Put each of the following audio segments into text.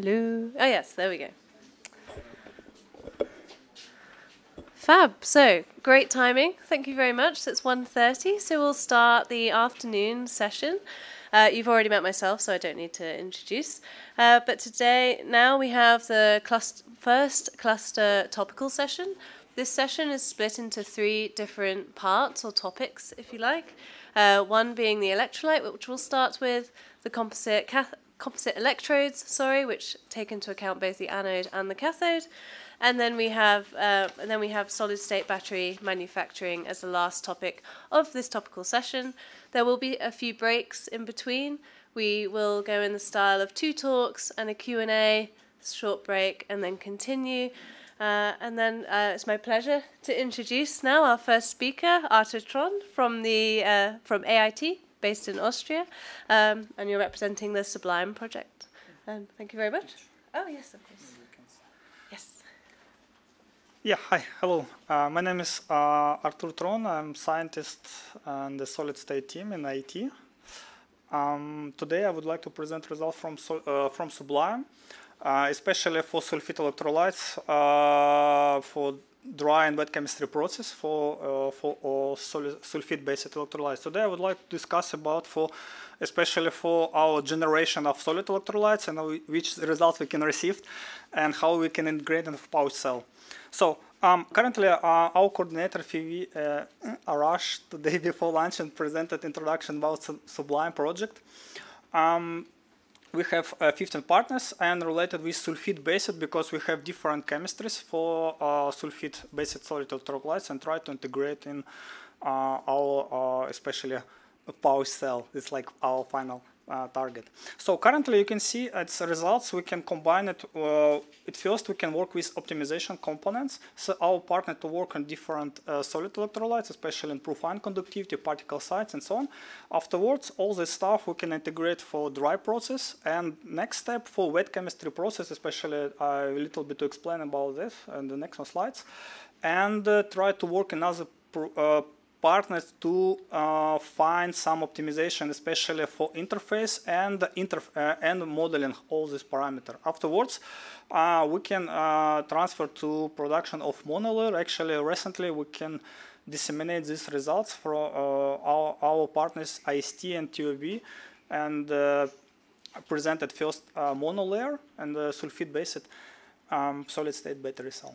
Hello. Oh yes, there we go. Fab. So great timing. Thank you very much. So it's 1.30, so we'll start the afternoon session. Uh, you've already met myself, so I don't need to introduce. Uh, but today, now we have the cluster, first cluster topical session. This session is split into three different parts or topics, if you like. Uh, one being the electrolyte, which we'll start with, the composite cath composite electrodes, sorry, which take into account both the anode and the cathode. And then we have uh, and then we have solid state battery manufacturing as the last topic of this topical session. There will be a few breaks in between. We will go in the style of two talks and a Q&A, short break, and then continue. Uh, and then uh, it's my pleasure to introduce now our first speaker, Artur Tron from the uh, from AIT, based in Austria, um, and you're representing the Sublime project. Um, thank you very much. Oh yes, of course. Yes. Yeah, hi, hello. Uh, my name is uh, Artur Tron. I'm scientist on the solid state team in AIT. Um, today I would like to present results from, uh, from Sublime, uh, especially for sulfide electrolytes uh, for dry and wet chemistry process for, uh, for sulfide-based electrolytes. Today I would like to discuss about for especially for our generation of solid electrolytes and which results we can receive and how we can integrate in the pouch cell. So um, currently, uh, our coordinator Phoebe uh, Arash today before lunch and presented introduction about Sublime project. Um, we have uh, 15 partners and related with sulfide based because we have different chemistries for uh, sulfide based solid electrolytes and try to integrate in uh, our especially power cell. It's like our final uh, target. So currently you can see its results. We can combine it. Uh, at first we can work with optimization components. So our partner to work on different uh, solid electrolytes, especially in ion conductivity, particle size, and so on. Afterwards, all this stuff we can integrate for dry process. And next step for wet chemistry process, especially a little bit to explain about this in the next slides. And uh, try to work another uh, partners to uh, find some optimization, especially for interface and interf uh, and modeling all these parameters. Afterwards, uh, we can uh, transfer to production of monolayer. Actually, recently we can disseminate these results for uh, our, our partners IST and TUV and uh, presented first monolayer and sulfide-based um, solid-state battery cell.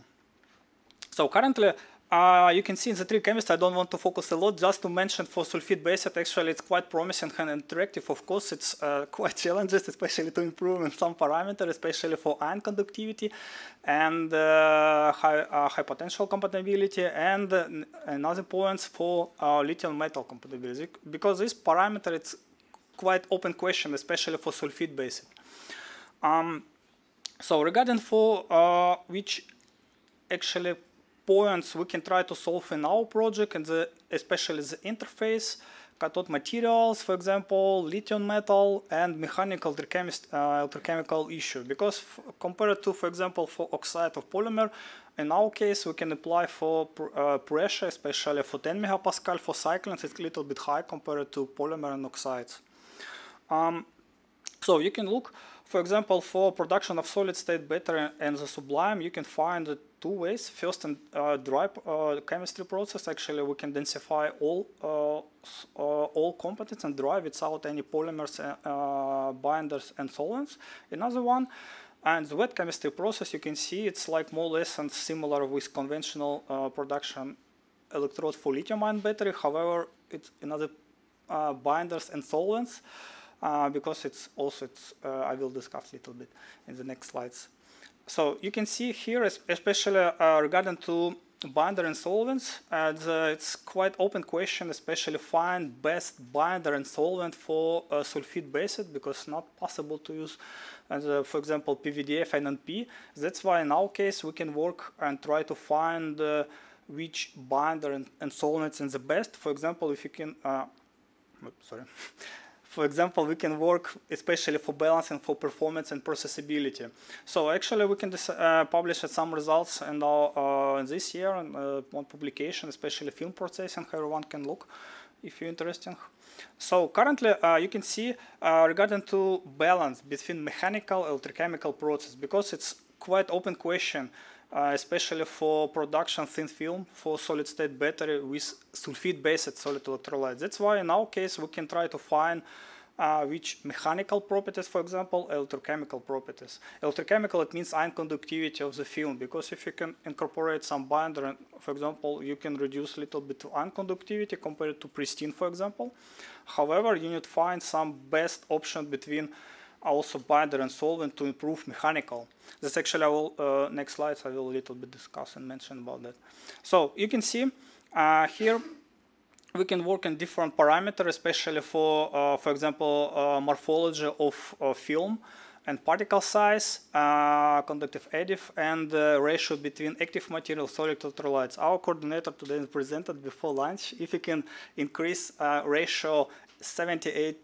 So currently, uh, you can see in the three chemistry, I don't want to focus a lot, just to mention for sulfide based, actually it's quite promising and interactive. Of course, it's uh, quite challenges, especially to improve in some parameter, especially for ion conductivity and uh, high, uh, high, potential compatibility and uh, another points for uh, lithium metal compatibility. Because this parameter, it's quite open question, especially for sulfide based. Um, so regarding for which actually points we can try to solve in our project and the, especially the interface, cathode materials, for example, lithium metal and mechanical uh, electrochemical issue. Because compared to, for example, for oxide of polymer, in our case, we can apply for pr uh, pressure, especially for 10 megapascal for cyclones, it's a little bit high compared to polymer and oxides. Um, so you can look, for example, for production of solid state battery and the sublime, you can find two ways. First, in uh, dry uh, chemistry process, actually, we can densify all uh, uh, all components and dry without any polymers, uh, binders, and solvents. Another one, and the wet chemistry process, you can see it's like more or less and similar with conventional production electrode for lithium-ion battery. However, it's another binders and solvents. Uh, because it's also, it's, uh, I will discuss a little bit in the next slides so you can see here, especially uh, regarding to binder and solvents, uh, it's quite open question, especially find best binder and solvent for uh, sulfide based because not possible to use, uh, for example, PVDF NMP. That's why in our case we can work and try to find uh, which binder and, and solvents is the best. For example, if you can, sorry. for example, we can work especially for balancing for performance and processability. So actually we can uh, publish some results in our, uh, this year, uh, one publication, especially film processing, how everyone can look if you're interested. So currently uh, you can see uh, regarding to balance between mechanical and electrochemical process because it's quite open question especially for production thin film for solid state battery with sulfide based solid electrolyte. That's why in our case we can try to find uh, which mechanical properties, for example, electrochemical properties. Electrochemical, it means ion conductivity of the film, because if you can incorporate some binder, for example, you can reduce a little bit ion conductivity compared to pristine, for example. However, you need to find some best option between also binder and solvent to improve mechanical. That's actually, will, uh, next slides, I will a little bit discuss and mention about that. So you can see uh, here, we can work in different parameters, especially for, uh, for example, uh, morphology of uh, film and particle size, uh, conductive additive, and ratio between active material solid electrolytes. Our coordinator today presented before lunch. If you can increase ratio 78%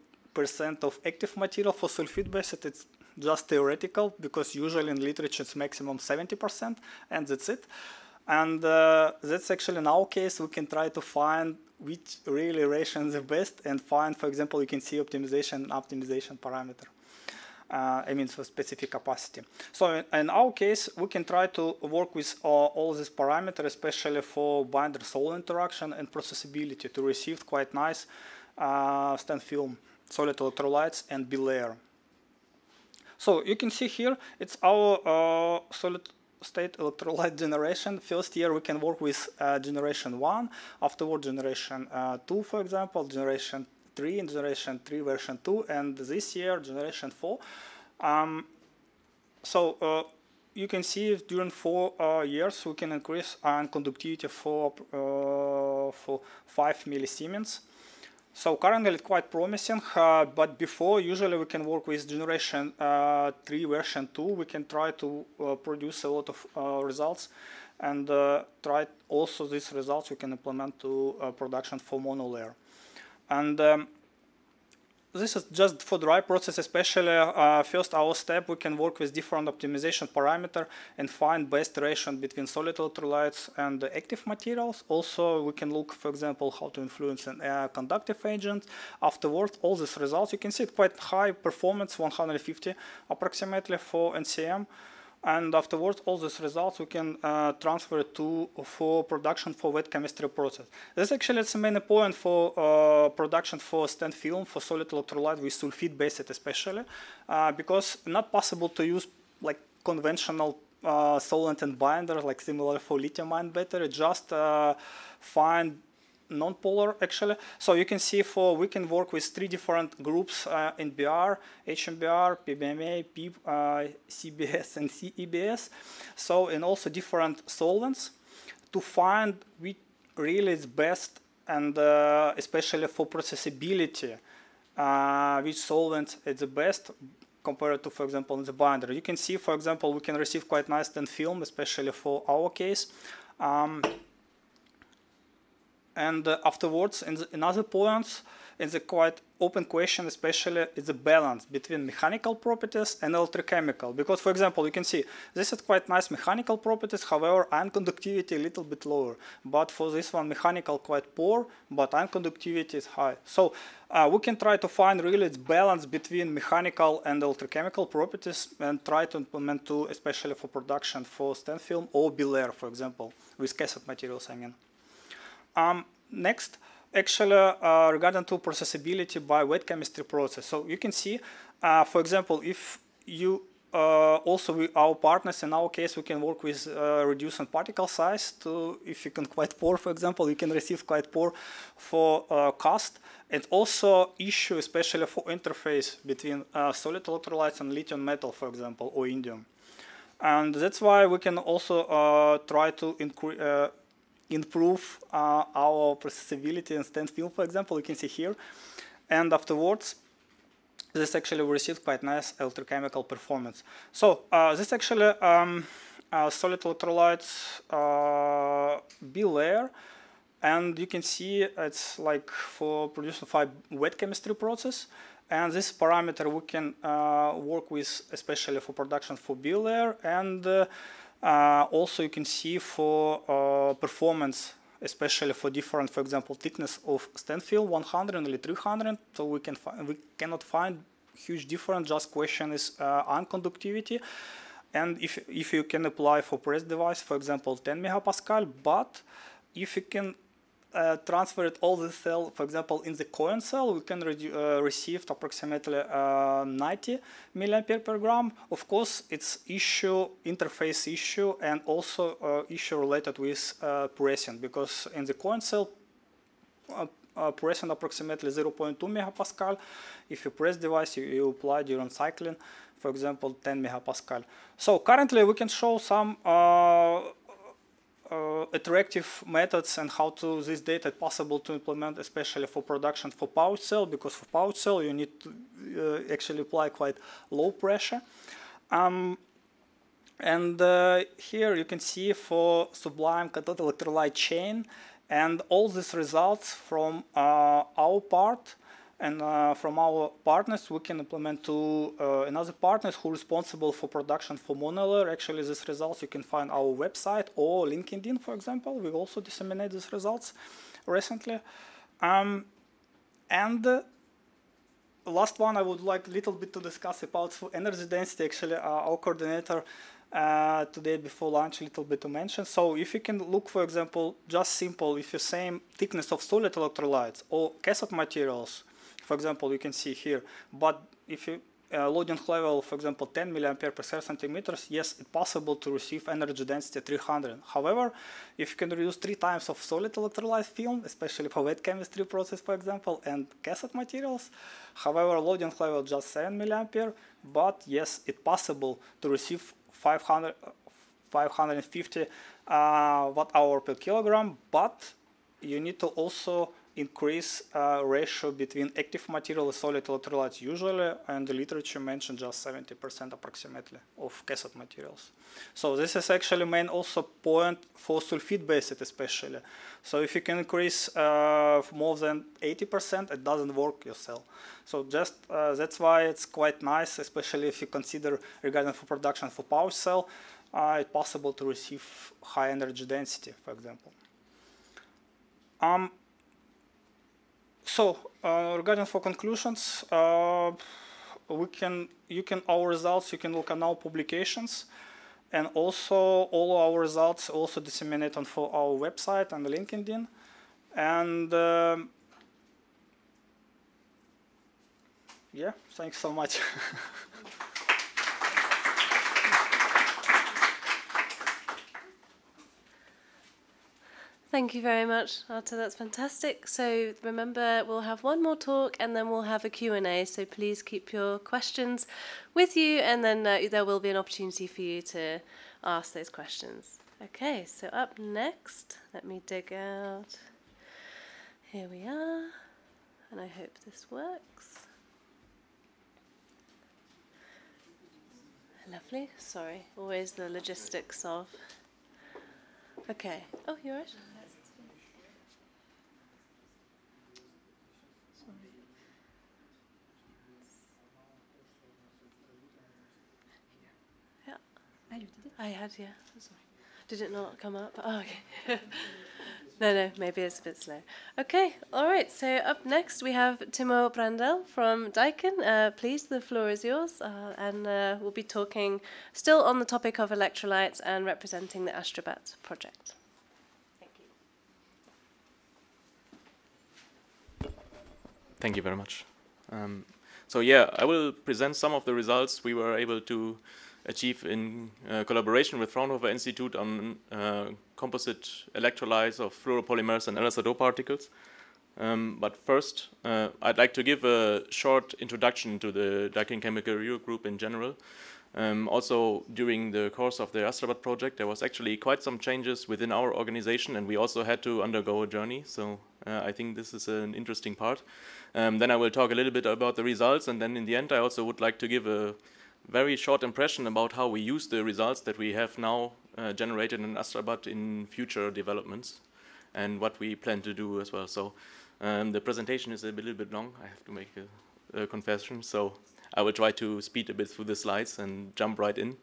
of active material for sulfide based, it's just theoretical because usually in literature it's maximum 70% and that's it. And uh, that's actually in our case, we can try to find which really ration is the best and find, for example, you can see optimization optimization parameter. Uh, I mean, for specific capacity. So in, our case, we can try to work with uh, all these parameters, especially for binder solid interaction and processability to receive quite nice uh, stand film solid electrolytes and layer. So you can see here, it's our uh, solid state electrolyte generation. First year we can work with uh, generation 1, afterward generation uh, 2 for example, generation 3 and generation 3 version 2 and this year generation 4. Um, so uh, you can see during four uh, years we can increase ion conductivity for, uh, for 5 millisiemens. So currently it's quite promising, uh, but before usually we can work with generation uh, 3 version 2. We can try to uh, produce a lot of uh, results and uh, try also these results we can implement to uh, production for monolayer. And um, this is just for dry process, especially uh, first our step, we can work with different optimization parameter and find best ratio between solid electrolytes and active materials. Also, we can look, for example, how to influence an conductive agent. Afterwards, all these results, you can see quite high performance, 150 approximately for NCM and afterwards all these results we can uh, transfer to for production for wet chemistry process. This actually is the main point for uh, production for stand film for solid electrolyte with sulfide based especially uh, because not possible to use like conventional uh, solvent and binder like similar for lithium ion battery just uh, find non-polar actually. So you can see for we can work with three different groups uh, NBR, HNBR, PBMA, PIB, uh, CBS, and SEBS. So and also different solvents to find which really is best and uh, especially for processability, uh, which solvent is the best compared to, for example, the binder. You can see, for example, we can receive quite nice thin film, especially for our case. Um, and uh, afterwards, in, the, in other points, it's a quite open question, especially is the balance between mechanical properties and electrochemical. Because, for example, you can see this is quite nice mechanical properties, however, ion conductivity a little bit lower. But for this one, mechanical quite poor, but ion conductivity is high. So uh, we can try to find really its balance between mechanical and electrochemical properties and try to implement two, especially for production for stand film or bilayer, for example, with cathode materials, I mean. Um, next, actually, uh, regarding to processability by wet chemistry process. So you can see, uh, for example, if you uh, also with our partners in our case we can work with uh, reducing particle size to if you can quite poor for example you can receive quite poor for uh, cost and also issue especially for interface between uh, solid electrolytes and lithium metal for example or indium and that's why we can also uh, try to increase uh, improve uh, our processability in stand film, for example, you can see here. And afterwards, this actually received quite nice electrochemical performance. So uh, this actually um, uh, solid electrolytes uh, bilayer, and you can see it's like for producing five wet chemistry process. And this parameter we can uh, work with, especially for production for bilayer and uh, also, you can see for uh, performance especially for different, for example, thickness of stand field, 100 and 300. So we can we cannot find huge difference. Just question is uh, unconductivity. And if, if you can apply for press device, for example, 10 megapascal, but if you can uh, transfer it all the cell, for example, in the coin cell, we can uh, receive approximately uh, 90 milliampere per gram. Of course, it's issue, interface issue, and also uh, issue related with uh, pressing, because in the coin cell, uh, pressing approximately 0.2 megapascal. If you press device, you, you apply during cycling, for example, 10 megapascal. So currently we can show some uh, uh, attractive methods and how to this data possible to implement, especially for production for pouch cell, because for pouch cell you need to uh, actually apply quite low pressure. Um, and uh, here you can see for Sublime cathode electrolyte chain, and all these results from uh, our part and uh, from our partners, we can implement to uh, another partners who are responsible for production for monolayer. Actually, these results you can find our website or LinkedIn, for example. We also disseminate these results recently. Um, and uh, last one, I would like a little bit to discuss about energy density. Actually, uh, our coordinator uh, today before lunch a little bit to mention. So if you can look, for example, just simple, if you same thickness of solid electrolytes or cathode materials, for example, you can see here, but if you uh, loading level, for example, 10 milliampere per square centimeters, yes, it's possible to receive energy density 300. However, if you can reduce three times of solid electrolyte film, especially for wet chemistry process, for example, and cathode materials, however, loading level just 7 milliampere, but yes, it's possible to receive 500, 550 uh, watt hour per kilogram, but you need to also increase uh, ratio between active material and solid electrolytes usually, and the literature mentioned just 70% approximately of cathode materials. So this is actually main also point for sulfide based especially. So if you can increase uh, more than 80%, it doesn't work your cell. So just uh, that's why it's quite nice, especially if you consider regarding for production for power cell, uh, it's possible to receive high energy density, for example. Um, so uh, regarding for conclusions, uh, we can you can our results you can look at our publications, and also all our results also disseminate on for our website and LinkedIn, and um, yeah, thanks so much. Thank you very much, Arta. That's fantastic. So remember, we'll have one more talk and then we'll have a Q&A. So please keep your questions with you and then uh, there will be an opportunity for you to ask those questions. Okay, so up next, let me dig out. Here we are. And I hope this works. Lovely. Sorry, always the logistics of. Okay. Oh, you're right. I had, yeah. Did it not come up? Oh, okay. no, no, maybe it's a bit slow. Okay, all right. So up next we have Timo Brandel from Daikin. Uh, please, the floor is yours. Uh, and uh, we'll be talking still on the topic of electrolytes and representing the Astrabat project. Thank you. Thank you very much. Um, so yeah, I will present some of the results we were able to achieve in uh, collaboration with Fraunhofer Institute on uh, composite electrolytes of fluoropolymers and LSRO particles. Um, but first, uh, I'd like to give a short introduction to the Daikin Chemical Group in general. Um, also, during the course of the Astrabat project, there was actually quite some changes within our organization, and we also had to undergo a journey. So uh, I think this is an interesting part. Um, then I will talk a little bit about the results, and then in the end, I also would like to give a very short impression about how we use the results that we have now uh, generated in Astrabat in future developments and what we plan to do as well. So um, the presentation is a little bit long. I have to make a, a, confession. So I will try to speed a bit through the slides and jump right in.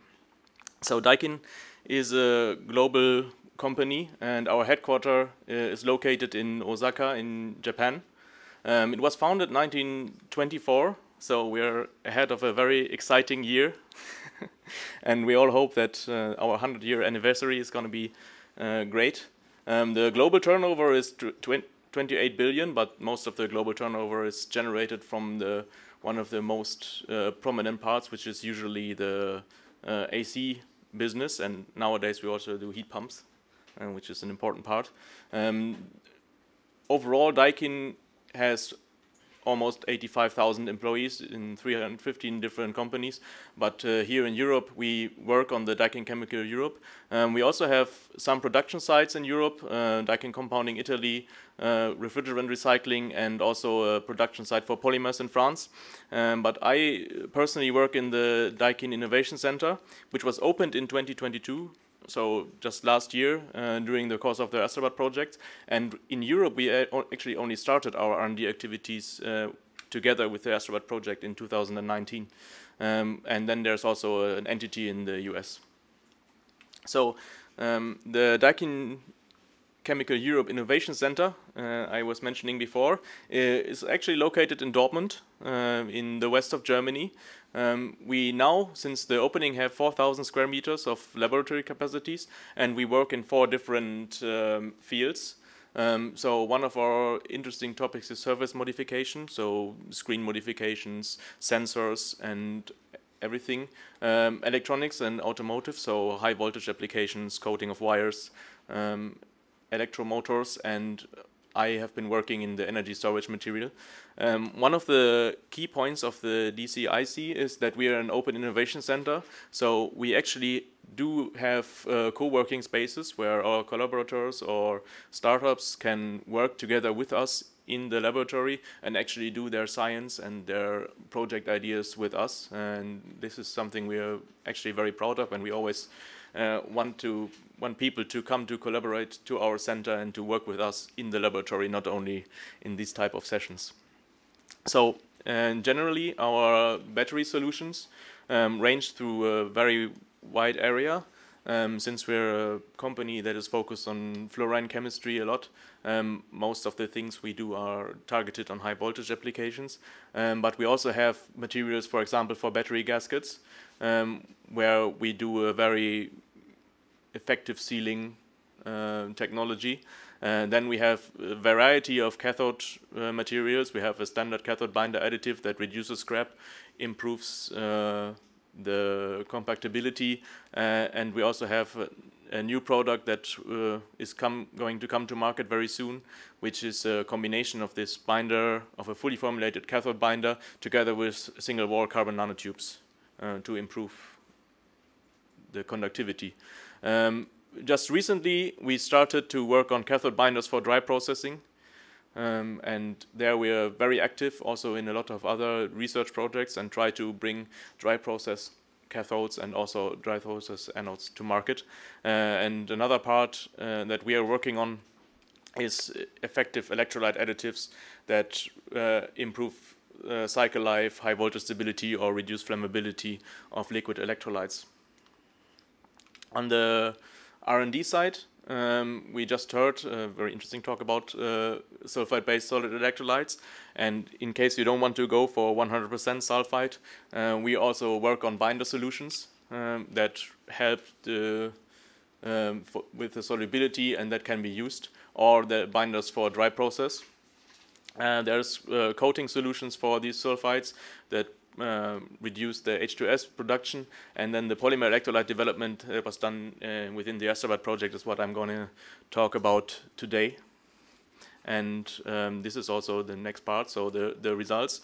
So Daikin is a global company, and our headquarter uh, is located in Osaka, in Japan. Um, it was founded 1924, so we're ahead of a very exciting year, and we all hope that uh, our 100-year anniversary is going to be uh, great. Um, the global turnover is 28 billion, but most of the global turnover is generated from the one of the most uh, prominent parts, which is usually the uh, AC business, and nowadays we also do heat pumps, uh, which is an important part. Um, overall, Daikin has almost 85,000 employees in 315 different companies. But uh, here in Europe, we work on the Daikin Chemical Europe. Um, we also have some production sites in Europe, uh, Daikin Compounding Italy, uh, refrigerant recycling, and also a production site for polymers in France. Um, but I personally work in the Daikin Innovation Center, which was opened in 2022 so just last year uh, during the course of the Astrabat project. And in Europe, we uh, actually only started our R&D activities uh, together with the Astrabat project in 2019. Um, and then there's also an entity in the US. So um, the Daikin Chemical Europe Innovation Center uh, I was mentioning before uh, is actually located in Dortmund uh, in the west of Germany. Um, we now, since the opening, have 4,000 square meters of laboratory capacities and we work in four different um, fields. Um, so one of our interesting topics is surface modification, so screen modifications, sensors and everything. Um, electronics and automotive, so high voltage applications, coating of wires, um, electromotors and I have been working in the energy storage material. Um, one of the key points of the DCIC is that we are an open innovation center. So we actually do have uh, co-working spaces where our collaborators or startups can work together with us in the laboratory and actually do their science and their project ideas with us. And this is something we are actually very proud of and we always uh, want to want people to come to collaborate to our center and to work with us in the laboratory, not only in these type of sessions. So and generally, our battery solutions um, range through a very wide area. Um, since we're a company that is focused on fluorine chemistry a lot, um, most of the things we do are targeted on high voltage applications. Um, but we also have materials, for example, for battery gaskets, um, where we do a very effective sealing uh, technology. Then we have a variety of cathode uh, materials. We have a standard cathode binder additive that reduces scrap, improves uh, the compactability, uh, and we also have a, a new product that uh, is going to come to market very soon, which is a combination of this binder, of a fully formulated cathode binder, together with single wall carbon nanotubes to improve the conductivity. Um, just recently, we started to work on cathode binders for dry processing. Um, and there we are very active also in a lot of other research projects and try to bring dry process cathodes and also dry process anodes to market. Uh, and another part uh, that we are working on is effective electrolyte additives that uh, improve uh, cycle life, high voltage stability or reduce flammability of liquid electrolytes. On the R&D side, um, we just heard a very interesting talk about uh, sulfide-based solid electrolytes. And in case you don't want to go for 100% sulfide, uh, we also work on binder solutions um, that help the, um, with the solubility and that can be used, or the binders for dry process. Uh, there's uh, coating solutions for these sulfides that uh, reduce the H2S production, and then the polymer electrolyte development that was done uh, within the Astrabat project is what I'm going to talk about today. And um, this is also the next part, so the, the results.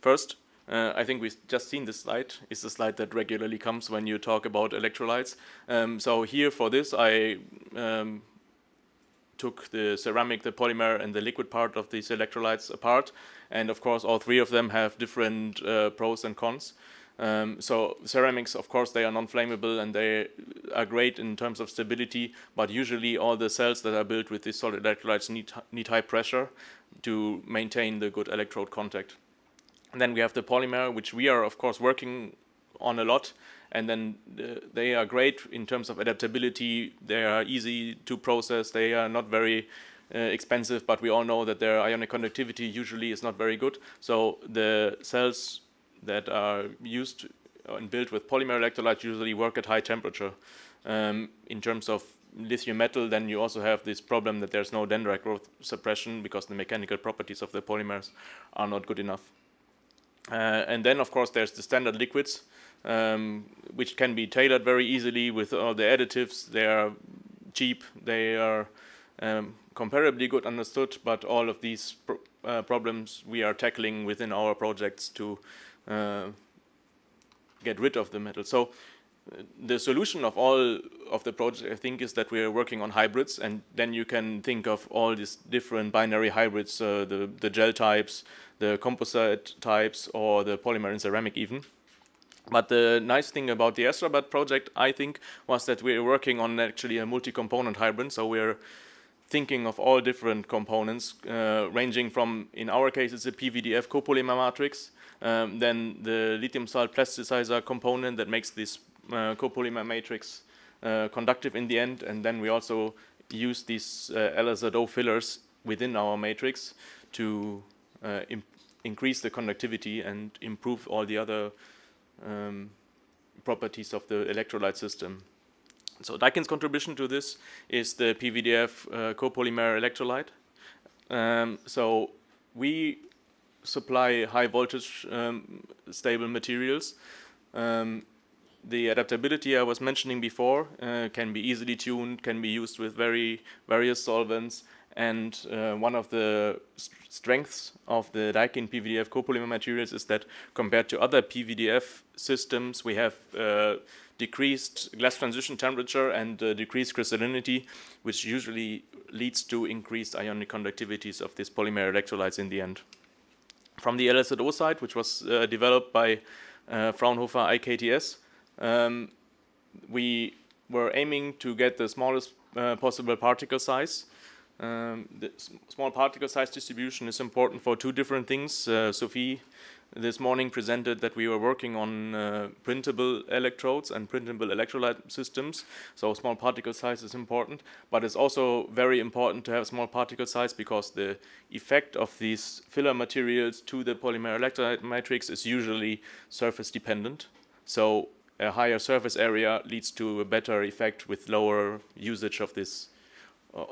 First, uh, I think we've just seen this slide. It's a slide that regularly comes when you talk about electrolytes. Um, so here for this, I um, took the ceramic, the polymer, and the liquid part of these electrolytes apart. And of course, all three of them have different uh, pros and cons. Um, so ceramics, of course, they are non-flammable and they are great in terms of stability, but usually all the cells that are built with these solid electrolytes need, need high pressure to maintain the good electrode contact. And then we have the polymer, which we are, of course, working on a lot, and then uh, they are great in terms of adaptability. They are easy to process. They are not very uh, expensive, but we all know that their ionic conductivity usually is not very good. So the cells that are used and built with polymer electrolytes usually work at high temperature. Um, in terms of lithium metal, then you also have this problem that there's no dendrite growth suppression because the mechanical properties of the polymers are not good enough. Uh, and then, of course, there's the standard liquids, um, which can be tailored very easily with all the additives. They are cheap, they are um, comparably good understood, but all of these uh, problems we are tackling within our projects to uh, get rid of the metal. So uh, the solution of all of the projects, I think, is that we are working on hybrids, and then you can think of all these different binary hybrids, uh, the, the gel types, the composite types, or the polymer and ceramic even. But the nice thing about the Astrabat project, I think, was that we're working on actually a multi-component hybrid, so we're thinking of all different components, uh, ranging from, in our case, it's a PVDF copolymer matrix, um, then the lithium salt plasticizer component that makes this uh, copolymer matrix uh, conductive in the end, and then we also use these uh, fillers within our matrix to uh, increase the conductivity and improve all the other um, properties of the electrolyte system. So Daikin's contribution to this is the PVDF uh, copolymer electrolyte. Um, so we supply high voltage um, stable materials. Um, the adaptability I was mentioning before uh, can be easily tuned, can be used with very various solvents, and uh, one of the st strengths of the Daikin PVDF copolymer materials is that compared to other PVDF systems, we have uh, decreased glass transition temperature and uh, decreased crystallinity, which usually leads to increased ionic conductivities of these polymer electrolytes in the end. From the LSZO side, which was uh, developed by uh, Fraunhofer IKTS, um, we were aiming to get the smallest uh, possible particle size um, the small particle size distribution is important for two different things. Uh, Sophie this morning presented that we were working on uh, printable electrodes and printable electrolyte systems. So small particle size is important, but it's also very important to have small particle size because the effect of these filler materials to the polymer electrolyte matrix is usually surface dependent. So a higher surface area leads to a better effect with lower usage of this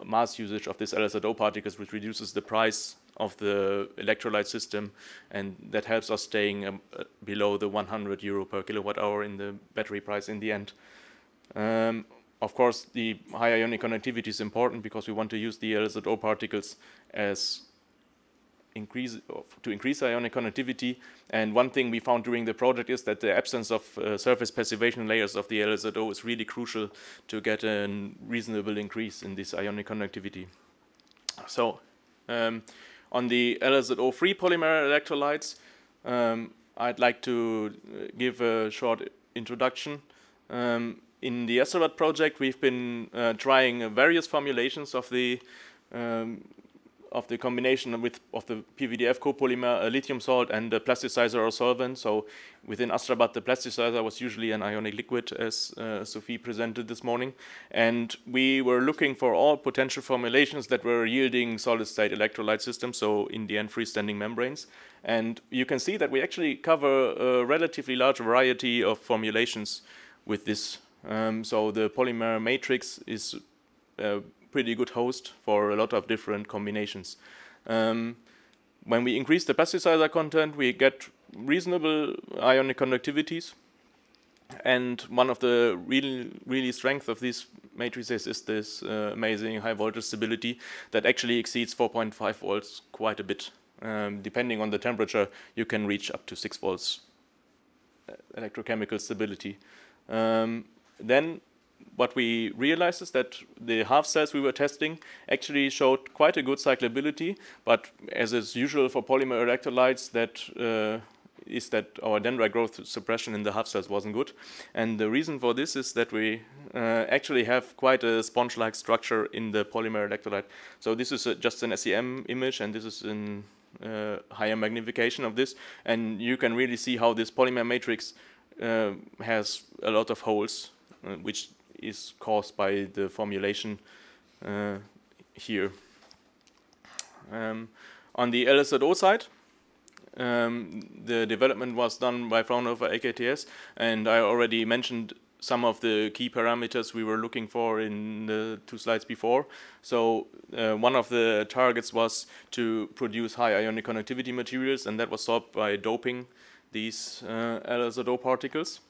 mass usage of this LSZO particles, which reduces the price of the electrolyte system, and that helps us staying um, uh, below the 100 euro per kilowatt hour in the battery price in the end. Um, of course, the high ionic conductivity is important because we want to use the LSZO particles as increase to increase ionic conductivity. And one thing we found during the project is that the absence of uh, surface passivation layers of the LSZO is really crucial to get a reasonable increase in this ionic conductivity. So um, on the LSZO-free polymer electrolytes, um, I'd like to uh, give a short introduction. Um, in the Astrabat project, we've been uh, trying various formulations of the um, of the combination with of the PVDF copolymer, lithium salt, and a plasticizer or solvent. So within Astrabat, the plasticizer was usually an ionic liquid, as uh, Sophie presented this morning. And we were looking for all potential formulations that were yielding solid-state electrolyte systems, so in the end, freestanding membranes. And you can see that we actually cover a relatively large variety of formulations with this. Um, so the polymer matrix is uh, pretty good host for a lot of different combinations. Um, when we increase the plasticizer content, we get reasonable ionic conductivities. And one of the really, really strength of these matrices is this uh, amazing high voltage stability that actually exceeds 4.5 volts quite a bit. Um, depending on the temperature, you can reach up to 6 volts uh, electrochemical stability. Um, then what we realized is that the half cells we were testing actually showed quite a good cyclability, but as is usual for polymer electrolytes, that uh, is that our dendrite growth suppression in the half cells wasn't good. And the reason for this is that we uh, actually have quite a sponge-like structure in the polymer electrolyte. So this is a, just an SEM image, and this is in uh, higher magnification of this. And you can really see how this polymer matrix uh, has a lot of holes, uh, which is caused by the formulation uh, here. Um, on the LSZO side, um, the development was done by Fraunhofer IKTS, and I already mentioned some of the key parameters we were looking for in the two slides before. So uh, one of the targets was to produce high ionic conductivity materials, and that was solved by doping these uh, LSZO particles.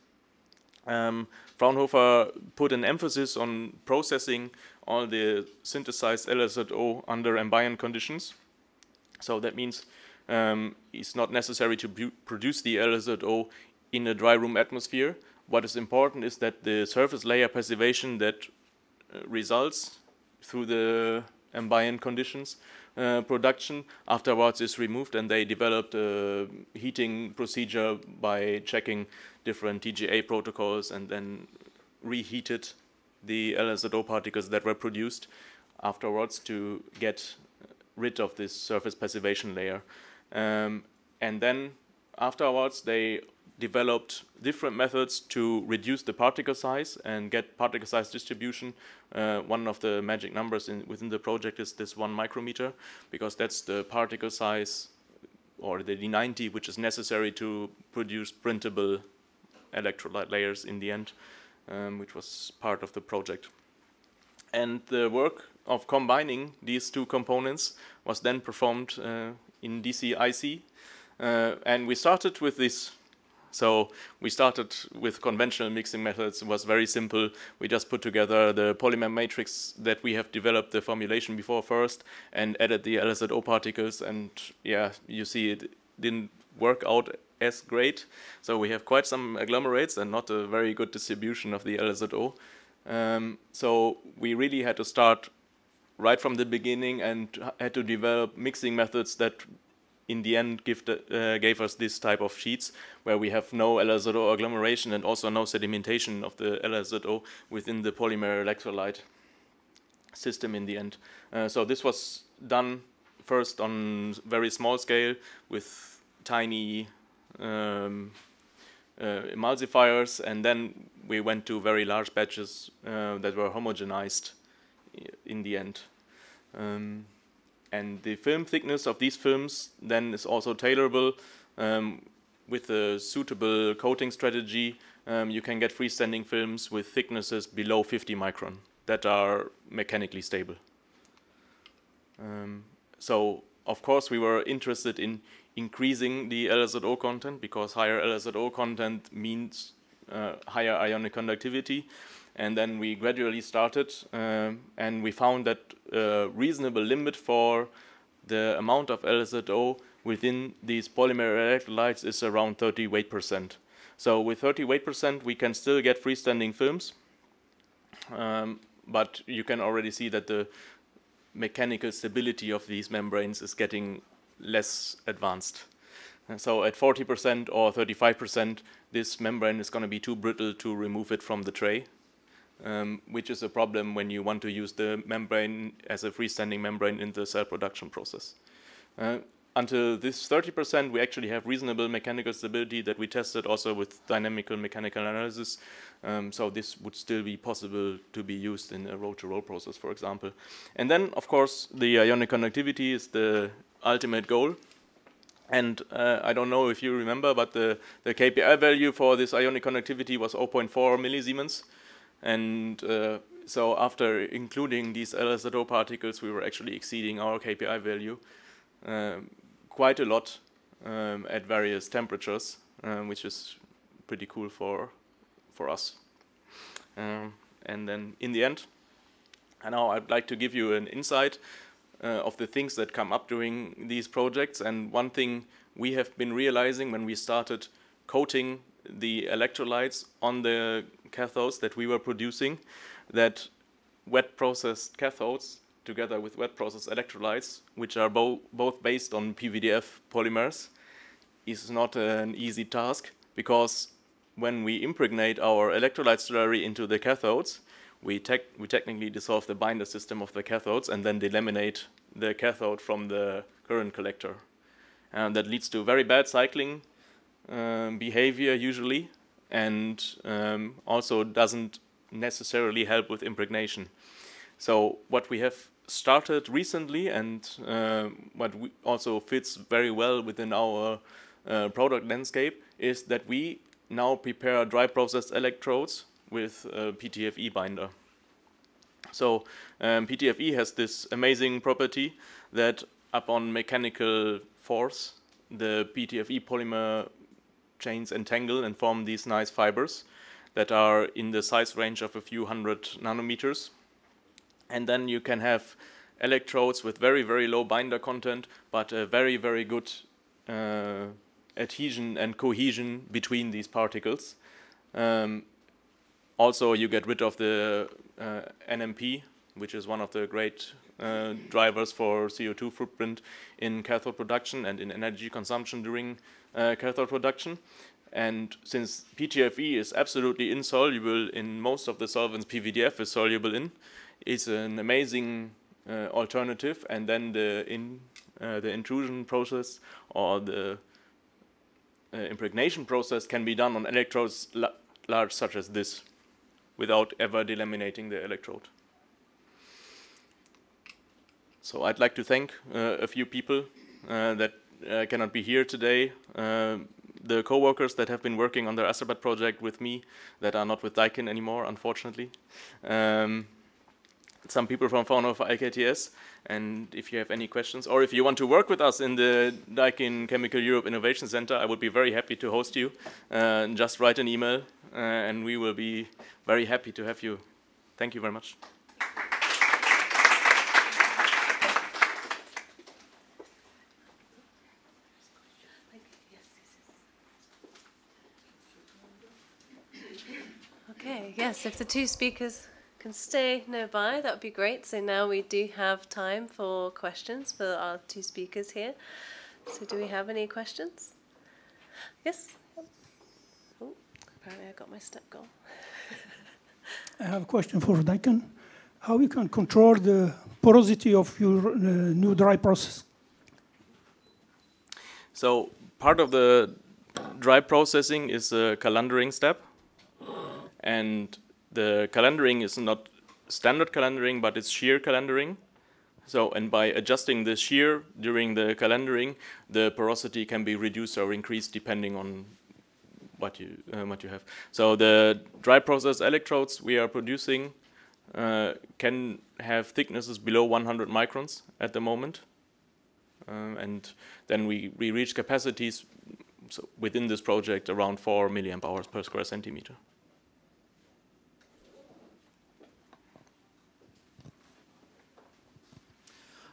Um, Fraunhofer put an emphasis on processing all the synthesized LSZO under ambient conditions. So that means um, it's not necessary to produce the LSZO in a dry room atmosphere, what is important is that the surface layer passivation that uh, results through the ambient conditions uh, production afterwards is removed and they developed a heating procedure by checking different TGA protocols and then reheated the LSZO particles that were produced afterwards to get rid of this surface passivation layer. Um, and then afterwards they developed different methods to reduce the particle size and get particle size distribution. Uh, one of the magic numbers in, within the project is this one micrometer, because that's the particle size or the D90 which is necessary to produce printable electrolyte layers in the end, um, which was part of the project. And the work of combining these two components was then performed uh, in DCIC. Uh, and we started with this so we started with conventional mixing methods. It was very simple. We just put together the polymer matrix that we have developed the formulation before first and added the LSZO particles. And yeah, you see it didn't work out as great. So we have quite some agglomerates and not a very good distribution of the LSZO. Um, so we really had to start right from the beginning and had to develop mixing methods that in the end the, uh, gave us this type of sheets where we have no LSZO agglomeration and also no sedimentation of the LSZO within the polymer electrolyte system in the end. Uh, so this was done first on very small scale with tiny um, uh, emulsifiers and then we went to very large batches uh, that were homogenized in the end. Um, and the film thickness of these films then is also tailorable um, with a suitable coating strategy. Um, you can get freestanding films with thicknesses below 50 micron that are mechanically stable. Um, so of course we were interested in increasing the LSZO content because higher LSZO content means uh, higher ionic conductivity and then we gradually started um, and we found that a reasonable limit for the amount of LSZO within these polymer electrolytes is around 30 weight percent. So with 30 weight percent, we can still get freestanding films, um, but you can already see that the mechanical stability of these membranes is getting less advanced. And so at 40% or 35%, this membrane is going to be too brittle to remove it from the tray um, which is a problem when you want to use the membrane as a freestanding membrane in the cell production process. Uh, until this 30%, we actually have reasonable mechanical stability that we tested also with dynamical mechanical analysis. Um, so this would still be possible to be used in a roll-to-roll -roll process, for example. And then, of course, the ionic conductivity is the ultimate goal. And uh, I don't know if you remember, but the, the KPI value for this ionic conductivity was 0.4 millisiemens. And uh, so after including these LSZO particles, we were actually exceeding our KPI value um, quite a lot um, at various temperatures, um, which is pretty cool for, for us. Um, and then in the end, and now I'd like to give you an insight uh, of the things that come up during these projects. And one thing we have been realizing when we started coating the electrolytes on the cathodes that we were producing, that wet processed cathodes together with wet processed electrolytes, which are bo both based on PVDF polymers, is not an easy task because when we impregnate our electrolyte slurry into the cathodes, we, we technically dissolve the binder system of the cathodes and then delaminate the cathode from the current collector. And that leads to very bad cycling um, behavior usually, and um, also doesn't necessarily help with impregnation. So what we have started recently and uh, what also fits very well within our uh, product landscape is that we now prepare dry processed electrodes with a PTFE binder. So um, PTFE has this amazing property that upon mechanical force, the PTFE polymer chains entangle and form these nice fibers that are in the size range of a few hundred nanometers. And then you can have electrodes with very, very low binder content, but a very, very good uh, adhesion and cohesion between these particles. Um, also, you get rid of the uh, NMP, which is one of the great uh, drivers for CO2 footprint in cathode production and in energy consumption during uh, cathode production. And since PTFE is absolutely insoluble in most of the solvents PVDF is soluble in, it's an amazing uh, alternative. And then the in uh, the intrusion process or the uh, impregnation process can be done on electrodes la large such as this without ever delaminating the electrode. So I'd like to thank uh, a few people uh, that uh, cannot be here today. The co-workers that have been working on the Astrabat project with me that are not with Daikin anymore, unfortunately. Um, some people from Fraunhofer IKTS. And if you have any questions, or if you want to work with us in the Daikin Chemical Europe Innovation Center, I would be very happy to host you. Uh, just write an email, uh, and we will be very happy to have you. Thank you very much. Okay, yes, if the two speakers can stay nearby, that would be great. So now we do have time for questions for our two speakers here. So do we have any questions? Yes? Oh, apparently I got my step goal. I have a question for Daikin. How you can control the porosity of your uh, new dry process? So part of the dry processing is a calendering step. And the calendering is not standard calendering, but it's shear calendering. So, and by adjusting the shear during the calendering, the porosity can be reduced or increased depending on what you uh, what you have. So the dry process electrodes we are producing uh, can have thicknesses below 100 microns at the moment, um, and then we we reach capacities so within this project around 4 milliamp hours per square centimeter.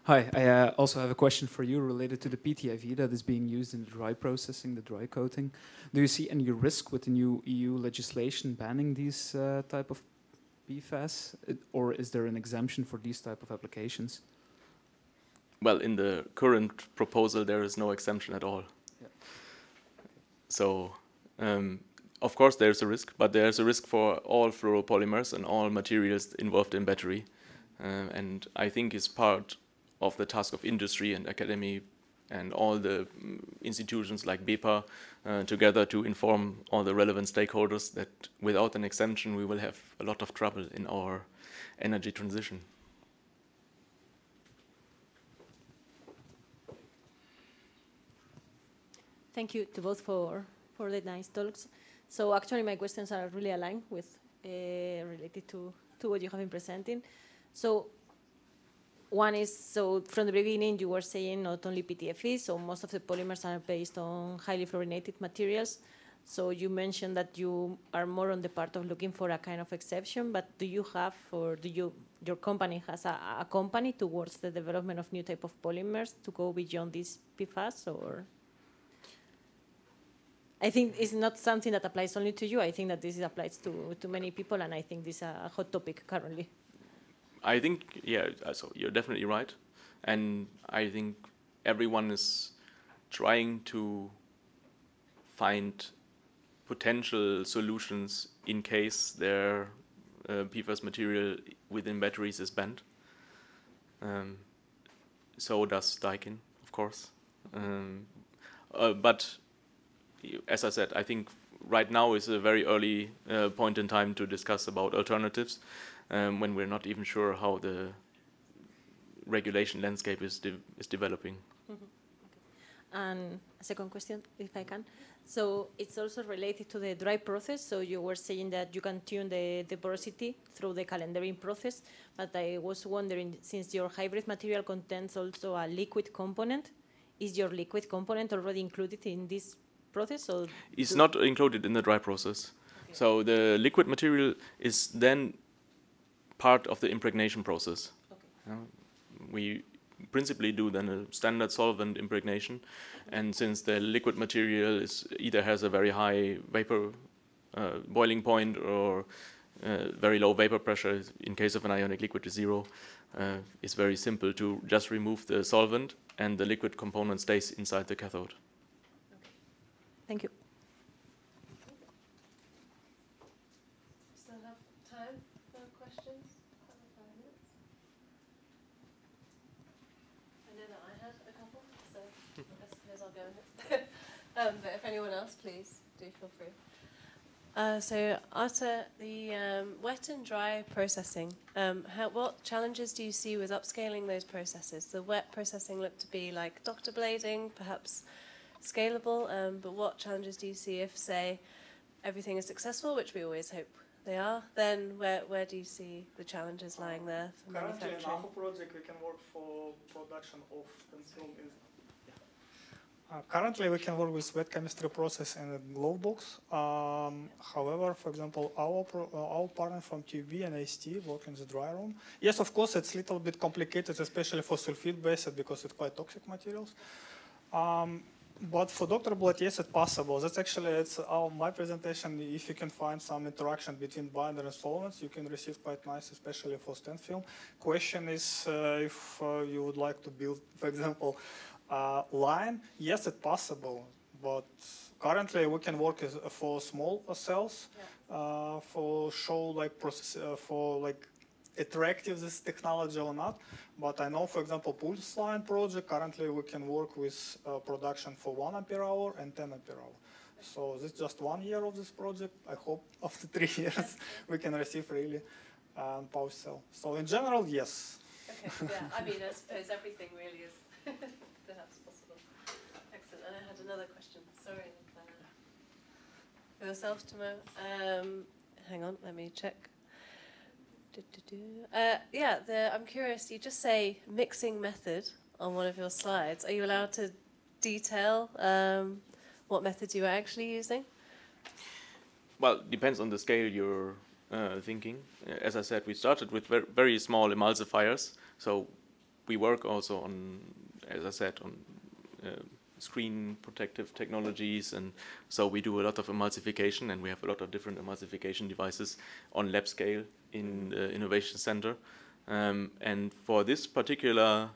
Hi, I uh, also have a question for you related to the PTFE that is being used in the dry processing, the dry coating. Do you see any risk with the new EU legislation banning these uh, type of PFAS, or is there an exemption for these type of applications? Well, in the current proposal, there is no exemption at all. Yeah. So, um, of course, there's a risk, but there's a risk for all fluoropolymers and all materials involved in battery. Uh, and I think it's part of the task of industry and academy and all the mm, institutions like BEPA uh, together to inform all the relevant stakeholders that without an exemption we will have a lot of trouble in our energy transition. Thank you to both for, for the nice talks. So actually my questions are really aligned with uh, related to, to what you have been presenting. So one is, so from the beginning you were saying not only PTFE, so most of the polymers are based on highly fluorinated materials. So you mentioned that you are more on the part of looking for a kind of exception, but do you have, or do you, your company has a, a company towards the development of new type of polymers to go beyond these PFAS, or? I think it's not something that applies only to you. I think that this is applies to, to many people, and I think this is a hot topic currently. I think, yeah, uh, so you're definitely right. And I think everyone is trying to find potential solutions in case their uh, PFAS material within batteries is banned. Um, so does Daikin, of course. Um, uh, but as I said, I think right now is a very early uh, point in time to discuss about alternatives um, when we're not even sure how the regulation landscape is, de is developing. And a second question, if I can. So it's also related to the dry process. So you were saying that you can tune the, the porosity through the calendaring process, but I was wondering, since your hybrid material contains also a liquid component, is your liquid component already included in this process? Or It's not included in the dry process. Okay. So the liquid material is then part of the impregnation process. Okay. We principally do then a standard solvent impregnation, and since the liquid material is either has a very high vapor uh, boiling point or uh, very low vapor pressure, in case of an ionic liquid is zero, uh, it's very simple to just remove the solvent and the liquid component stays inside the cathode. Thank you. Still have time for questions? Couple of five minutes. I know that I had a couple, so I suppose I'll go with it. Um, but if anyone else, please do feel free. Uh, so, Arta, the um, wet and dry processing, um, how, what challenges do you see with upscaling those processes? The wet processing looked to be like doctor blading, perhaps scalable, um, but what challenges do you see if, say, everything is successful, which we always hope they are, then where, where do you see the challenges lying there for Currently, in manufacturing? our project, we can work for production of thin film. Uh, currently, we can work with wet chemistry process in a glove box. Um, however, for example, our pro, uh, our partner from TUB and AST work in the dry room. Yes, of course, it's a little bit complicated, especially for sulfide based because it's quite toxic materials. Um, but for doctor blade, yes, it's possible. That's actually it's our, my presentation. If you can find some interaction between binder and solvents, you can receive quite nice, especially for stand film. Question is uh, if uh, you would like to build, for example, uh, line. Yes, it's possible, but currently we can work as, for small cells uh, for show like process uh, for like attractive this technology or not. But I know, for example, PULSELiON project, currently we can work with uh, production for 1 ampere hour and 10 ampere hour. So this is just one year of this project. I hope after three years we can receive really um, power cell. So in general, yes. Okay, yeah, I mean, I suppose everything really is perhaps possible. Excellent. And I had another question. Sorry. For yourself, Timo. Um, hang on, let me check. Uh, yeah, the, I'm curious. You just say mixing method on one of your slides. Are you allowed to detail um, what method you are actually using? Well, depends on the scale you're uh, thinking. Uh, As I said, we started with ver- very small emulsifiers, so we work also on, as I said, on uh, screen protective technologies, and so we do a lot of emulsification, and we have a lot of different emulsification devices on lab scale in the innovation center. Um, and for this particular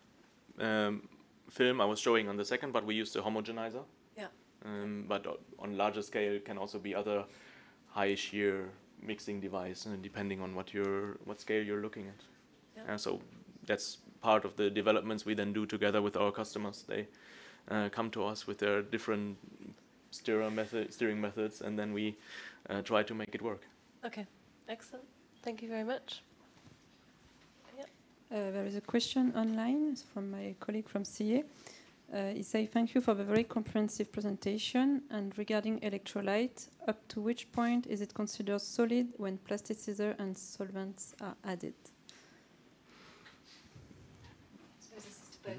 um, film, I was showing on the second, but we used a homogenizer. Yeah. Um, but on larger scale, can also be other high shear mixing device, uh, depending on what you're what scale you're looking at. Yeah. Uh, so that's part of the developments we then do together with our customers. They uh, come to us with their different steer method, steering methods, and then we uh, try to make it work. Okay, excellent. Thank you very much. Uh, there is a question online from my colleague from CA. Uh, he says, thank you for the very comprehensive presentation. And regarding electrolyte, up to which point is it considered solid when plasticizer and solvents are added? I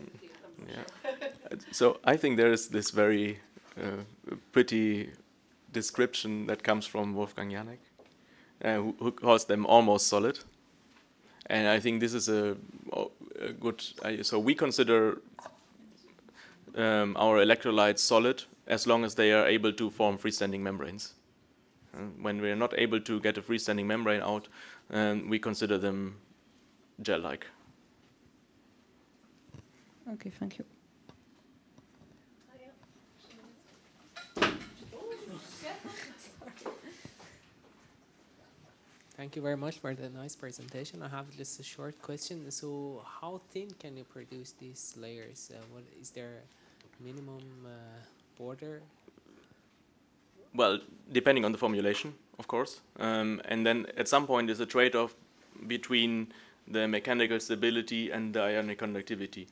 Yeah. Uh, So I think there is this very uh, pretty description that comes from Wolfgang Janek, uh, who, who calls them almost solid. And I think this is a, a good. I so we consider um, our electrolytes solid as long as they are able to form freestanding membranes. Uh, when we are not able to get a freestanding membrane out, um, we consider them gel-like. Okay, thank you. Thank you very much for the nice presentation. I have just a short question. So, how thin can you produce these layers? Uh, what is there minimum uh, border? well, depending on the formulation, of course. Um, and then at some point there's a trade-off between the mechanical stability and the ionic conductivity.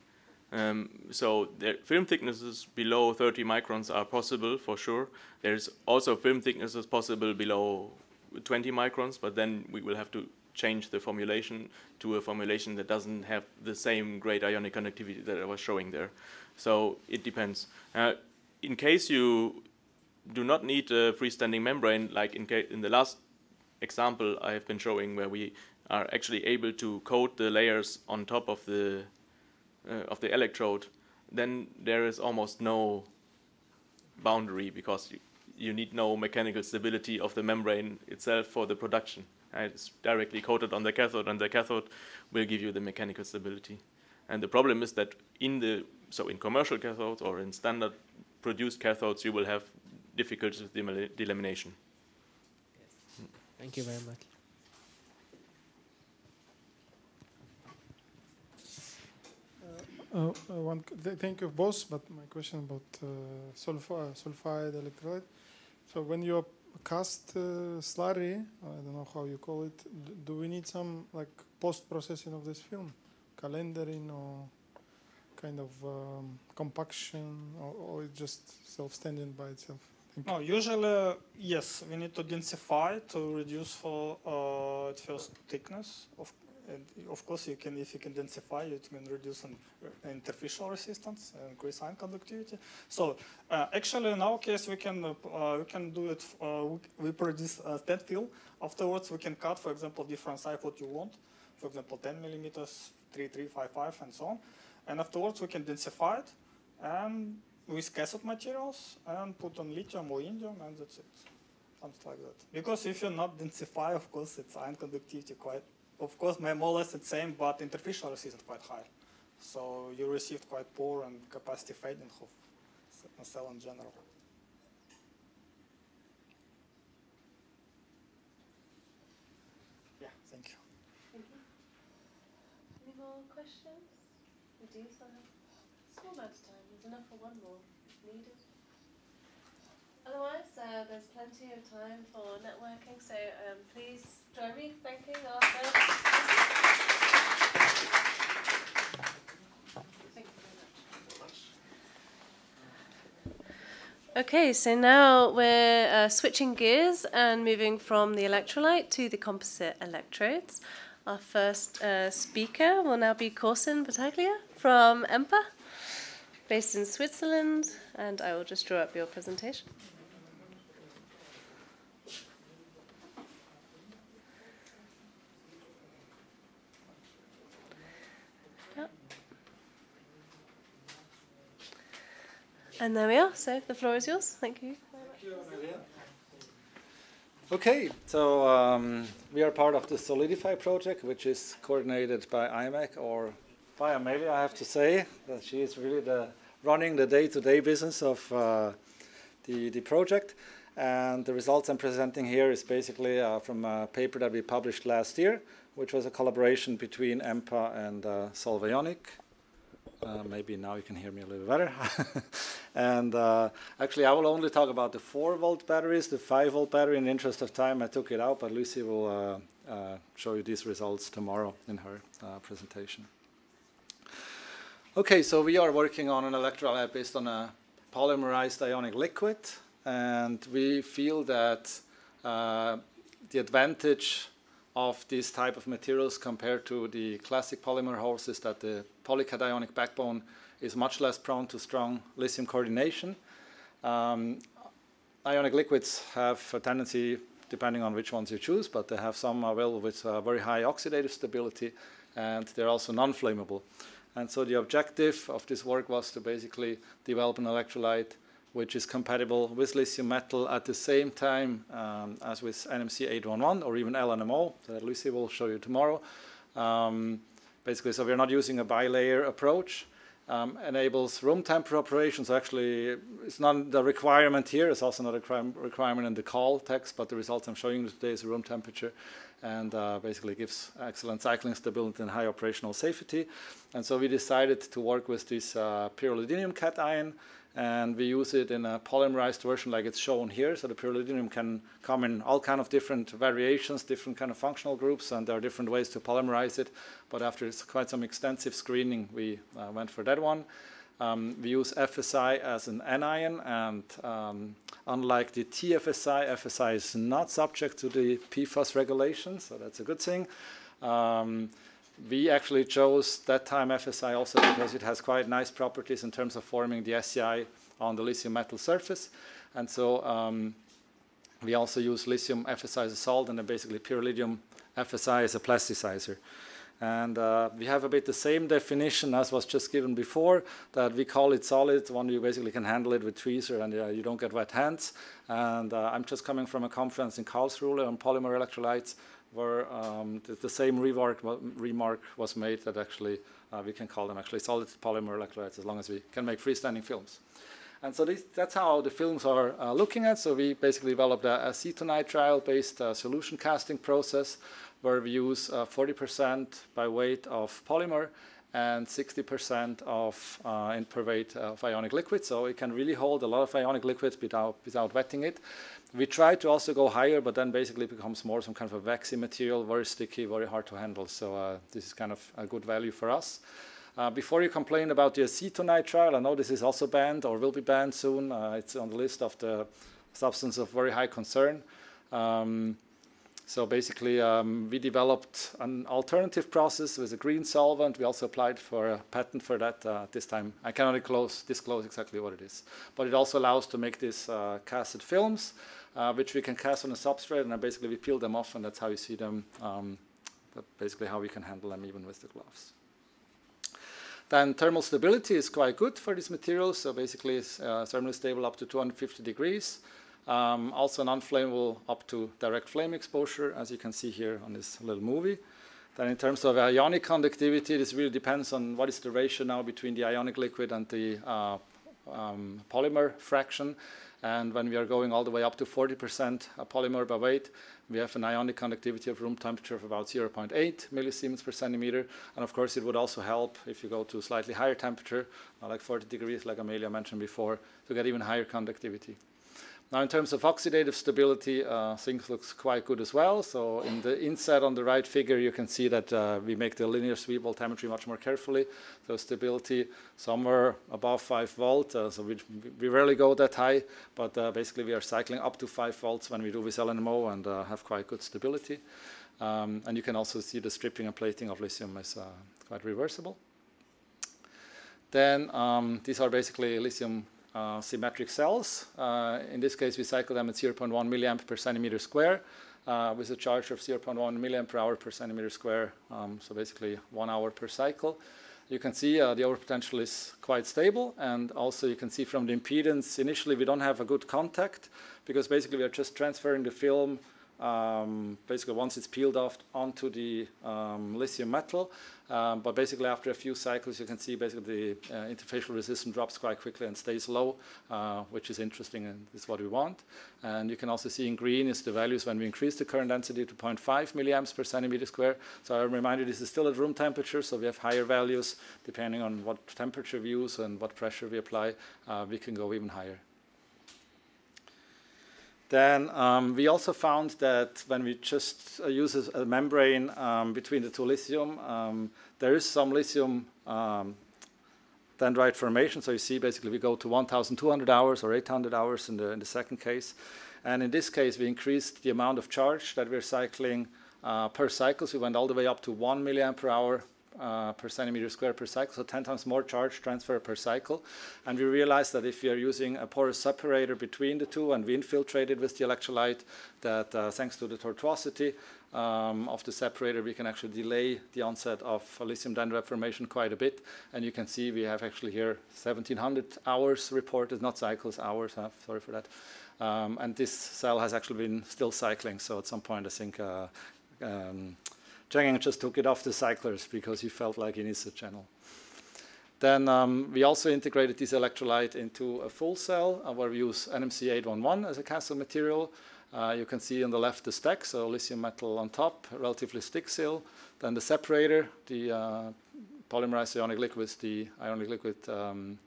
Um, so the film thicknesses below 30 microns are possible for sure. There's also film thicknesses possible below 20 microns, but then we will have to change the formulation to a formulation that doesn't have the same great ionic conductivity that I was showing there. So it depends. Uh, in case you do not need a freestanding membrane, like in, in the last example I have been showing where we are actually able to coat the layers on top of the uh, of the electrode, then there is almost no boundary because you, you need no mechanical stability of the membrane itself for the production. It's directly coated on the cathode, and the cathode will give you the mechanical stability. And the problem is that in the so in commercial cathodes or in standard produced cathodes, you will have difficulties with delamination. Yes. Thank you very much. Uh, uh, one th thank you both, but my question about uh, sulfi sulfide electrolyte. So when you cast uh, slurry, I don't know how you call it, do we need some like post-processing of this film? calendaring or kind of um, compaction or, or it's just self-standing by itself? No, usually, yes, we need to densify to reduce for uh, first thickness of and of course, you can, if you can densify, you can reduce an, uh, interfacial resistance and increase ion conductivity. So uh, actually, in our case, we can uh, we can do it. Uh, we, produce a stand fill. Afterwards, we can cut, for example, different size what you want. For example, 10 millimeters, 3355, and so on. And afterwards, we can densify it and with cathode materials and put on lithium or indium, and that's it. Something like that. Because if you not densify, of course, it's ion conductivity quite of course, more or less the same, but interfacial resistance is quite high. So you received quite poor and capacity fading of cell in general. Yeah, thank you. Thank you. Any more questions? We do have small amount of time. There's enough for one more if needed. Otherwise, uh, there's plenty of time for networking, so um, please Okay, so now we're uh, switching gears and moving from the electrolyte to the composite electrodes. Our first uh, speaker will now be Corsin Battaglia from EMPA, based in Switzerland, and I will just draw up your presentation. And there we are. So the floor is yours. Thank you. Thank you, Amelia. Okay, so um, we are part of the Solidify project, which is coordinated by IMEC or by Amelia, I have to say. That she is really the running the day-to-day -day business of uh, the, the project. And the results I'm presenting here is basically uh, from a paper that we published last year, which was a collaboration between EMPA and uh, Solvionic. Uh, maybe now you can hear me a little better. and uh, actually, I will only talk about the 4 volt batteries. The 5 volt battery, in the interest of time, I took it out, but Lucy will uh, uh show you these results tomorrow in her uh, presentation. Okay, so we are working on an electrolyte based on a polymerized ionic liquid, and we feel that the advantage of this type of materials compared to the classic polymer horses that the polycationic backbone is much less prone to strong lithium coordination. Um, ionic liquids have a tendency, depending on which ones you choose, but they have some available with uh, very high oxidative stability and they're also non-flammable. And so the objective of this work was to basically develop an electrolyte which is compatible with lithium metal at the same time um, as with NMC 811 or even LNMO that Lucy will show you tomorrow. Um, basically, so we're not using a bilayer approach. Um, enables room temperature operations. Actually, it's not the requirement here. It's also not a requirement in the call text, but the results I'm showing you today is room temperature and uh, basically gives excellent cycling stability and high operational safety. And so we decided to work with this uh, cation and we use it in a polymerized version like it's shown here. So the pyrrolidinium can come in all kind of different variations, different kind of functional groups, and there are different ways to polymerize it. But after quite some extensive screening, we uh, went for that one. Um, we use FSI as an anion, and um, unlike the TFSI, FSI is not subject to the PFAS regulations, so that's a good thing. Um, we actually chose that time FSI also because it has quite nice properties in terms of forming the SEI on the lithium metal surface. And so um, we also use lithium FSI as a salt and then basically pyrrolidinium FSI as a plasticizer. And uh, we have a bit the same definition as was just given before, that we call it solid, one you basically can handle it with tweezer and uh, you don't get wet hands. And uh, I'm just coming from a conference in Karlsruhe on polymer electrolytes, where um, the, the, same remark, remark was made that actually uh, we can call them actually solid polymer electrolytes as long as we can make freestanding films. And so this, that's how the films are uh, looking at. So we basically developed a acetonitrile-based uh, solution casting process where we use 40% uh, by weight of polymer and 60% of uh, in per weight of ionic liquid. So it can really hold a lot of ionic liquid without, without wetting it. We try to also go higher, but then basically becomes more some kind of a waxy material, very sticky, very hard to handle. So uh, this is kind of a good value for us. Uh, before you complain about the acetonitrile, I know this is also banned or will be banned soon. Uh, it's on the list of the substance of very high concern. Um, so basically, um, we developed an alternative process with a green solvent. We also applied for a patent for that uh, this time. I cannot disclose, disclose exactly what it is. But it also allows to make these uh, casted films uh, which we can cast on a substrate, and then basically we peel them off, and that's how you see them. Um, basically how we can handle them even with the gloves. Then thermal stability is quite good for these materials, so basically it's uh, thermally stable up to 250 degrees. Um, also non-flammable up to direct flame exposure, as you can see here on this little movie. Then in terms of ionic conductivity, this really depends on what is the ratio now between the ionic liquid and the uh, um, polymer fraction. And when we are going all the way up to 40% a polymer by weight, we have an ionic conductivity of room temperature of about 0.8 millisiemens per centimeter. And of course, it would also help if you go to slightly higher temperature, like 40 degrees, like Amelia mentioned before, to get even higher conductivity. Now, in terms of oxidative stability, uh, things looks quite good as well. So in the inside on the right figure, you can see that uh, we make the linear sweep voltammetry much more carefully. So stability somewhere above 5 volt. Uh, so we, we rarely go that high, but uh, basically we are cycling up to 5 volts when we do with LNMO and uh, have quite good stability. Um, and you can also see the stripping and plating of lithium is uh, quite reversible. Then um, these are basically lithium uh, symmetric cells. Uh, in this case, we cycle them at 0.1 milliamp per centimeter square uh, with a charge of 0.1 milliamp per hour per centimeter square, um, so basically one hour per cycle. You can see uh, the potential is quite stable, and also you can see from the impedance, initially we don't have a good contact, because basically we are just transferring the film um, basically once it's peeled off onto the um, lithium metal. Um, but basically after a few cycles you can see basically the uh, interfacial resistance drops quite quickly and stays low, uh, which is interesting and is what we want. And you can also see in green is the values when we increase the current density to 0.5 milliamps per centimeter square. So I remind you this is still at room temperature, so we have higher values depending on what temperature we use and what pressure we apply, uh, we can go even higher. Then um, we also found that when we just uh, use a membrane um, between the two lithium, um, there is some lithium um, dendrite formation. So you see basically we go to 1,200 hours or 800 hours in the, in the second case. And in this case, we increased the amount of charge that we're cycling uh, per cycle. So we went all the way up to 1 milliamp per hour uh, per centimeter square per cycle, so 10 times more charge transfer per cycle. And we realized that if we are using a porous separator between the two and we infiltrate it with the electrolyte, that uh, thanks to the tortuosity um, of the separator, we can actually delay the onset of lithium dendrite formation quite a bit. And you can see we have actually here 1700 hours reported, not cycles, hours, uh, sorry for that. Um, and this cell has actually been still cycling, so at some point I think uh, um, Zheng just took it off the cyclers because he felt like he needs a channel. Then um, we also integrated this electrolyte into a full cell uh, where we use NMC 811 as a cathode material. Uh, you can see on the left the stack, so lithium metal on top, relatively stick seal. Then the separator, the uh, polymerized ionic liquid, the ionic liquid um,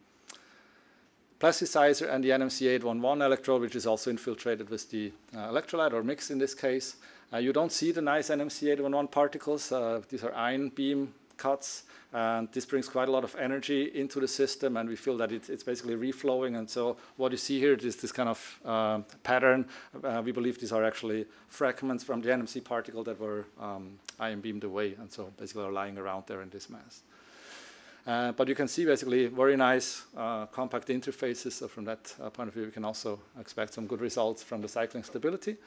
plasticizer and the NMC 811 electrode, which is also infiltrated with the uh, electrolyte or mixed in this case. Uh, you don't see the nice NMC 811 particles. Uh, these are ion beam cuts. And this brings quite a lot of energy into the system, and we feel that it, it's basically reflowing. And so what you see here is this kind of uh, pattern. Uh, we believe these are actually fragments from the NMC particle that were um, ion beamed away, and so basically are lying around there in this mass. Uh, but you can see basically very nice uh, compact interfaces. So from that point of view, we can also expect some good results from the cycling stability.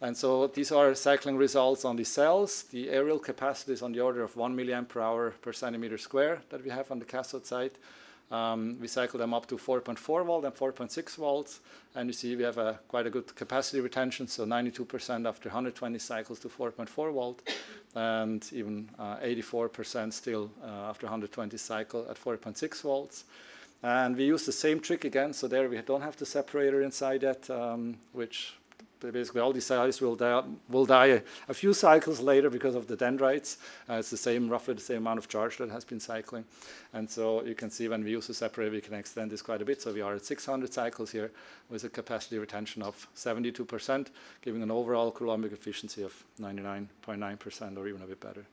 And so these are cycling results on the cells. The areal capacity is on the order of 1 milliamp per hour per centimeter square that we have on the cathode side. Um, we cycle them up to 4.4 volt and 4.6 volts. And you see we have a, quite a good capacity retention, so 92% after 120 cycles to 4.4 volt, and even 84% uh, still uh, after 120 cycle at 4.6 volts. And we use the same trick again, so there we don't have the separator inside that, um, which basically all these cells will die, will die a, few cycles later because of the dendrites. Uh, it's the same, roughly the same amount of charge that has been cycling. And so you can see when we use the separator, we can extend this quite a bit. So we are at 600 cycles here with a capacity retention of 72%, giving an overall Coulombic efficiency of 99.9% or even a bit better.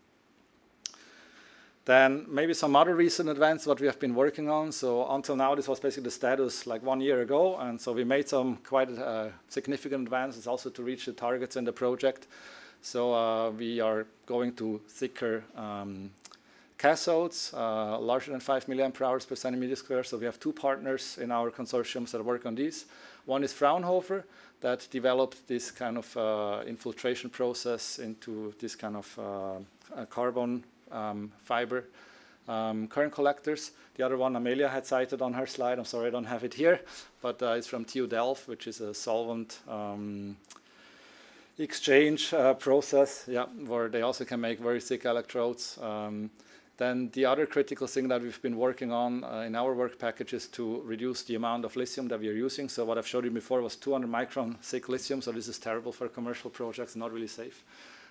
Then maybe some other recent advances what we have been working on. So until now, this was basically the status like one year ago. And so we made some quite uh, significant advances also to reach the targets in the project. So uh, we are going to thicker um, cathodes, uh, larger than 5 milliamp hours per centimeter square. So we have two partners in our consortiums that work on these. One is Fraunhofer that developed this kind of uh, infiltration process into this kind of uh, carbon um, fiber um, current collectors. The other one Amelia had cited on her slide, I'm sorry I don't have it here, but uh, it's from TU Delft, which is a solvent um, exchange uh, process, yeah, where they also can make very thick electrodes. Um, then the other critical thing that we've been working on uh, in our work package is to reduce the amount of lithium that we are using. So what I've showed you before was 200 micron thick lithium, so this is terrible for commercial projects, not really safe.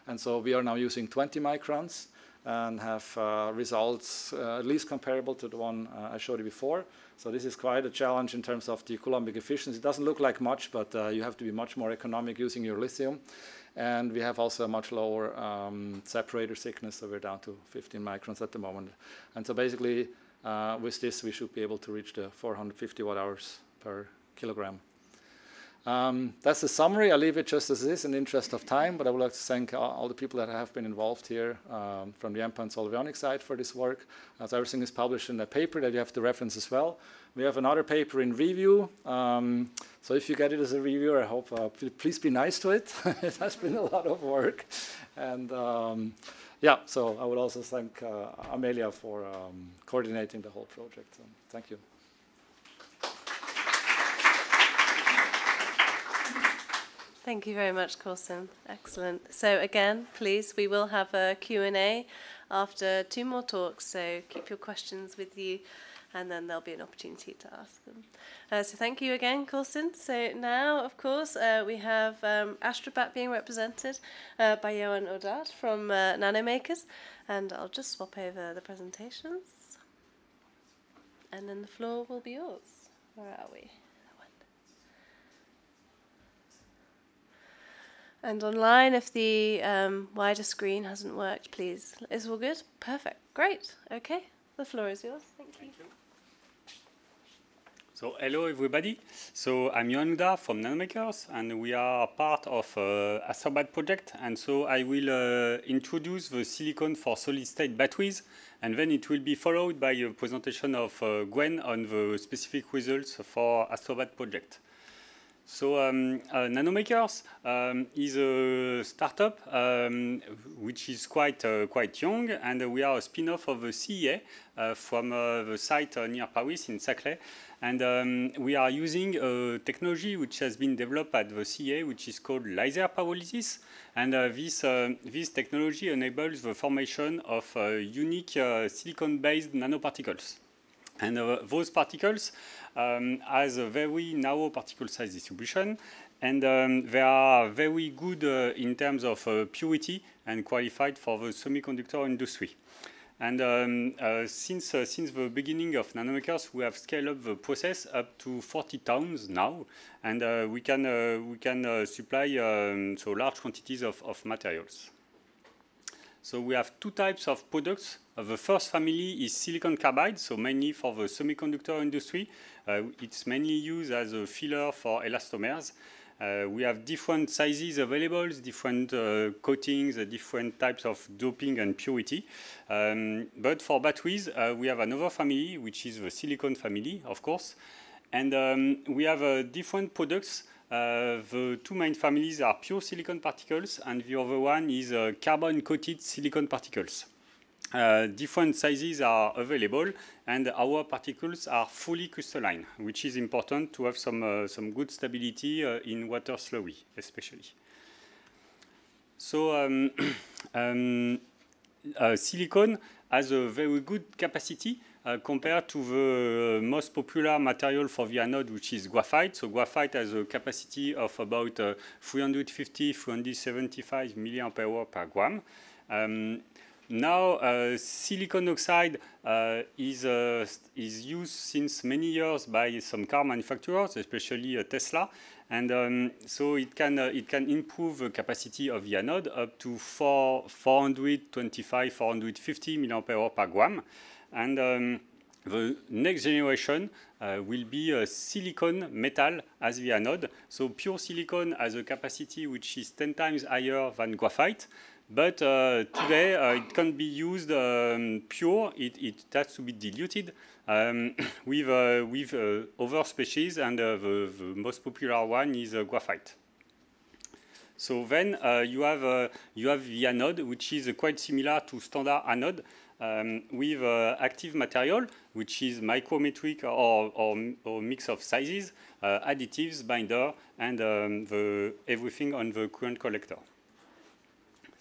And so we are now using 20 microns and have uh, results uh, at least comparable to the one uh, I showed you before. So this is quite a challenge in terms of the Coulombic efficiency. It doesn't look like much, but uh, you have to be much more economic using your lithium. And we have also a much lower um, separator thickness, so we're down to 15 microns at the moment. And so basically, uh, with this, we should be able to reach the 450 watt hours per kilogram. Um, that's the summary. I'll leave it just as is in the interest of time, but I would like to thank all, the people that have been involved here um, from the and Solvionic side for this work. As everything is published in a paper that you have to reference as well. We have another paper in review. Um, so if you get it as a reviewer, I hope, uh, please be nice to it. it has been a lot of work. And um, yeah, so I would also thank uh, Amelia for um, coordinating the whole project. Thank you. Thank you very much, Corsin. Excellent. So again, please, we will have a Q&A after two more talks, so keep your questions with you, and then there'll be an opportunity to ask them. Uh, so thank you again, Corsin. So now, of course, uh, we have um, Astrabat being represented uh, by Johan Odat from uh, Nanomakers, and I'll just swap over the presentations, and then the floor will be yours. Where are we? And online, if the um, wider screen hasn't worked, please. Is all good? Perfect. Great. Okay. The floor is yours. Thank you. So hello everybody. So I'm Johan Uda from Nanomakers and we are part of uh, Astrabat project and so I will uh, introduce the silicon for solid state batteries and then it will be followed by a presentation of uh, Gwen on the specific results for Astrabat project. So um, uh, Nanomakers um, is a startup um, which is quite uh, quite young, and we are a spin-off of the CEA uh, from uh, the site uh, near Paris in Saclay. And um, we are using a technology which has been developed at the CEA, which is called laser pyrolysis. And uh, this, this technology enables the formation of unique silicon-based nanoparticles. And those particles um, has a very narrow particle size distribution, and um, they are very good uh, in terms of uh, purity and qualified for the semiconductor industry. And um, uh, since, uh, since the beginning of Nanomakers, we have scaled up the process up to 40 tons now, and uh, we can, uh, we can supply um, so large quantities of, of materials. So we have two types of products. Uh, the first family is silicon carbide, so mainly for the semiconductor industry. it's mainly used as a filler for elastomers. Uh, we have different sizes available, different uh, coatings, uh, different types of doping and purity. Um, but for batteries, uh, we have another family, which is the silicon family, of course. And um, we have uh, different products. Uh, the two main families are pure silicon particles, and the other one is carbon-coated silicon particles. Uh, different sizes are available and our particles are fully crystalline, which is important to have some, uh, some good stability uh, in water slurry, especially. So um, um, uh, silicon has a very good capacity uh, compared to the most popular material for the anode, which is graphite. So graphite has a capacity of about 350, 375 milliampere hour per gram. Um, now, uh, silicon oxide uh, is, uh, is used since many years by some car manufacturers, especially uh, Tesla. And um, so it can, uh, it can improve the capacity of the anode up to 4, 425, 450 milliampere hour per gram. And um, the next generation uh, will be a silicon metal as the anode. So pure silicon has a capacity which is 10 times higher than graphite. But uh, today uh, it can't be used um, pure. It, it has to be diluted um, with, uh, with other species, and the, the, most popular one is graphite. So then uh, you have uh, you have the anode, which is uh, quite similar to standard anode um, with active material, which is micrometric or, or, or mix of sizes, additives, binder, and um, the, everything on the current collector.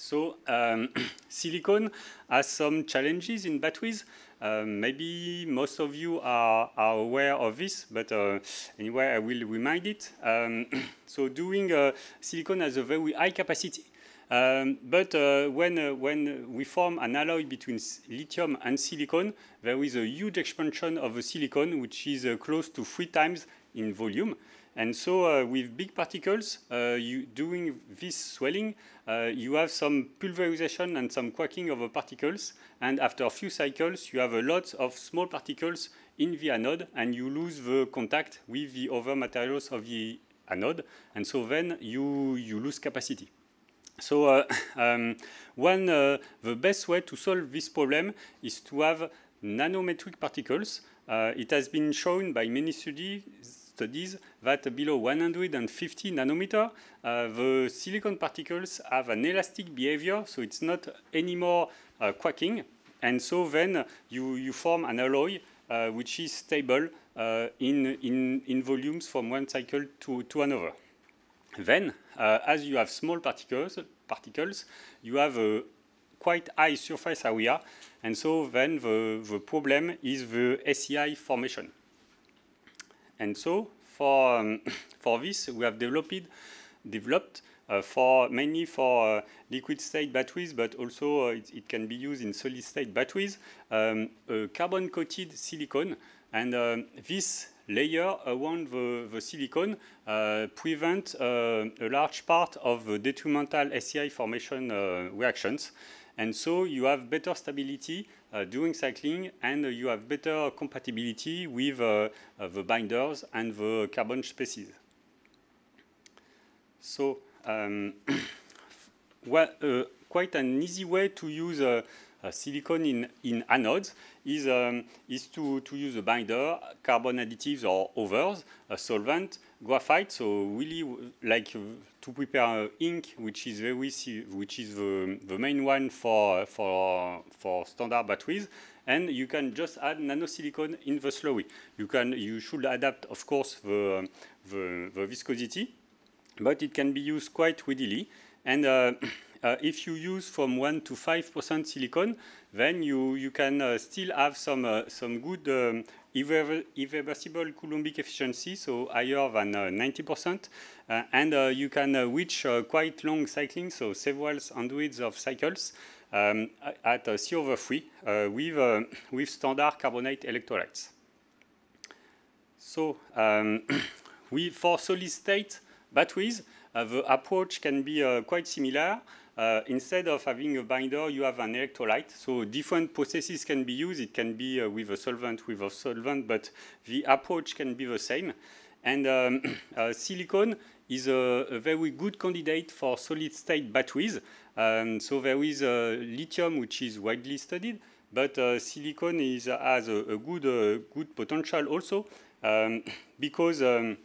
So um, silicon has some challenges in batteries. Um, maybe most of you are, are, aware of this, but uh, anyway, I will remind it. Um, so doing uh, silicon has a very high capacity. Um, but uh, when, uh, when we form an alloy between lithium and silicon, there is a huge expansion of the silicon, which is uh, close to three times in volume. And so uh, with big particles, uh, you, doing this swelling, uh, you have some pulverization and some quacking of the particles. And after a few cycles, you have a lot of small particles in the anode, and you lose the contact with the other materials of the anode. And so then you, you lose capacity. So uh, um, one, uh, the best way to solve this problem is to have nanometric particles. Uh, it has been shown by many studies studies that below 150 nanometer, uh, the silicon particles have an elastic behavior, so it's not anymore uh, quacking. And so then you, you form an alloy uh, which is stable uh, in, in, in volumes from one cycle to, to another. Then, uh, as you have small particles, particles, you have a quite high surface area, and so then the, the problem is the SEI formation. And so for, um, for this, we have developed, developed uh, for mainly for uh, liquid state batteries, but also uh, it, it, can be used in solid state batteries, um, carbon coated silicon. And um, this layer around the, the silicon uh, prevent uh, a large part of the detrimental SEI formation uh, reactions. And so you have better stability uh, during cycling and uh, you have better compatibility with uh, the binders and the carbon species. So um, well, quite an easy way to use silicon in, in anodes is, um, is to, to use a binder, carbon additives or others, a solvent, graphite, so really like uh, to prepare ink, which is very which is the, the main one for for for standard batteries, and you can just add nanosilicon in the slurry. You can you should adapt, of course, the the, the viscosity, but it can be used quite readily. And uh, uh, if you use from 1 to 5% silicon, then you, you can uh, still have some, uh, some good um, irreversible Coulombic efficiency, so higher than 90%. Uh, uh, and uh, you can reach quite long cycling, so several hundreds of cycles, um, at uh, C over 3 uh, with, uh, with standard carbonate electrolytes. So um, we, for solid state batteries, uh, the approach can be uh, quite similar. Uh, instead of having a binder, you have an electrolyte. So different processes can be used. It can be uh, with a solvent, with a solvent, but the approach can be the same. And um, uh, silicon is a, a, very good candidate for solid state batteries. Um, so there is lithium, which is widely studied, but uh, silicon is, has a, a good, uh, good potential also um, because um,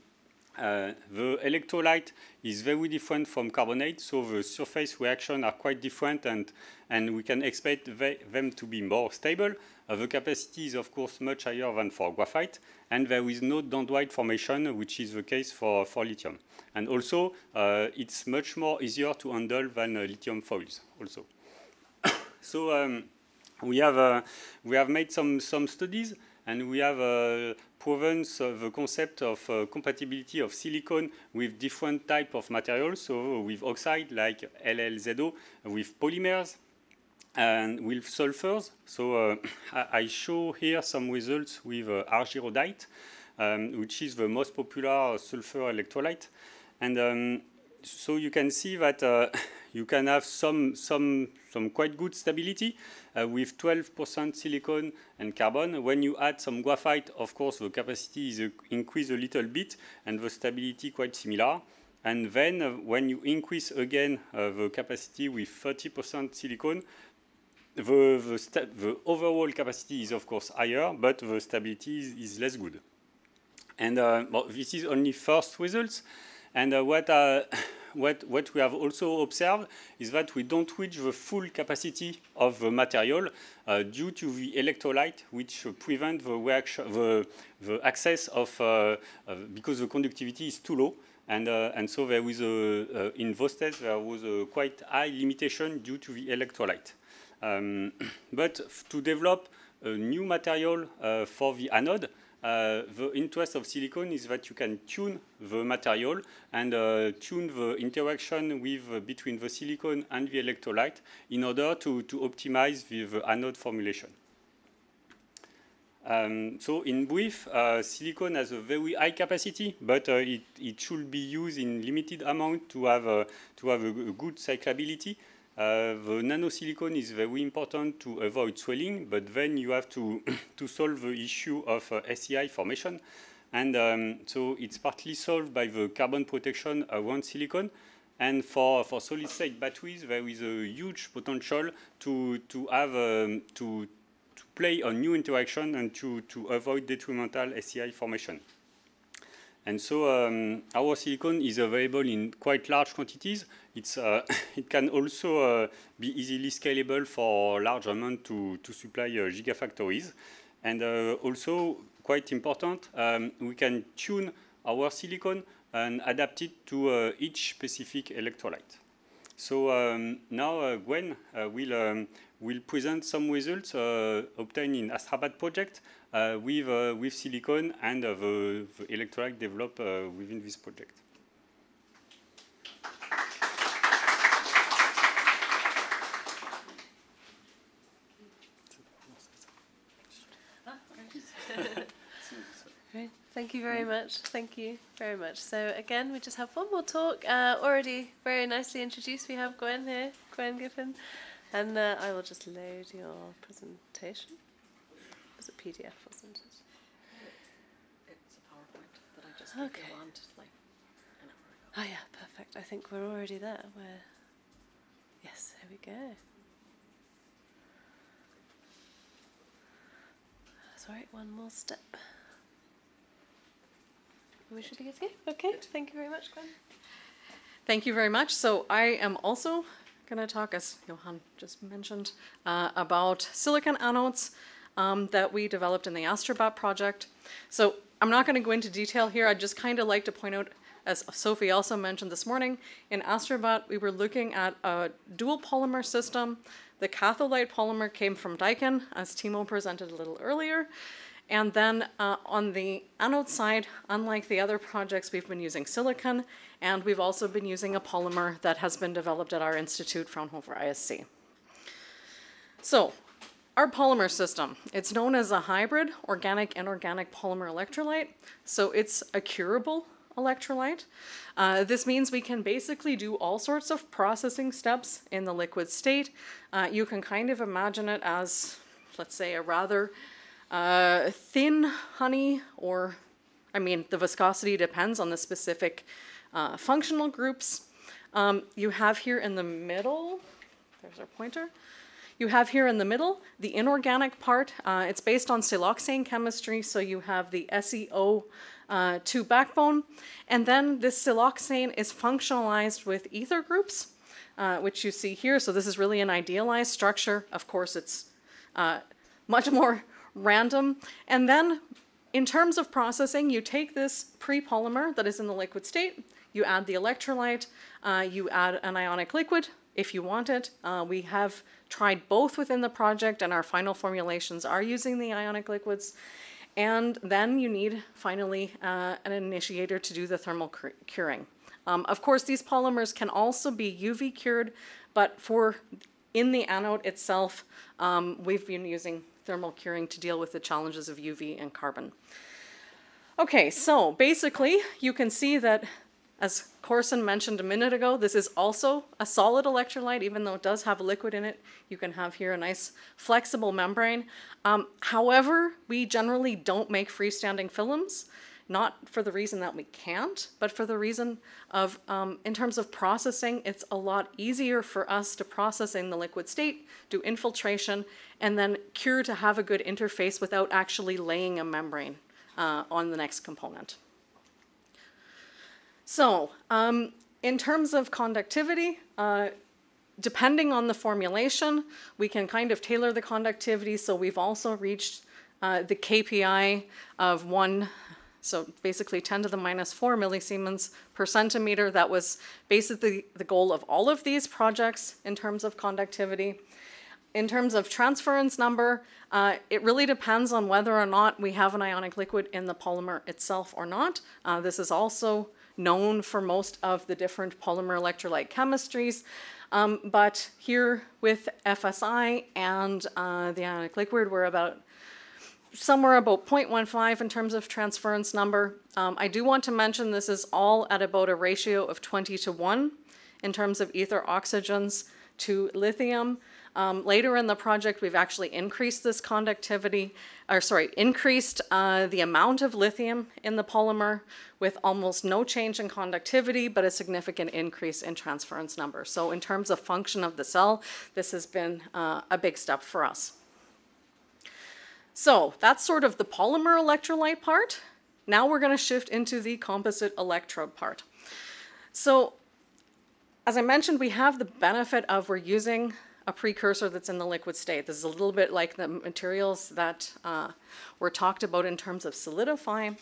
uh, the electrolyte is very different from carbonate, so the surface reactions are quite different and, and we can expect them to be more stable. Uh, the capacity is of course much higher than for graphite and there is no dendrite formation, which is the case for, for lithium. And also, uh, it's much more easier to handle than uh, lithium foils also. so um, we, have, uh, we have made some, some studies and we have proven the concept of uh, compatibility of silicon with different type of materials, so with oxide like LLZO, with polymers, and with sulfurs. So uh, I show here some results with uh, argyrodite, um, which is the most popular sulfur electrolyte. And um, so you can see that uh, you can have some, some, some quite good stability uh, with 12% silicon and carbon. When you add some graphite, of course, the capacity is uh, increased a little bit and the stability quite similar. And then uh, when you increase again uh, the capacity with 30% silicon, the, the, the, overall capacity is of course higher, but the stability is, is less good. And uh, well, this is only first results. And uh, what what, what we have also observed is that we don't reach the full capacity of the material uh, due to the electrolyte, which uh, prevent the, the, the access of, uh, because the conductivity is too low. And, uh, and so there was a, uh, in those tests, there was a quite high limitation due to the electrolyte. Um, but to develop a new material uh, for the anode, uh, the interest of silicon is that you can tune the material and uh, tune the interaction with uh, between the silicon and the electrolyte in order to, to optimize the, the anode formulation. Um, so in brief, uh, silicon has a very high capacity, but uh, it, it, should be used in limited amount to have, to have a, a good cyclability. Uh, the nanosilicon is very important to avoid swelling, but then you have to, to solve the issue of uh, SEI formation. And um, so it's partly solved by the carbon protection around silicon. And for, for solid state batteries, there is a huge potential to, to have um, to, to play on new interaction and to, to avoid detrimental SEI formation. And so um, our silicon is available in quite large quantities. Uh, it can also uh, be easily scalable for large amount to, to supply uh, gigafactories. And uh, also, quite important, um, we can tune our silicon and adapt it to uh, each specific electrolyte. So um, now uh, Gwen will, um, will present some results obtained in Astrabat project uh, with, uh, with silicon and uh, the, the electrolyte developed within this project. Thank you very much. Thank you very much. So again, we just have one more talk. Uh, already very nicely introduced. We have Gwen here, Gwen Giffin, and uh, I will just load your presentation It was a PDF, wasn't it? It's a PowerPoint that I just okay. launched like an hour ago. Oh yeah, perfect. I think we're already there. We're yes, here we go. Sorry, one more step. We should be good to go. Okay, thank you very much, Gwen. Thank you very much. So I am also going to talk, as Johan just mentioned, uh, about silicon anodes um, that we developed in the Astrabat project. So I'm not going to go into detail here. I'd just kind of like to point out, as Sophie also mentioned this morning, in Astrabat we were looking at a dual polymer system. The catholyte polymer came from Daikin, as Timo presented a little earlier. And then uh, on the anode side, unlike the other projects, we've been using silicon, and we've also been using a polymer that has been developed at our institute, Fraunhofer ISC. So, our polymer system, it's known as a hybrid organic inorganic polymer electrolyte. So it's a curable electrolyte. Uh, this means we can basically do all sorts of processing steps in the liquid state. Uh, you can kind of imagine it as, let's say, a rather uh, thin honey, or, I mean, the viscosity depends on the specific uh, functional groups. Um, you have here in the middle, there's our pointer. You have here in the middle the inorganic part. Uh, it's based on siloxane chemistry, so you have the SiO uh, 2 backbone. And then this siloxane is functionalized with ether groups, uh, which you see here. So this is really an idealized structure. Of course, it's uh, much more random. And then in terms of processing, you take this pre-polymer that is in the liquid state, you add the electrolyte, uh, you add an ionic liquid if you want it. Uh, we have tried both within the project and our final formulations are using the ionic liquids. And then you need, finally, uh, an initiator to do the thermal curing. Um, of course, these polymers can also be UV cured, but for in the anode itself, um, we've been using thermal curing to deal with the challenges of UV and carbon. Okay, so basically you can see that as Corsin mentioned a minute ago, this is also a solid electrolyte, even though it does have a liquid in it. You can have here a nice flexible membrane. Um, however, we generally don't make freestanding films, not for the reason that we can't, but for the reason of, um, in terms of processing, it's a lot easier for us to process in the liquid state, do infiltration, and then cure to have a good interface without actually laying a membrane uh, on the next component. So, um, in terms of conductivity, uh, depending on the formulation, we can kind of tailor the conductivity. So we've also reached uh, the KPI of one, so basically 10 to the minus 4 millisiemens per centimeter. That was basically the goal of all of these projects in terms of conductivity. In terms of transference number, uh, it really depends on whether or not we have an ionic liquid in the polymer itself or not. Uh, this is also known for most of the different polymer electrolyte chemistries. Um, but here with FSI and uh, the ionic liquid, we're about somewhere about 0.15 in terms of transference number. Um, I do want to mention this is all at about a ratio of 20 to 1 in terms of ether oxygens to lithium. Um, later in the project, we've actually increased this conductivity, or sorry, increased uh, the amount of lithium in the polymer with almost no change in conductivity, but a significant increase in transference number. So in terms of function of the cell, this has been uh, a big step for us. So that's sort of the polymer electrolyte part. Now we're going to shift into the composite electrode part. So as I mentioned, we have the benefit of we're using a precursor that's in the liquid state. This is a little bit like the materials that uh, were talked about in terms of solidifying.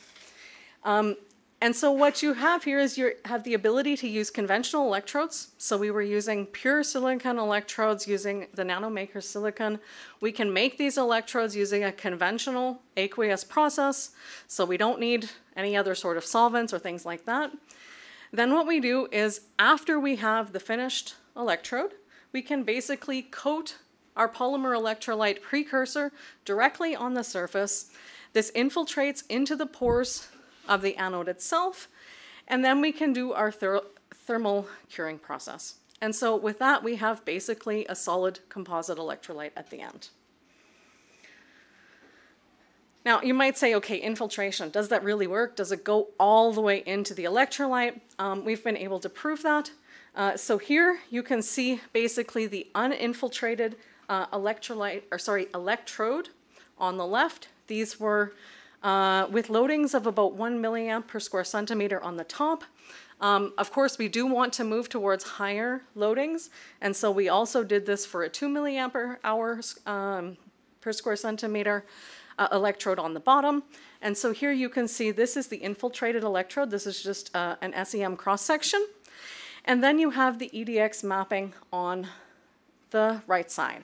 Um, and so what you have here is you have the ability to use conventional electrodes. So we were using pure silicon electrodes using the Nanomaker silicon. We can make these electrodes using a conventional aqueous process. So we don't need any other sort of solvents or things like that. Then what we do is after we have the finished electrode, we can basically coat our polymer electrolyte precursor directly on the surface. This infiltrates into the pores of the anode itself, and then we can do our ther thermal curing process. And so with that, we have basically a solid composite electrolyte at the end. Now, you might say, okay, infiltration, does that really work? Does it go all the way into the electrolyte? Um, we've been able to prove that. Uh, so here you can see basically the uninfiltrated uh, electrolyte, or sorry, electrode on the left. These were uh, with loadings of about one milliamp per square centimeter on the top. Um, of course, we do want to move towards higher loadings, and so we also did this for a two milliampere hour um, per square centimeter uh, electrode on the bottom. And so here you can see this is the infiltrated electrode. This is just uh, an SEM cross section. And then you have the EDX mapping on the right side.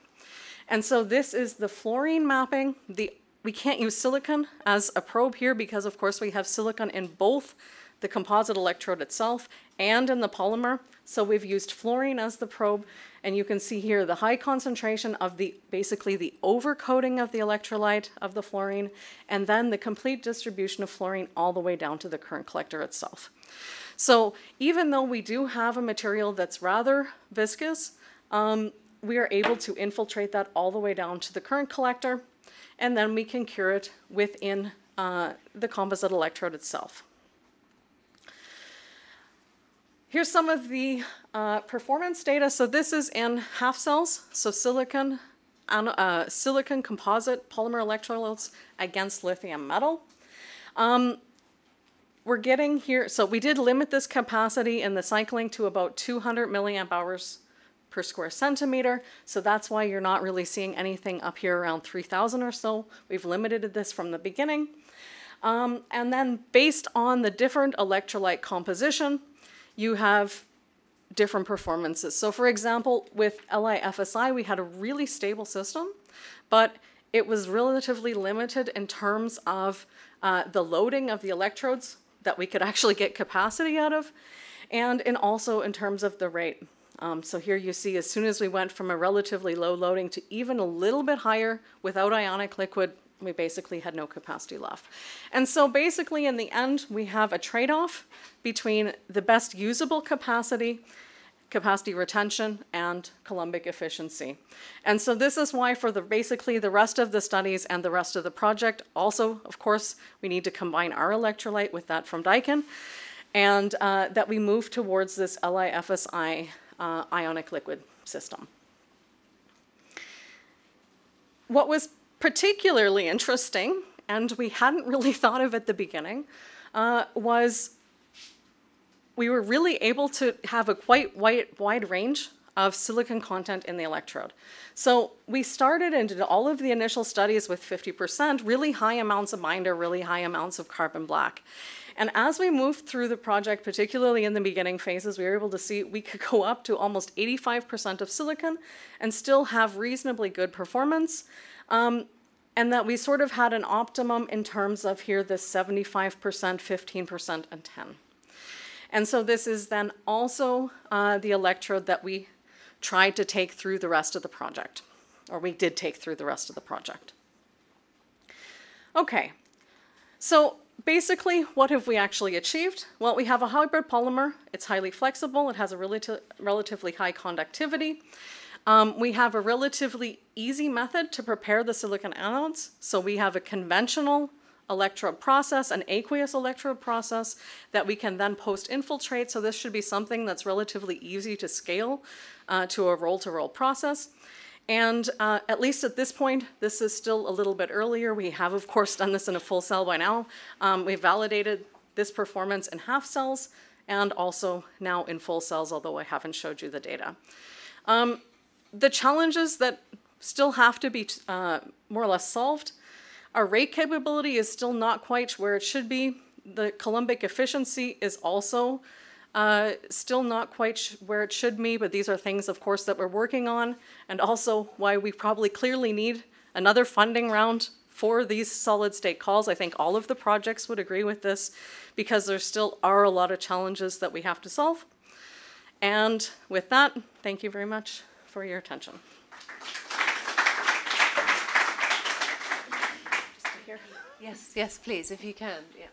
And so this is the fluorine mapping. The, we can't use silicon as a probe here because of course we have silicon in both the composite electrode itself and in the polymer. So we've used fluorine as the probe, and you can see here the high concentration of the, basically the overcoating of the electrolyte of the fluorine, and then the complete distribution of fluorine all the way down to the current collector itself. So even though we do have a material that's rather viscous, um, we are able to infiltrate that all the way down to the current collector, and then we can cure it within uh, the composite electrode itself. Here's some of the uh, performance data. So this is in half cells, so silicon, uh, silicon composite polymer electrolytes against lithium metal. Um, we're getting here, so we did limit this capacity in the cycling to about 200 milliamp hours per square centimeter. So that's why you're not really seeing anything up here around 3000 or so. We've limited this from the beginning. Um, and then based on the different electrolyte composition, you have different performances. So for example, with LiFSI, we had a really stable system, but it was relatively limited in terms of uh, the loading of the electrodes that we could actually get capacity out of, and in also in terms of the rate. Um, so here you see as soon as we went from a relatively low loading to even a little bit higher without ionic liquid, we basically had no capacity left. And so basically in the end, we have a trade-off between the best usable capacity, capacity retention, and Coulombic efficiency. And so this is why for the basically the rest of the studies and the rest of the project, also, of course, we need to combine our electrolyte with that from Daikin, and uh, that we move towards this LiFSI uh, ionic liquid system. What was particularly interesting, and we hadn't really thought of at the beginning, uh, was we were really able to have a quite wide, wide range of silicon content in the electrode. So we started and did all of the initial studies with 50%, really high amounts of binder, really high amounts of carbon black. And as we moved through the project, particularly in the beginning phases, we were able to see we could go up to almost 85% of silicon and still have reasonably good performance. Um, and that we sort of had an optimum in terms of here this 75%, 15%, and 10. And so this is then also uh, the electrode that we tried to take through the rest of the project, or we did take through the rest of the project. Okay, so basically, what have we actually achieved? Well, we have a hybrid polymer. It's highly flexible. It has a relati relatively high conductivity. Um, we have a relatively easy method to prepare the silicon anodes. So we have a conventional electrode process, an aqueous electrode process that we can then post-infiltrate. So this should be something that's relatively easy to scale uh, to a roll-to-roll -roll process. And uh, at least at this point, this is still a little bit earlier. We have, of course, done this in a full cell by now. Um, we've validated this performance in half cells and also now in full cells, although I haven't showed you the data. Um, the challenges that still have to be uh, more or less solved, our rate capability is still not quite where it should be. The Coulombic efficiency is also uh, still not quite where it should be, but these are things, of course, that we're working on, and also why we probably clearly need another funding round for these solid state calls. I think all of the projects would agree with this because there still are a lot of challenges that we have to solve. And with that, thank you very much for your attention. Yes, yes, please, if you can. Yeah.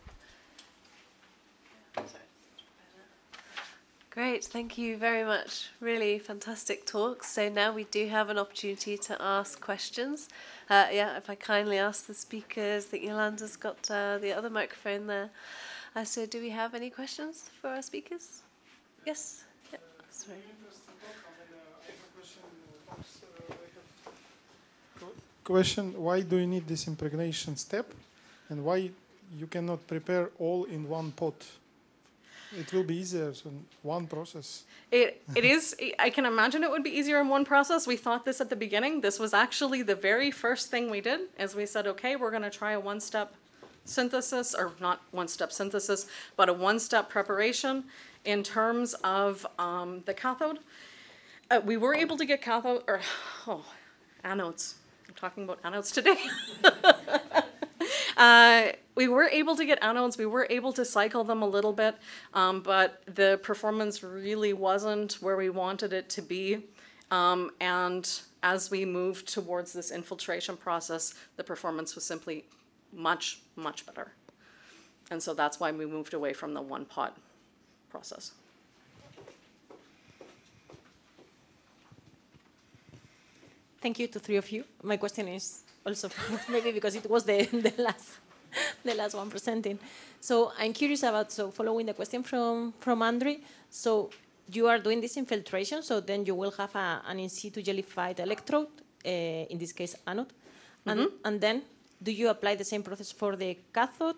Great, thank you very much. Really fantastic talks. So now we do have an opportunity to ask questions. Uh, yeah, if I kindly ask the speakers, that Yolanda's got uh, the other microphone there. Uh, so do we have any questions for our speakers? Yes? Yeah, sorry. question why do you need this impregnation step and why you cannot prepare all in one pot it will be easier in one process. It, it is i can imagine it would be easier in one process. We thought this at the beginning. This was actually the very first thing we did as we said okay we're going to try a one step synthesis or not one step synthesis but a one step preparation in terms of um, the cathode. Uh, we were able to get cathode or oh anodes. I'm talking about anodes today. uh, we were able to get anodes, we were able to cycle them a little bit, um, but the performance really wasn't where we wanted it to be. Um, and as we moved towards this infiltration process, the performance was simply much, much better. And so that's why we moved away from the one pot process. Thank you to three of you. My question is also maybe because it was the, the last the last one presenting. So I'm curious about so following the question from from Andre. So you are doing this infiltration, so then you will have a, an in situ gelified electrode, uh, in this case anode, and, Mhm. and then do you apply the same process for the cathode,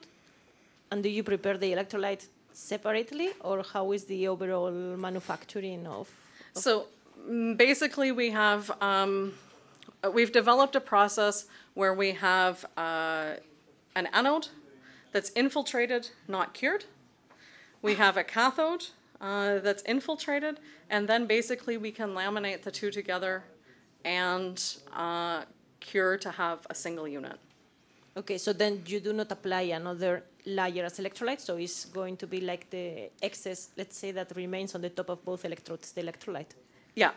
and do you prepare the electrolyte separately, or how is the overall manufacturing of? of So mm, basically, we have um, we've developed a process where we have uh, an anode that's infiltrated, not cured. We have a cathode uh, that's infiltrated, and then basically we can laminate the two together and uh, cure to have a single unit. Okay, so then you do not apply another layer as electrolyte, so it's going to be like the excess, let's say, that remains on the top of both electrodes, the electrolyte. Yeah,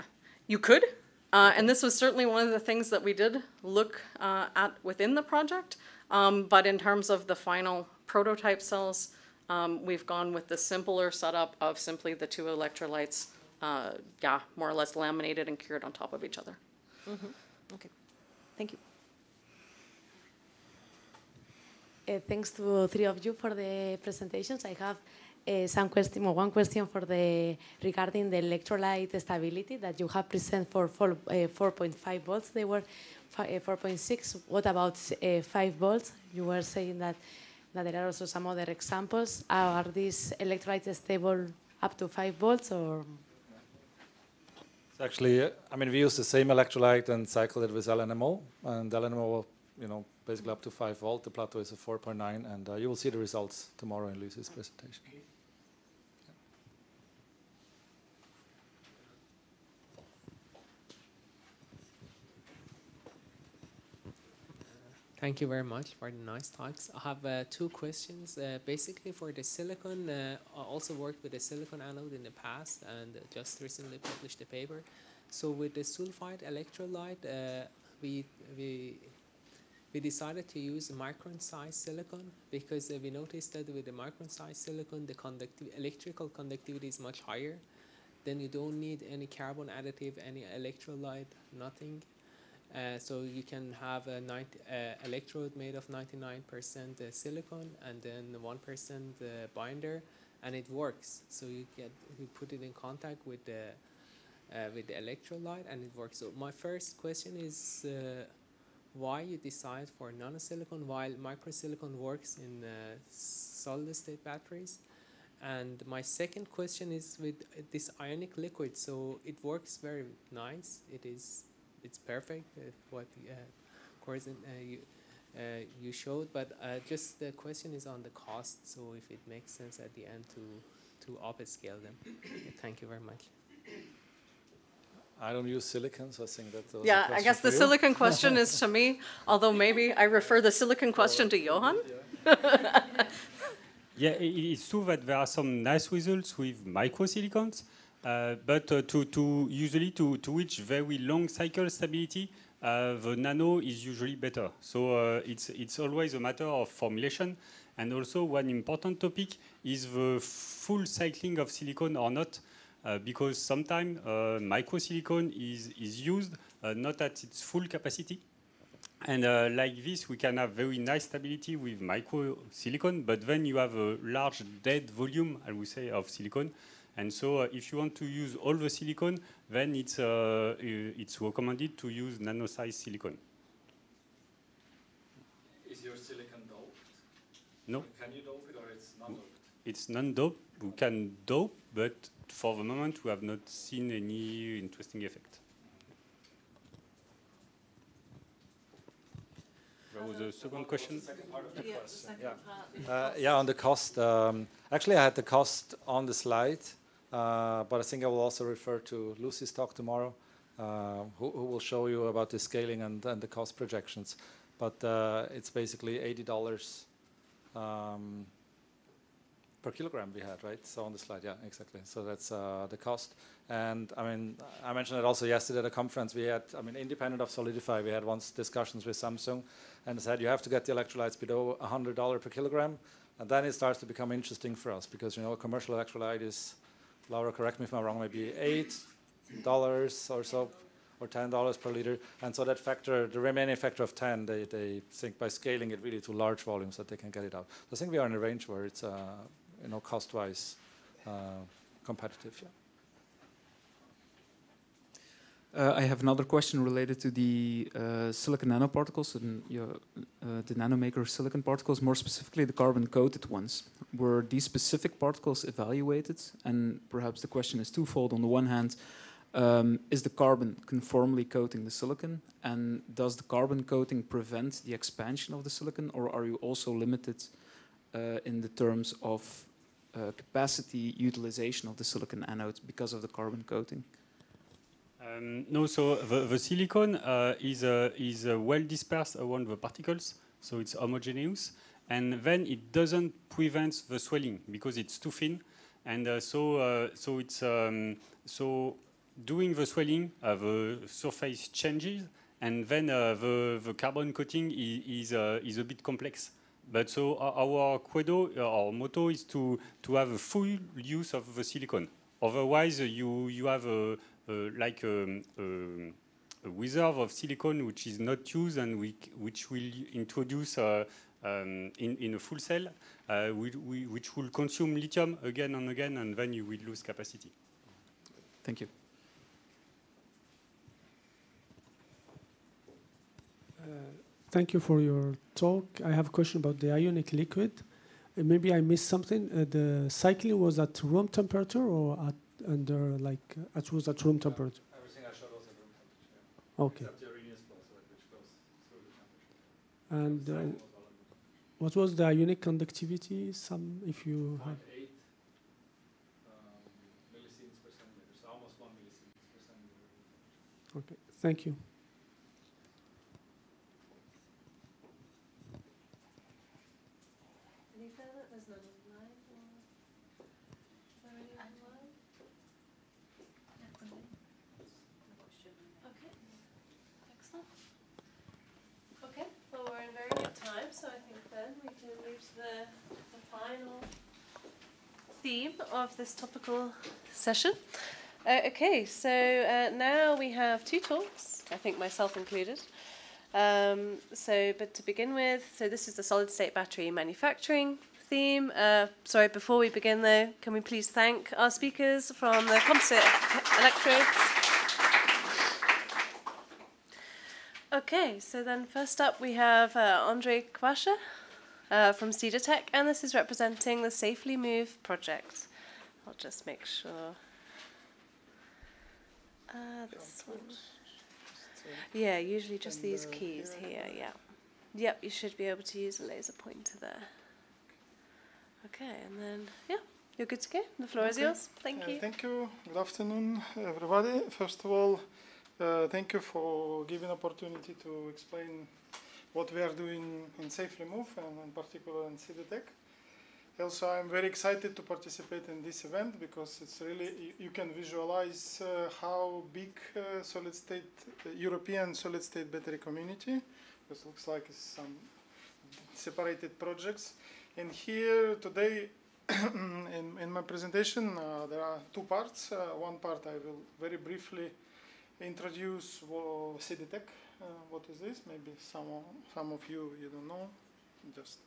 you could. Uh, and this was certainly one of the things that we did look uh, at within the project. Um, but in terms of the final prototype cells, um, we've gone with the simpler setup of simply the two electrolytes, uh, yeah, more or less laminated and cured on top of each other. Okay, thank you. Uh, thanks to three of you for the presentations. I have uh, some question, well, one question for the regarding the electrolyte stability that you have presented for four, uh, 4.5 volts. They were uh, 4.6. What about uh, 5 volts? You were saying that that there are also some other examples. Are these electrolytes stable up to 5 volts or? It's actually, uh, I mean, we use the same electrolyte and cycle it with LNMO, and LNMO, you know, basically up to 5 volt. The plateau is a 4.9, and uh, you will see the results tomorrow in Lucy's presentation. Thank you very much for the nice talks. I have uh, two questions. Uh, basically, for the silicon, uh, I also worked with a silicon anode in the past and just recently published a paper. So with the sulfide electrolyte, uh, we we we decided to use micron size silicon because uh, we noticed that with the micron size silicon, the conductiv electrical conductivity is much higher. Then you don't need any carbon additive, any electrolyte, nothing. Uh, so you can have a 90, uh, electrode made of 99% uh, silicon and then 1% uh, binder, and it works. So you get you put it in contact with the uh, with the electrolyte, and it works. So my first question is uh, why you decide for nanosilicon while microsilicon works in solid state batteries. And my second question is with this ionic liquid. So it works very nice. It is it's perfect uh, what uh, of course uh, you uh, you showed but uh, just the question is on the cost so if it makes sense at the end to to upscale them thank you very much I don't use silicon, so I think that was Yeah, I guess for the you. silicon question is to me, although maybe I refer the silicon question to Johan. Yeah, i- i- it's true that there are some nice results with microsilicons, uh, but uh, to, to usually to, to reach very long cycle stability, uh, the nano is usually better. So uh, it's it's always a matter of formulation, and also one important topic is the full cycling of silicon or not, uh, because sometimes uh, microsilicon is is used uh, not at its full capacity. And uh, like this, we can have very nice stability with micro silicon, but then you have a large dead volume, I would say, of silicon. And so uh, if you want to use all the silicon, then it's, uh, it's recommended to use nano-size silicon. Is your silicon doped? No, Can you dope it or it's not doped? it's non-dope. We can dope, but for the moment, we have not seen any interesting effect. There was a second question. Uh, yeah, on the cost. Um, actually, I had the cost on the slide, uh, but I think I will also refer to Lucy's talk tomorrow, uh, who, who will show you about the scaling and, and the cost projections. But uh, it's basically eighty dollars um, per kilogram we had, right? So on the slide, yeah, exactly. So that's uh, the cost. And I mean, I mentioned it also yesterday at a conference. We had, I mean, independent of Solidify, we had once discussions with Samsung and said you have to get the electrolytes below $100 per kilogram. And then it starts to become interesting for us because, you know, a commercial electrolyte is, Laura, correct me if I'm wrong, maybe $8 or so or $10 per liter. And so that factor, the remaining factor of 10, they, they think by scaling it really to large volumes that they can get it out. So I think we are in a range where it's, uh, you know, cost-wise uh, competitive. Yeah. Uh, I have another question related to the uh, silicon nanoparticles and uh, the nanomaker silicon particles, more specifically the carbon-coated ones. Were these specific particles evaluated? And perhaps the question is twofold. On the one hand, um, is the carbon conformally coating the silicon? And does the carbon coating prevent the expansion of the silicon? Or are you also limited uh, in the terms of uh, capacity utilization of the silicon anode because of the carbon coating? Um, no, so the, the silicon uh, is, uh, is uh, well dispersed around the particles, so it's homogeneous, and then it doesn't prevent the swelling because it's too thin, and uh, so uh, so it's um, so during the swelling uh, the surface changes, and then the the carbon coating is is, is a bit complex. But so our credo, our motto is to to have a full use of the silicon. Otherwise, you you have a like a, um, a, a, reserve of silicon which is not used and we, which will introduce uh, um, in, in a full cell, uh, we, we, which will consume lithium again and again, and then you will lose capacity. Thank you. thank you for your talk. I have a question about the ionic liquid. Uh, maybe I missed something. Uh, the cycling was at room temperature or at under like uh, it was at room temperature. Everything I showed was at room temperature. Okay. And uh, what was the ionic conductivity? Some, if you have. Eight um, millisiemens per centimeter, so almost one millisiemens per centimeter. Okay, thank you. The, the final theme of this topical session. Uh, okay, so uh, now we have two talks, I think myself included. Um, so, but to begin with, so this is the solid state battery manufacturing theme. Uh, sorry, before we begin though, can we please thank our speakers from the composite electrodes? Okay, so then first up we have uh, Andre Kvasha uh, from CIDETEC, and this is representing the SAFELiMOVE project. I'll just make sure. Uh, this one. Yeah, usually just these keys here, yeah. Yep, you should be able to use a laser pointer there. Okay, and then, yeah, you're good to go. The floor okay. is yours. Thank uh, you. Thank you. Good afternoon, everybody. First of all, uh, thank you for giving opportunity to explain what we are doing in SAFELiMOVE and in particular in CIDETEC. Also, I'm very excited to participate in this event because it's really, you, can visualize uh, how big uh, solid state, uh, European solid state battery community, this looks like some separated projects. And here today, in, in my presentation, uh, there are two parts. Uh, one part I will very briefly introduce CIDETEC, Uh, what is this? Maybe some some of you you don't know. Just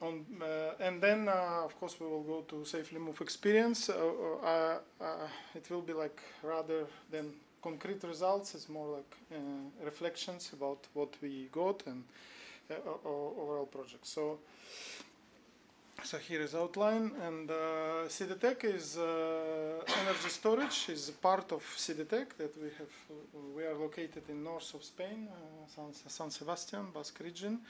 on, uh, and then uh, of course we will go to SAFELiMOVE experience. Uh, uh, it will be like rather than concrete results. It's more like reflections about what we got and overall project. So. So here is outline and uh, CIDETEC is uh, energy storage is part of CIDETEC that we have. Uh, we are located in north of Spain, uh, San, San, Sebastian, Basque region,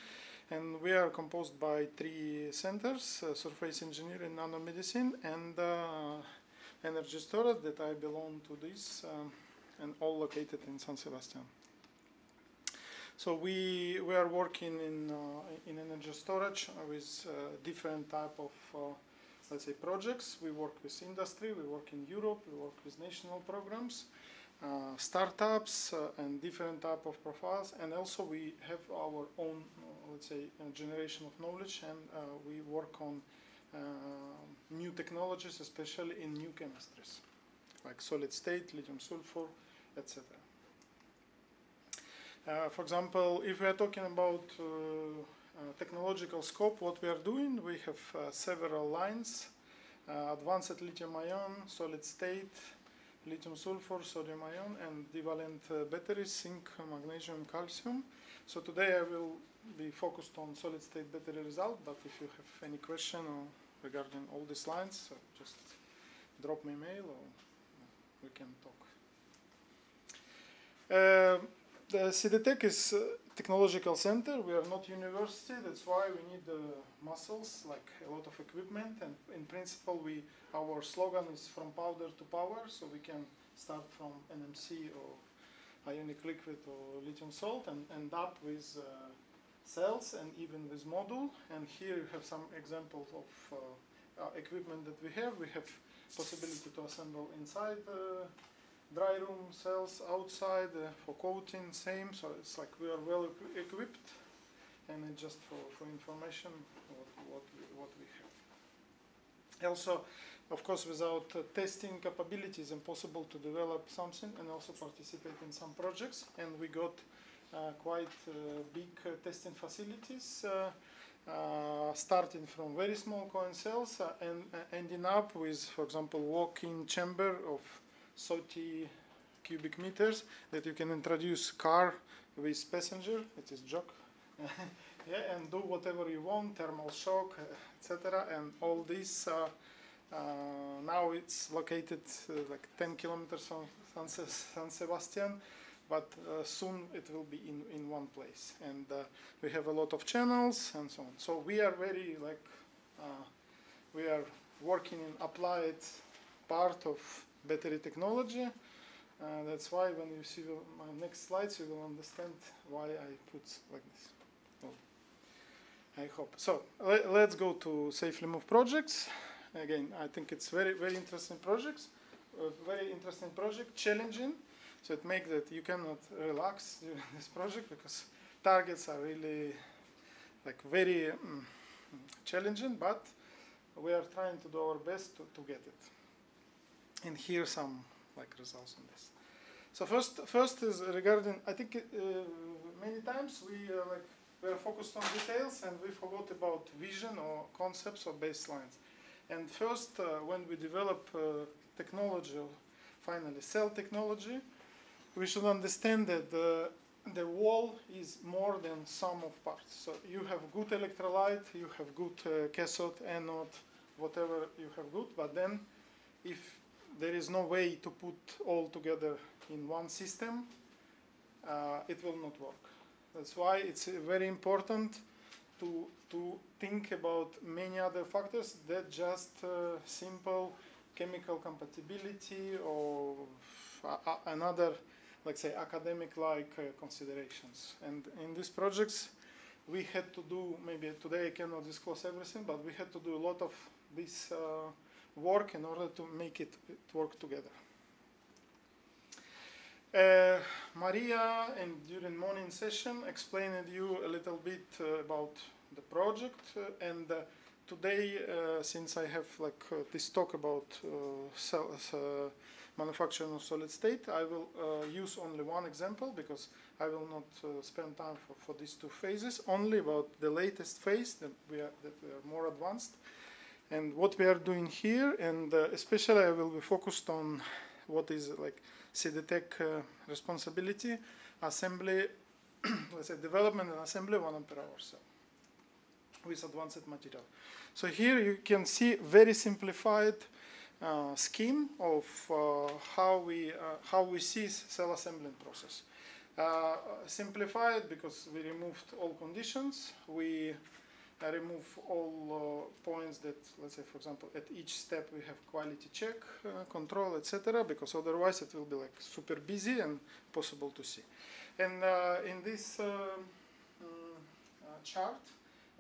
and we are composed by three centers: uh, surface engineering, nanomedicine, and uh, energy storage. That I belong to this, um, and all located in San Sebastian. So we we are working in in energy storage with different type of let's say projects. We work with industry, we work in Europe, we work with national programs, uh, startups, uh, and different type of profiles. And also we have our own, uh, let's say, generation of knowledge, and we work on new technologies, especially in new chemistries, like solid state, lithium sulfur, etc. Uh, for example, if we are talking about uh, uh, technological scope, what we are doing, we have uh, several lines, uh, advanced lithium ion, solid state, lithium sulfur, sodium ion, and divalent batteries, zinc, magnesium, calcium. So today I will be focused on solid state battery result, but if you have any question regarding all these lines, just drop me a mail or we can talk. Uh, the CIDETEC is technological center. We are not university. That's why we need the muscles, like a lot of equipment. And in principle, we our slogan is from powder to power. So we can start from NMC or ionic liquid or lithium salt and end up with uh, cells and even with module. And here you have some examples of uh, uh, equipment that we have. We have possibility to assemble inside dry room cells outside uh, for coating, same. So it's like we are well equipped, and just for, for information what, what, we, what we have. Also, of course, without uh, testing capabilities, impossible to develop something and also participate in some projects. And we got uh, quite uh, big uh, testing facilities. Uh, starting from very small coin cells and ending up with, for example, walk-in chamber of 30 cubic meters that you can introduce car with passenger, it is joke, yeah, and do whatever you want, thermal shock, etc. And all this, uh, uh, now it's located uh, like 10 kilometers from San, San Sebastian, but uh, soon it will be in, in one place. And uh, we have a lot of channels and so on. So we are very like, uh, we are working in applied part of battery technology. Uh, that's why when you see my next slides, you will understand why I put like this. Well, I hope. So let, us go to SAFELiMOVE projects. Again, I think it's very, very interesting projects. A very interesting project, challenging. So it makes that you cannot relax during this project because targets are really like very um, challenging, but we are trying to do our best to, to get it and here some like results on this. So first, first is regarding. I think uh, many times we uh, like we are focused on details and we forgot about vision or concepts or baselines. And first, uh, when we develop uh, technology, finally cell technology, we should understand that the the wall is more than sum of parts. So you have good electrolyte, you have good uh, cathode, anode, whatever you have good, but then if there is no way to put all together in one system, uh, it will not work. That's why it's very important to, to think about many other factors than just uh, simple chemical compatibility or uh, another, let's say, academic-like uh, considerations. And in these projects, we had to do, maybe today I cannot disclose everything, but we had to do a lot of this uh, work in order to make it, it work together. Uh, Maria, and during morning session, explained you a little bit uh, about the project, uh, and uh, today, uh, since I have like uh, this talk about manufacturing of solid state, I will use only one example because I will not spend time for, for these two phases. Only about the latest phase that we are that we are more advanced and what we are doing here, and uh, especially I will be focused on what is like CIDETEC uh, responsibility, assembly, let's say development and assembly one ampere hour cell with advanced material. So here you can see very simplified uh, scheme of uh, how we uh, how we see cell assembling process. Uh, simplified because we removed all conditions. We remove all uh, points that, let's say, for example, at each step we have quality check, uh, control, etc. Because otherwise it will be like super busy and possible to see. And uh, in this um, mm, uh, chart,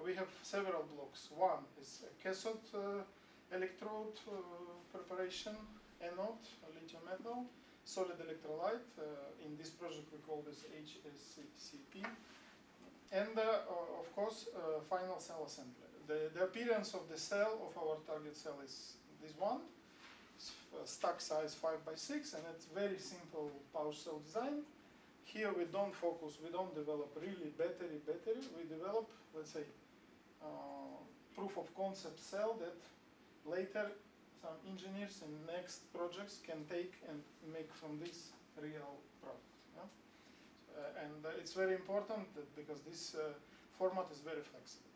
we have several blocks. One is cathode uh, electrode uh, preparation, anode, lithium metal, solid electrolyte. In this project we call this HSCP. And uh, of course, uh, final cell assembly. The, the appearance of the cell of our target cell is this one, uh, stack size 5 by 6 and it's very simple power cell design. Here we don't focus, we don't develop really battery battery, we develop, let's say, uh, proof of concept cell that later some engineers in next projects can take and make from this real product. Yeah? Uh, and uh, it's very important because this uh, format is very flexible.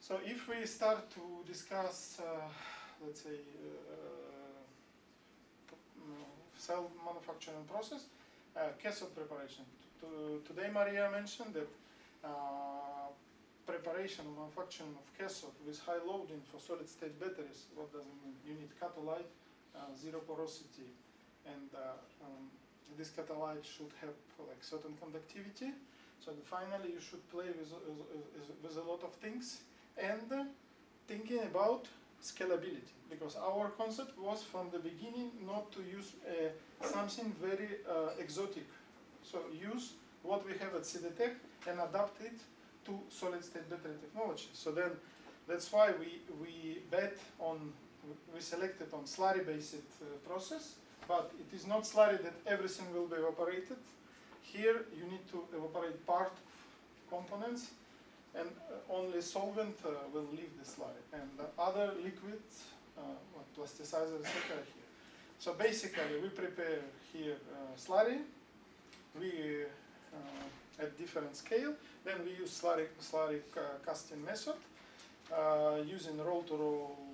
So if we start to discuss, uh, let's say, uh, cell manufacturing process, cathode preparation. To, today Maria mentioned that preparation or manufacturing of cathode with high loading for solid state batteries, what does it mean? You need catholyte, uh, zero porosity, and uh, um, this catholyte should have like certain conductivity. So finally you should play with, with, with a lot of things and uh, thinking about scalability because our concept was from the beginning not to use uh, something very uh, exotic. So use what we have at CIDETEC and adapt it to solid state battery technology. So then that's why we, we bet on, we selected on slurry based uh, process, but it is not slurry that everything will be evaporated. Here you need to evaporate part of components and uh, only solvent uh, will leave the slurry and the other liquids, uh, plasticizer, etc. here. So basically we prepare here uh, slurry, we uh, at different scale, then we use slurry, slurry casting method uh, using roll-to-roll um, uh,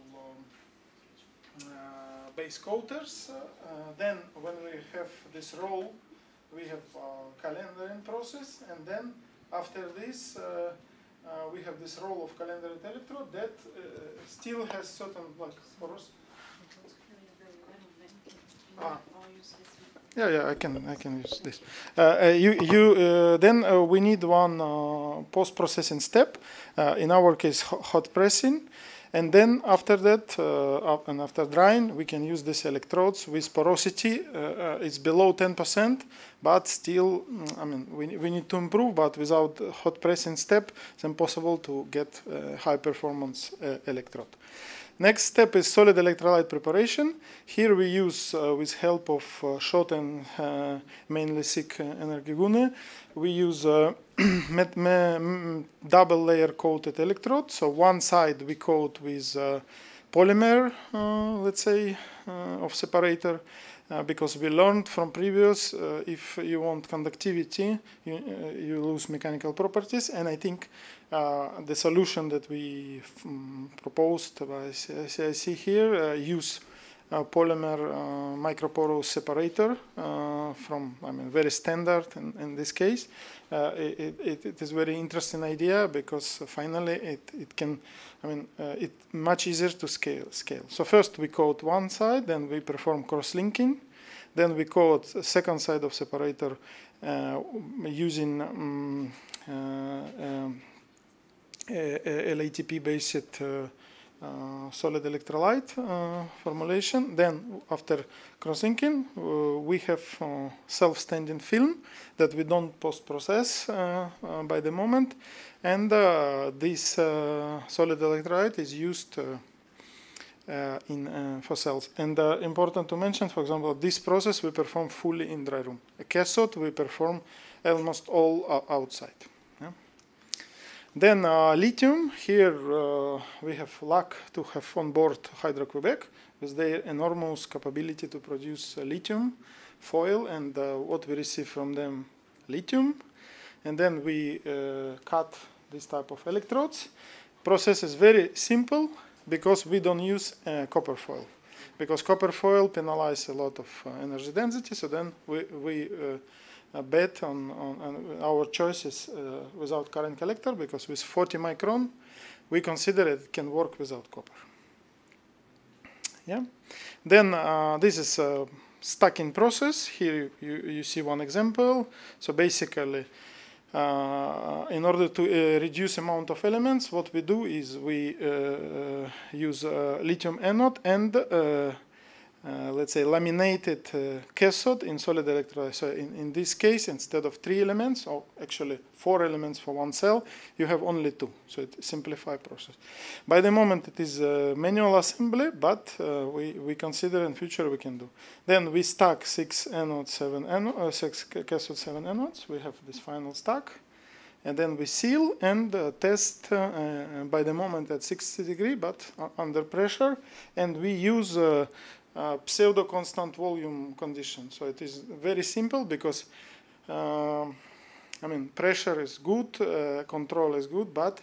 base coaters. Uh, then when we have this roll, we have calendering process, and then after this, uh, we have this roll of calendered electrode that uh, still has certain like porous. Ah. Yeah, yeah, I can, I can use this. Uh, uh, you, you, uh, then uh, we need one uh, post-processing step. Uh, in our case, hot pressing, and then after that, and after drying, we can use these electrodes with porosity. it's below 10%, but still, mm, I mean, we, we need to improve. But without hot pressing step, it's impossible to get high performance electrode. Next step is solid electrolyte preparation. Here we use, uh, with help of uh, short and uh, mainly CIC energy Energiegune, we use uh, double layer coated electrode. So one side we coat with uh, polymer, let's say, of separator, uh, because we learned from previous uh, if you want conductivity you, uh, you, lose mechanical properties and I think the solution that we um, proposed by CIC here use uh, polymer uh, microporous separator uh, from, I mean, very standard in, in this case. It, it, it is very interesting idea because finally it, it can, I mean, it much easier to scale. scale. So first we coat one side, then we perform cross-linking, then we coat second side of separator using um, um, LATP-based uh, solid electrolyte uh, formulation. Then after cross-linking, uh, we have self-standing film that we don't post-process by the moment. And this solid electrolyte is used uh, in uh, for cells. And uh, important to mention, for example, this process we perform fully in dry room. A cathode we perform almost all outside. Then uh, lithium, here uh, we have luck to have on board Hydro-Quebec with their enormous capability to produce uh, lithium foil and uh, what we receive from them, lithium. And then we uh, cut this type of electrodes. Process is very simple because we don't use uh, copper foil. Because copper foil penalizes a lot of energy density, so then we, we bet on, on, on our choices uh, without current collector because with 40 micron we consider it can work without copper. Yeah. Then uh, this is a stacking process. Here you, you see one example. So basically, uh, in order to uh, reduce amount of elements, what we do is we uh, use lithium anode and uh, let's say, laminated uh, cathode in solid electrolyte. So in, in this case, instead of three elements, or actually four elements for one cell, you have only two. So it simplifies process. By the moment, it is manual assembly, but uh, we, we consider in future we can do. Then we stack six anodes, seven anodes, uh, six cathode, seven anodes. We have this final stack. And then we seal and uh, test uh, by the moment at 60 degree, but under pressure. And we use uh, pseudo constant volume condition. So it is very simple because uh, I mean pressure is good, uh, control is good, but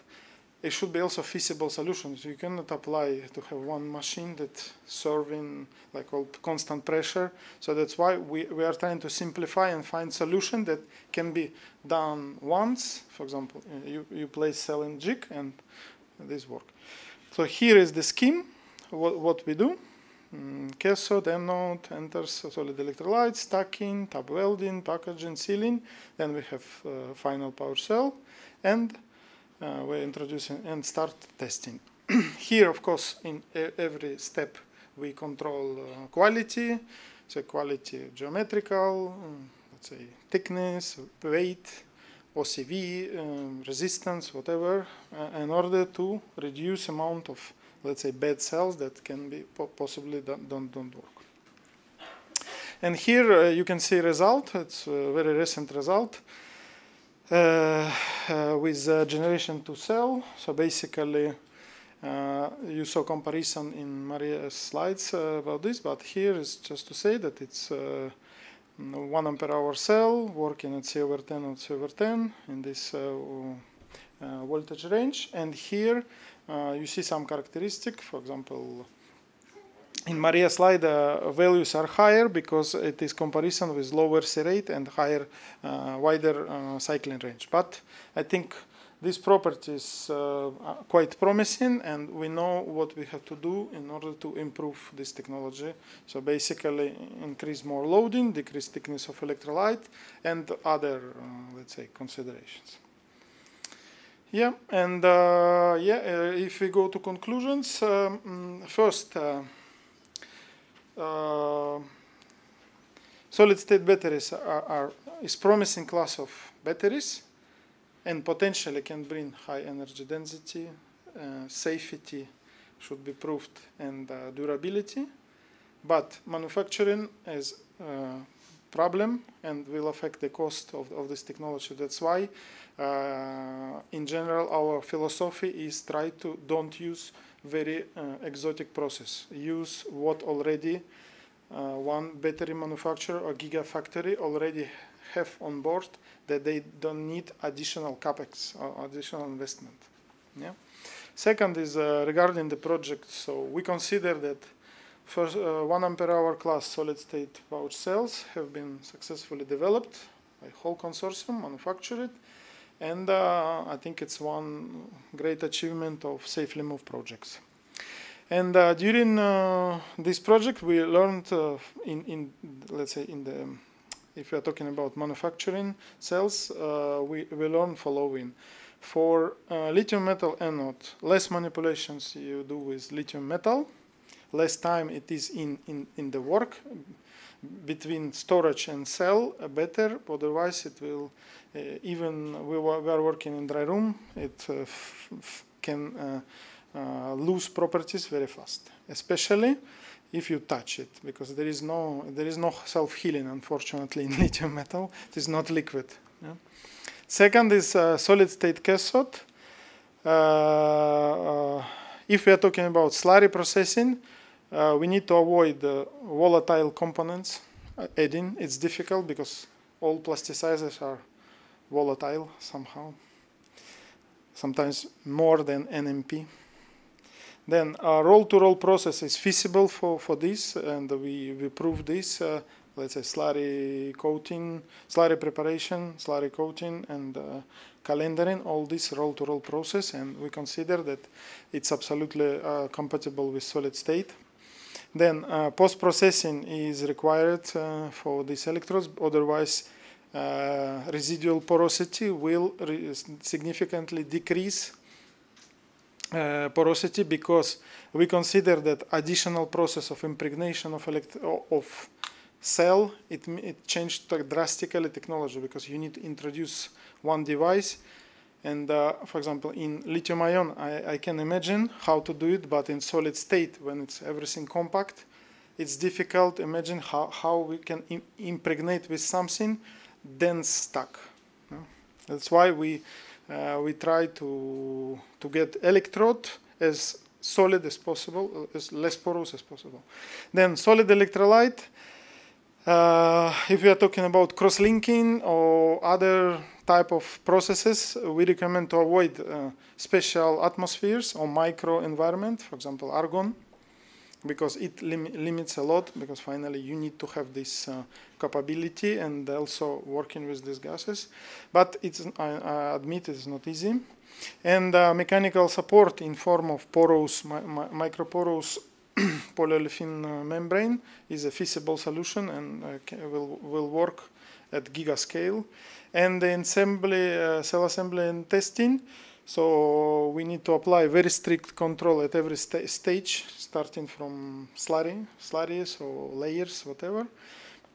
it should be also feasible solutions. You cannot apply to have one machine that serving like all constant pressure. So that's why we, we are trying to simplify and find solution that can be done once. For example, you, you place cell in jig and this work. So here is the scheme, what, what we do. Mm, cathode, anode, enters solid electrolyte, stacking, tab welding, packaging, sealing. Then we have uh, final power cell, and uh, we introduce and start testing. Here, of course, in every step we control uh, quality, so quality geometrical, um, let's say thickness, weight, OCV, um, resistance, whatever, uh, in order to reduce amount of let's say, bad cells that can be po possibly don't, don't, work. And here uh, you can see result. It's a very recent result uh, uh, with generation 2 cell. So basically, uh, you saw comparison in Maria's slides uh, about this, but here is just to say that it's uh, 1 ampere hour cell working at C over 10 or C over 10 in this voltage range. And here uh, you see some characteristic, for example, in Maria slide, uh, values are higher because it is comparison with lower C rate and higher, uh, wider uh, cycling range. But I think this property is uh, quite promising and we know what we have to do in order to improve this technology. So basically increase more loading, decrease thickness of electrolyte and other, uh, let's say, considerations. Yeah, and uh, yeah, uh, if we go to conclusions, um, first, uh, uh, solid-state batteries are, are, is promising class of batteries, and potentially can bring high energy density, uh, safety should be proved, and durability. But manufacturing is problem and will affect the cost of, of this technology. That's why in general, our philosophy is try to don't use very uh, exotic process. Use what already uh, one battery manufacturer or gigafactory already have on board that they don't need additional capex or additional investment. Yeah. Second is uh, regarding the project. So we consider that first uh, one ampere hour class solid state pouch cells have been successfully developed by whole consortium, manufactured and uh, I think it's one great achievement of SAFELiMOVE projects. And uh, during uh, this project, we learned uh, in, in, let's say, in the, if we are talking about manufacturing cells, uh, we, we learned following. For uh, lithium metal anode, less manipulations you do with lithium metal, less time it is in, in, in the work between storage and cell, better, otherwise it will uh, even we, we are working in dry room, it uh, can uh, lose properties very fast, especially if you touch it, because there is no there is no self-healing, unfortunately, in lithium metal. It is not liquid. Yeah? Second is solid-state cathode. if we are talking about slurry processing, uh, we need to avoid uh, volatile components uh, adding. It's difficult because all plasticizers are volatile somehow, sometimes more than NMP. Then a roll-to-roll process is feasible for, for this, and we, we prove this, uh, let's say slurry coating, slurry preparation, slurry coating, and uh, calendering all this roll-to-roll process, and we consider that it's absolutely uh, compatible with solid state. Then uh, post-processing is required uh, for these electrodes, otherwise uh, residual porosity will re significantly decrease uh, porosity because we consider that additional process of impregnation of, of cell, it, it changed drastically technology because you need to introduce one device. And uh, for example, in lithium ion, I, I, can imagine how to do it, but in solid state, when it's everything compact, it's difficult. To imagine how, how we can Im impregnate with something, then stuck. That's why we uh, we try to to get electrode as solid as possible, as less porous as possible. Then solid electrolyte. Uh, if we are talking about cross-linking or other type of processes, we recommend to avoid uh, special atmospheres or micro environment, for example, argon, because it lim limits a lot, because finally you need to have this uh, capability and also working with these gases. But it's, I, I admit it's not easy. And uh, mechanical support in form of porous, mi microporous polyolefin uh, membrane is a feasible solution and uh, will, will work at gigascale. And the assembly, uh, cell assembly and testing, so we need to apply very strict control at every sta stage, starting from slurry, slurries or layers, whatever.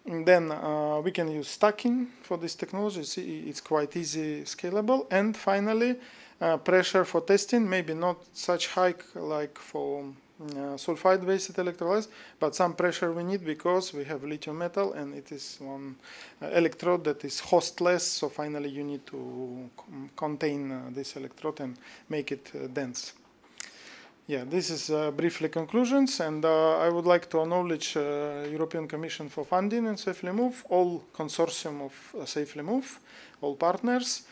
And then uh, we can use stacking for this technology. It's, it's quite easy, scalable. And finally, uh, pressure for testing, maybe not such high like for uh, sulfide-based electrolytes, but some pressure we need because we have lithium metal and it is one uh, electrode that is hostless. So finally, you need to contain uh, this electrode and make it uh, dense. Yeah, this is uh, briefly conclusions, and uh, I would like to acknowledge European Commission for funding and SAFELiMOVE, all consortium of SAFELiMOVE, all partners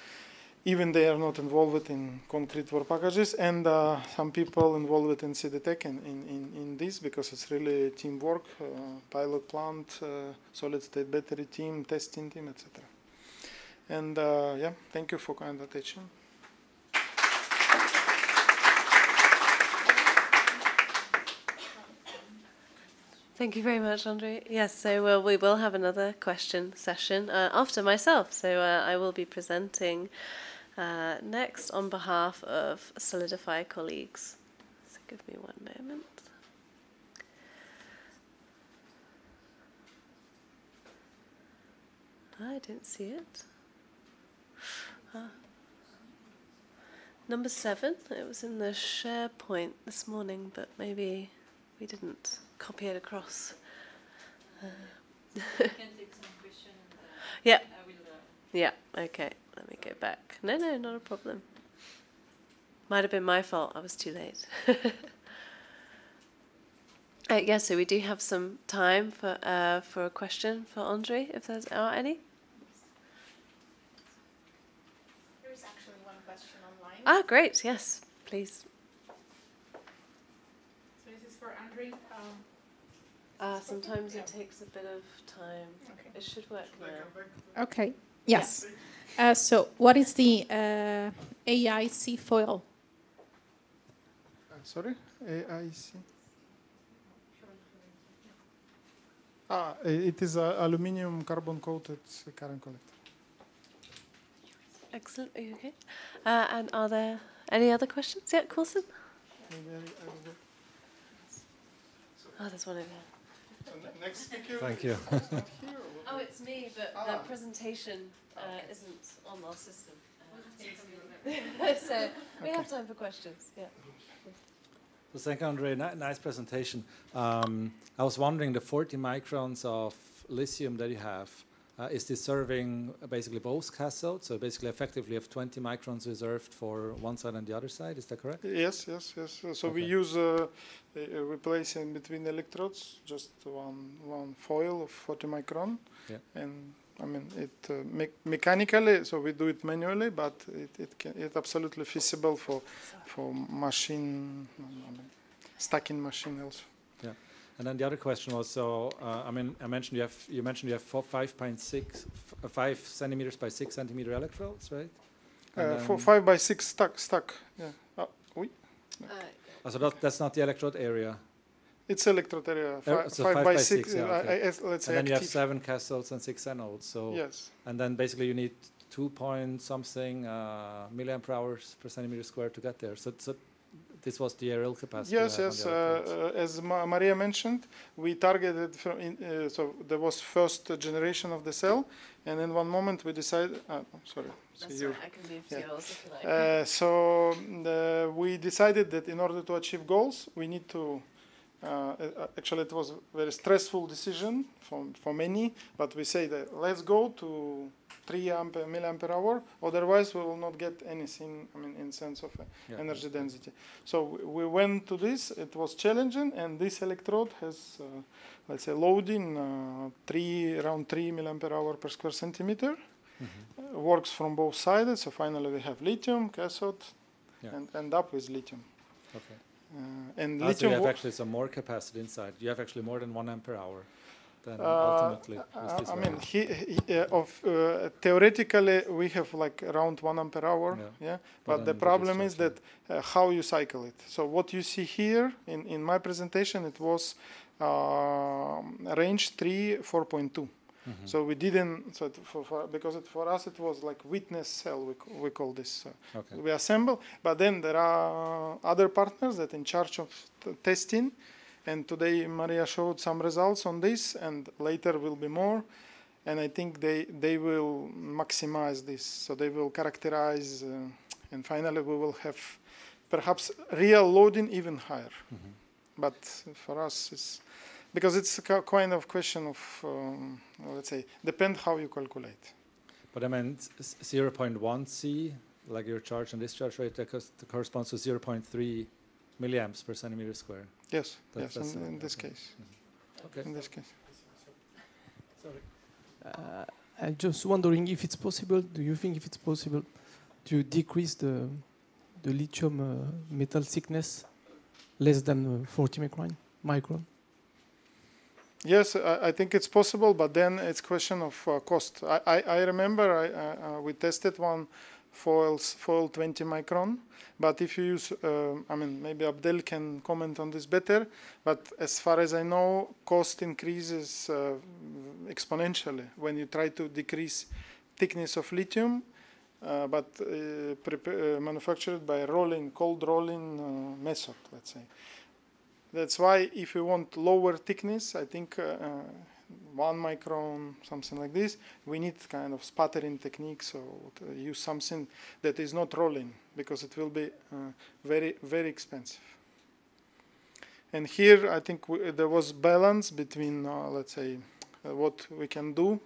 even they are not involved in concrete work packages, and uh, some people involved in CIDETEC in, in, in, this because it's really teamwork, uh, pilot plant, uh, solid state battery team, testing team, etc. And uh, yeah, thank you for kind attention. Thank you very much, Andre. Yes, so well, we will have another question session uh, after myself. So uh, I will be presenting uh, next, on behalf of Solidify colleagues, so give me one moment. I didn't see it. Ah. Number seven, it was in the SharePoint this morning, but maybe we didn't copy it across. Uh. yeah. Yeah, okay. Let me go back. No, no, not a problem. Might have been my fault. I was too late. uh, yeah, so we do have some time for uh, for a question for Andre, if there's are any. There's actually one question online. Ah, great. Yes, please. So this is for Andre. Um, uh, sometimes it takes a bit of time. Okay. It should work now. Okay. Yes. Yeah. Uh, so, what is the uh, AIC foil? Uh, sorry, AIC. Ah, it is a aluminium carbon coated current collector. Excellent. Are you okay? Uh, and are there any other questions? Yeah, Coulson? Oh, there's one over there. Next speaker. Thank you. oh, it's me, but ah. the presentation uh, isn't on our system. Uh, so we have time for questions. Yeah. So thank you, Andre. nice presentation. Um, I was wondering the 40 microns of lithium that you have. Uh, is this serving basically both cathodes? So basically, effectively, have 20 microns reserved for one side and the other side. Is that correct? Yes, yes, yes. So okay. we use uh, we place in between electrodes just one one foil of 40 micron, yeah. and I mean, it uh, me mechanically, so we do it manually, but it, it can, it's absolutely feasible for for machine, I mean, stacking machine also. Yeah, and then the other question was, so uh, I mean, I mentioned you have you mentioned you have four, 5.6, uh, five centimeters by six centimeter electrodes, right? Uh, And for then- five by six stack. Stack. Yeah. Oh, oui. Oh, so that, that's not the electrode area. It's electrode area. Uh, Fi- so five, by six. yeah, uh, I- okay. I- let's and say then you have seven cathodes and six anodes. So Yes. And then basically you need two point something uh, milliampere hours per centimeter square to get there. So, so this was the areal capacity. Yes, yes. Uh, uh, as Ma- Maria mentioned, we targeted from in, uh, so there was first generation of the cell, and in one moment we decided. Uh, sorry. so That's you- all right, I can move to yours if you like. Uh, so the, we decided that in order to achieve goals, we need to. Uh, uh, actually, it was a very stressful decision for, for many, but we say that let's go to 3 ampere, milliampere hour, otherwise we will not get anything, I mean, in sense of uh, Yeah. energy density. So we went to this, it was challenging, and this electrode has, uh, let's say, loading uh, 3, around 3 milliampere hour per square centimeter. Mm-hmm. Uh, works from both sides, so finally we have lithium, cathode, Yeah. and end up with lithium. Okay. Uh, and Ah, so lithium you have actually some more capacity inside. You have actually more than one ampere hour. Then Uh, ultimately, uh, I mean, he, he, of theoretically we have like around one ampere hour, Yeah. yeah. But But the problem is that uh, how you cycle it. So what you see here in in my presentation, it was um range three, four point two. Mhm. So we didn't. So it, for, for because it, for us it was like witness cell. We, we call this. Uh, Okay. We assemble, but then there are other partners that in charge of t- testing. And today Maria showed some results on this, and later will be more. And I think they they will maximize this. So they will characterize, uh, and finally we will have perhaps real loading even higher. Mhm. But for us, it's because it's a kind of question of um, let's say depend how you calculate. But I meant 0.1 C, like your charge and discharge rate, that, cos- that corresponds to 0.3 milliamps per centimeter square. Yes, That- yes, that's in, in this okay. case. Mhm. Okay. In this case. Uh, I'm just wondering if it's possible. Do you think if it's possible to decrease the the lithium uh, metal thickness less than uh, 40 micron? Micron. Yes, I, I think it's possible, but then it's question of uh, cost. I, I, I remember I, uh, uh, we tested one foils foil 20 micron, but if you use, uh, I mean, maybe Abdel can comment on this better. But as far as I know, cost increases uh, exponentially when you try to decrease thickness of lithium. Uh, but manufactured by rolling, cold rolling method, let's say. That's why if you want lower thickness, I think uh, uh, one micron, something like this, we need kind of sputtering technique. So to use something that is not rolling because it will be uh, very very expensive. And here I think w- there was balance between uh, let's say uh, what we can do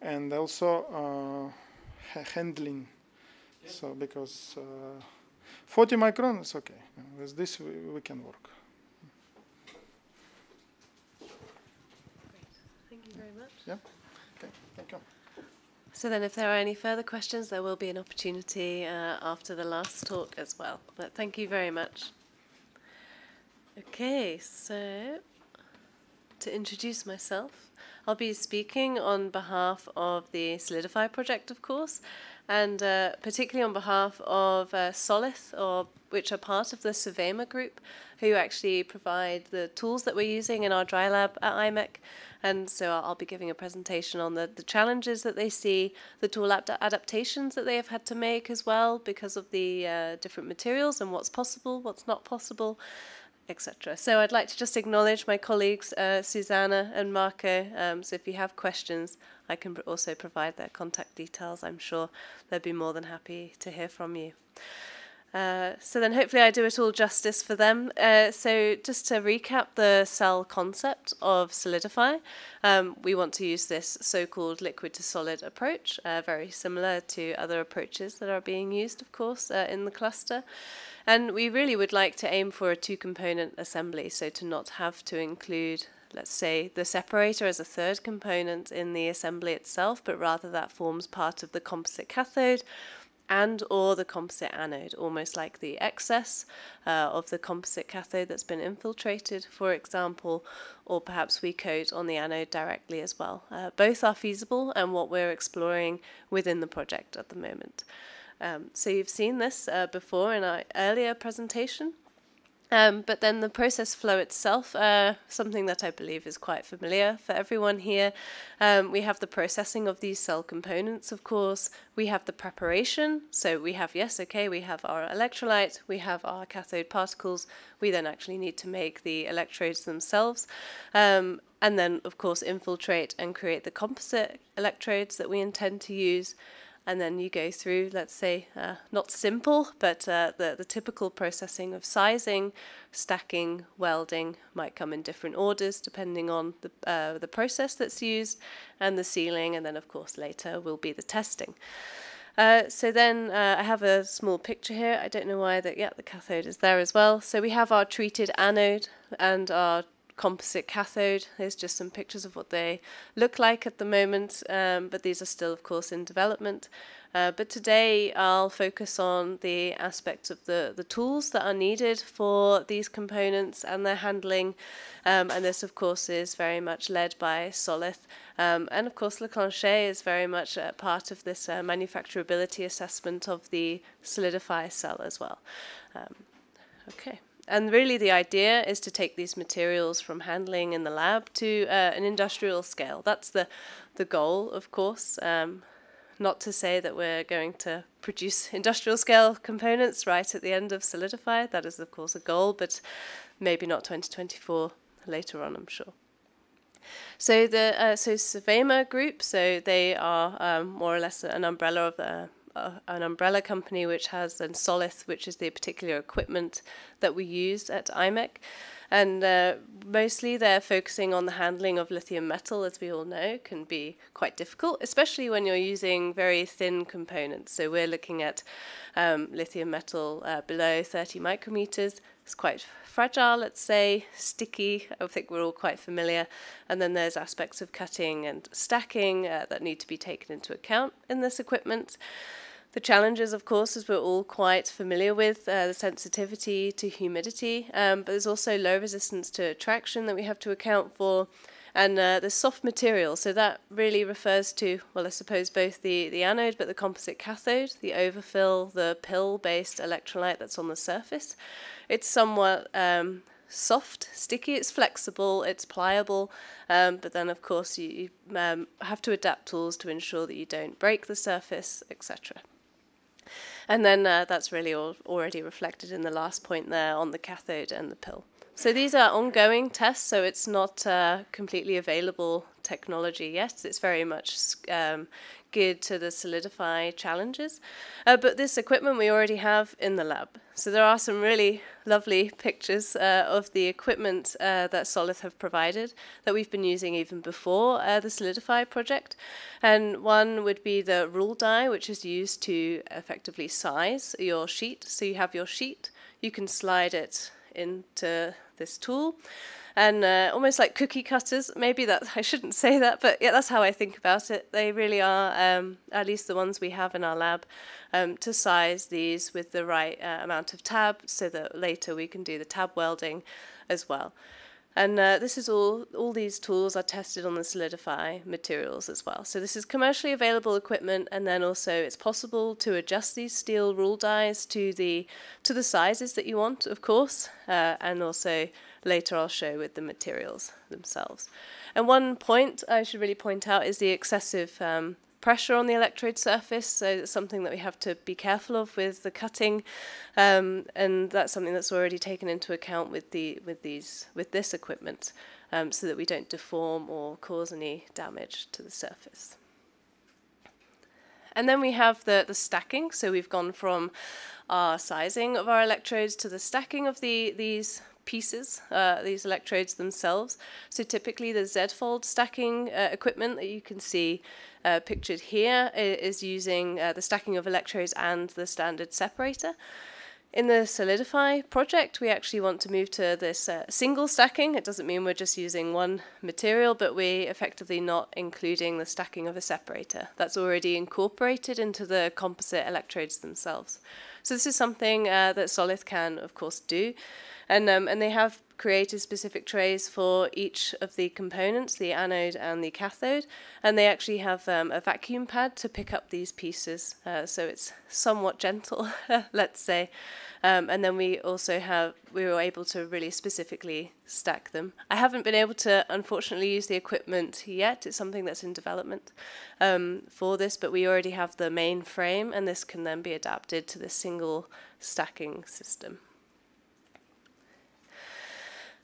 and also uh, ha- handling. So because uh, 40 micron is okay. With this we, we can work. Thank you very much. Yeah. Okay. Thank you. So then if there are any further questions, there will be an opportunity uh, after the last talk as well. But thank you very much. Okay, so to introduce myself, I'll be speaking on behalf of the Solidify project, of course, and uh, particularly on behalf of uh, Solith, or which are part of the Sovema group, who actually provide the tools that we're using in our dry lab at IMEC. And so I'll be giving a presentation on the, the challenges that they see, the tool adapt- adaptations that they have had to make as well because of the uh, different materials and what's possible, what's not possible, etc. So I'd like to just acknowledge my colleagues, uh, Susanna and Marco. Um, so if you have questions, I can also provide their contact details. I'm sure they'd be more than happy to hear from you. Uh, so then hopefully I do it all justice for them. Uh, so just to recap the cell concept of Solidify, um, we want to use this so-called liquid to solid approach, uh, very similar to other approaches that are being used, of course, uh, in the cluster. And we really would like to aim for a two-component assembly, so to not have to include let's say the separator as a third component in the assembly itself, but rather that forms part of the composite cathode and or the composite anode, almost like the excess uh, of the composite cathode that's been infiltrated, for example, or perhaps we coat on the anode directly as well. Uh, both are feasible and what we're exploring within the project at the moment. Um, so you've seen this uh, before in our earlier presentation. Um, but then the process flow itself, uh, something that I believe is quite familiar for everyone here. Um, we have the processing of these cell components, of course. We have the preparation. So we have, yes, okay, we have our electrolyte, we have our cathode particles. We then actually need to make the electrodes themselves. Um, and then, of course, infiltrate and create the composite electrodes that we intend to use and then you go through, let's say, uh, not simple, but uh, the, the typical processing of sizing, stacking, welding might come in different orders depending on the, uh, the process that's used, and the sealing, and then, of course, later will be the testing. Uh, so then uh, I have a small picture here. I don't know why that, yeah, the cathode is there as well. So we have our treated anode and our composite cathode. There's just some pictures of what they look like at the moment, um, but these are still, of course, in development. Uh, but today I'll focus on the aspects of the, the tools that are needed for these components and their handling. Um, and this, of course, is very much led by Solith. Um, and of course, Leclanché is very much a part of this uh, manufacturability assessment of the Solidify cell as well. Um, okay. And really, the idea is to take these materials from handling in the lab to uh, an industrial scale. That's the, the goal, of course. Um, not to say that we're going to produce industrial scale components right at the end of Solidify. That is, of course, a goal, but maybe not 2024 later on, I'm sure. So the uh, so Sovema Group, so they are um, more or less an umbrella of the uh, an umbrella company which has then Solith, which is the particular equipment that we use at IMEC. And uh, mostly they're focusing on the handling of lithium metal, as we all know, can be quite difficult, especially when you're using very thin components. So we're looking at um, lithium metal uh, below 30 micrometers. It's quite fragile, let's say, sticky. I think we're all quite familiar. And then there's aspects of cutting and stacking uh, that need to be taken into account in this equipment. The challenges, of course, as we're all quite familiar with, uh, the sensitivity to humidity, um, but there's also low resistance to traction that we have to account for, and uh, the soft material. So that really refers to, well, I suppose both the, the anode, but the composite cathode, the overfill, the pill-based electrolyte that's on the surface. It's somewhat um, soft, sticky, it's flexible, it's pliable, um, but then of course you, you um, have to adapt tools to ensure that you don't break the surface, etc. And then uh, that's really all already reflected in the last point there on the cathode and the pill. So these are ongoing tests, so it's not uh, completely available technology yet. It's very much um, geared to the Solidify challenges. Uh, but this equipment we already have in the lab. So there are some really lovely pictures uh, of the equipment uh, that Solith have provided that we've been using even before uh, the Solidify project. And one would be the rule die, which is used to effectively size your sheet. So you have your sheet, you can slide it into this tool and uh, almost like cookie cutters. Maybe that I shouldn't say that, but yeah, that's how I think about it. They really are, um, at least the ones we have in our lab, um, to size these with the right uh, amount of tab, so that later we can do the tab welding as well. And uh, this is all, all these tools are tested on the Solidify materials as well. So this is commercially available equipment and then also it's possible to adjust these steel rule dies to the, to the sizes that you want, of course, uh, and also later I'll show with the materials themselves. And one point I should really point out is the excessive um, pressure on the electrode surface. So it's something that we have to be careful of with the cutting, um, and that's something that's already taken into account with the with these with this equipment, um, so that we don't deform or cause any damage to the surface. And then we have the, the stacking. So we've gone from our sizing of our electrodes to the stacking of the these pieces, uh, these electrodes themselves. So typically the Z-fold stacking uh, equipment that you can see uh, pictured here is using uh, the stacking of electrodes and the standard separator. In the Solidify project, we actually want to move to this uh, single stacking. It doesn't mean we're just using one material, but we're effectively not including the stacking of a separator. That's already incorporated into the composite electrodes themselves. So this is something uh, that Solith can, of course, do. And, um, and they have created specific trays for each of the components, the anode and the cathode, and they actually have um, a vacuum pad to pick up these pieces, uh, so it's somewhat gentle, let's say. Um, and then we also have, we were able to really specifically stack them. I haven't been able to, unfortunately, use the equipment yet. It's something that's in development um, for this, but we already have the main frame, and this can then be adapted to the single stacking system.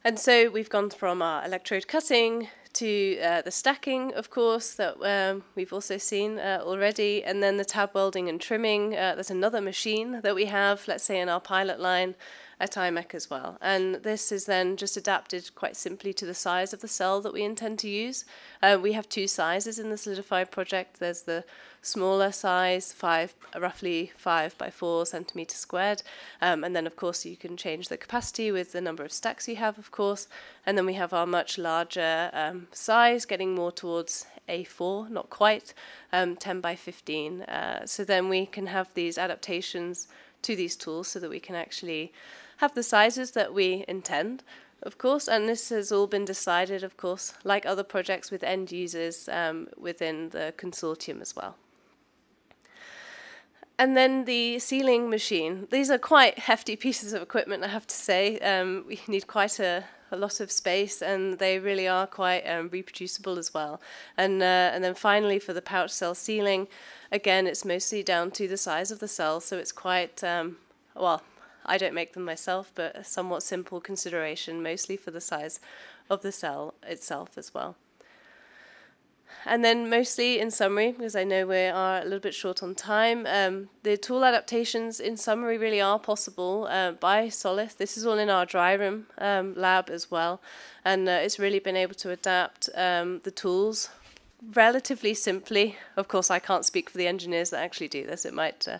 And so we've gone from our electrode cutting to uh, the stacking, of course, that um, we've also seen uh, already, and then the tab welding and trimming. Uh, there's another machine that we have, let's say, in our pilot line at IMEC as well. And this is then just adapted quite simply to the size of the cell that we intend to use. Uh, we have two sizes in the Solidify project. There's the smaller size, five, roughly five by four centimeter squared. Um, and then of course you can change the capacity with the number of stacks you have, of course. And then we have our much larger um, size, getting more towards A4, not quite, um, 10 by 15. Uh, so then we can have these adaptations to these tools so that we can actually have the sizes that we intend, of course, and this has all been decided, of course, like other projects with end users um, within the consortium as well. And then the sealing machine. These are quite hefty pieces of equipment, I have to say. Um, we need quite a, a, lot of space, and they really are quite um, reproducible as well. And uh, and then finally, for the pouch cell sealing, again, it's mostly down to the size of the cell, so it's quite um, well. I don't make them myself, but a somewhat simple consideration, mostly for the size of the cell itself as well. And then mostly in summary, because I know we are a little bit short on time, um, the tool adaptations in summary really are possible uh, by Solith. This is all in our dry room um, lab as well. And uh, it's really been able to adapt um, the tools relatively simply. Of course, I can't speak for the engineers that actually do this. It might, uh,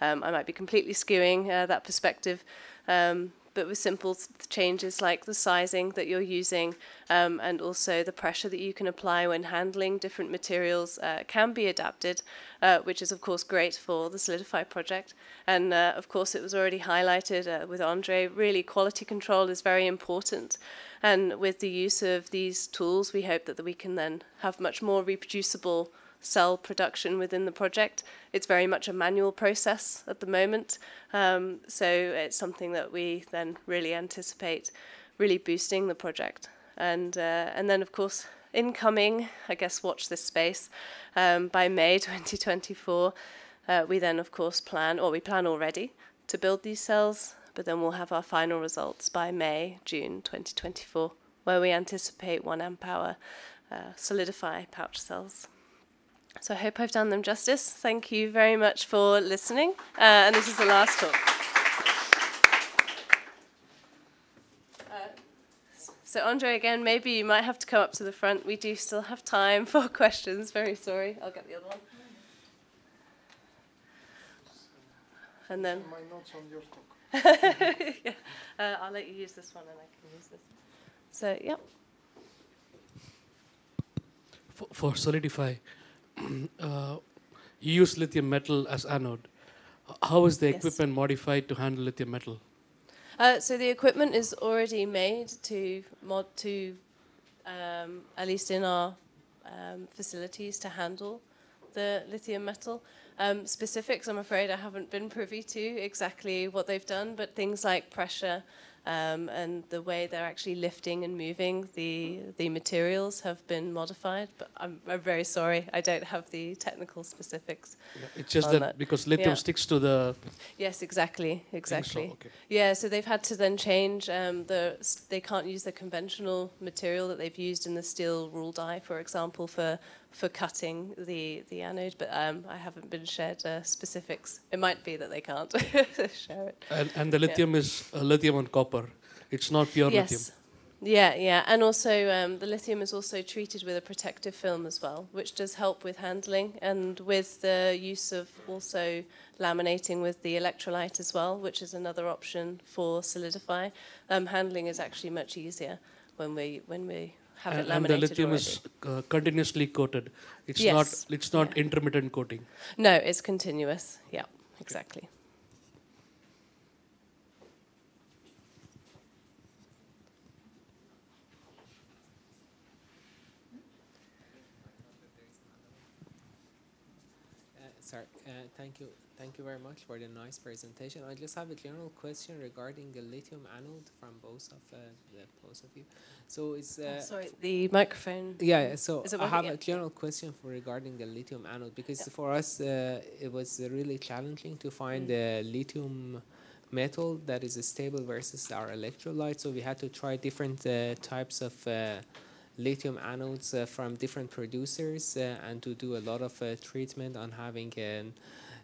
um, I might be completely skewing uh, that perspective. Um, but with simple changes like the sizing that you're using um, and also the pressure that you can apply when handling different materials uh, can be adapted, uh, which is of course great for the Solidify project. And uh, of course it was already highlighted uh, with Andre, really quality control is very important. And with the use of these tools, we hope that we can then have much more reproducible cell production within the project. It's very much a manual process at the moment, um, so it's something that we then really anticipate really boosting the project. And, uh, and then, of course, incoming, I guess watch this space, um, by May 2024, uh, we then, of course, plan, or we plan already, to build these cells, but then we'll have our final results by May, June 2024, where we anticipate 1 amp hour uh, solidify pouch cells. So I hope I've done them justice. Thank you very much for listening. Uh, and this is the last talk. Uh, so Andre, again, maybe you might have to come up to the front. We do still have time for questions. Very sorry. I'll get the other one. And then... My notes on your talk. Yeah. Uh, I'll let you use this one and I can use this. So, yeah. For, for Solidify, uh, you use lithium metal as anode. How is the Yes. equipment modified to handle lithium metal? Uh, so the equipment is already made to mod to, um, at least in our um, facilities, to handle the lithium metal. Um, specifics, I'm afraid I haven't been privy to exactly what they've done, but things like pressure um, and the way they're actually lifting and moving the the materials have been modified. But I'm, I'm very sorry, I don't have the technical specifics. It's just on that because lithium Yeah. sticks to the. Yes, exactly, exactly. okay. Yeah, so they've had to then change um, the. They can't use the conventional material that they've used in the steel rule die, for example, for for cutting the the anode. But um, I haven't been shared uh, specifics. It might be that they can't share it. And, and the Yeah. lithium is uh, lithium and copper. It's not pure yes. lithium. Yeah, yeah, and also um, the lithium is also treated with a protective film as well, which does help with handling and with the use of also laminating with the electrolyte as well, which is another option for solidify. Um, handling is actually much easier when we when we have and, it laminated. And the lithium already. is uh, continuously coated. It's yes. not. It's not yeah. intermittent coating. No, it's continuous. Yeah, exactly. Uh, sorry. Uh, thank you. Thank you very much for the nice presentation. I just have a general question regarding the lithium anode from both of uh, the both of you. So it's uh, Oh, sorry, the microphone. Yeah, yeah, so I have Yeah. a general question for regarding the lithium anode because for us uh, it was really challenging to find Mm. the lithium metal that is stable versus our electrolyte. So we had to try different uh, types of uh, lithium anodes uh, from different producers uh, and to do a lot of uh, treatment on having an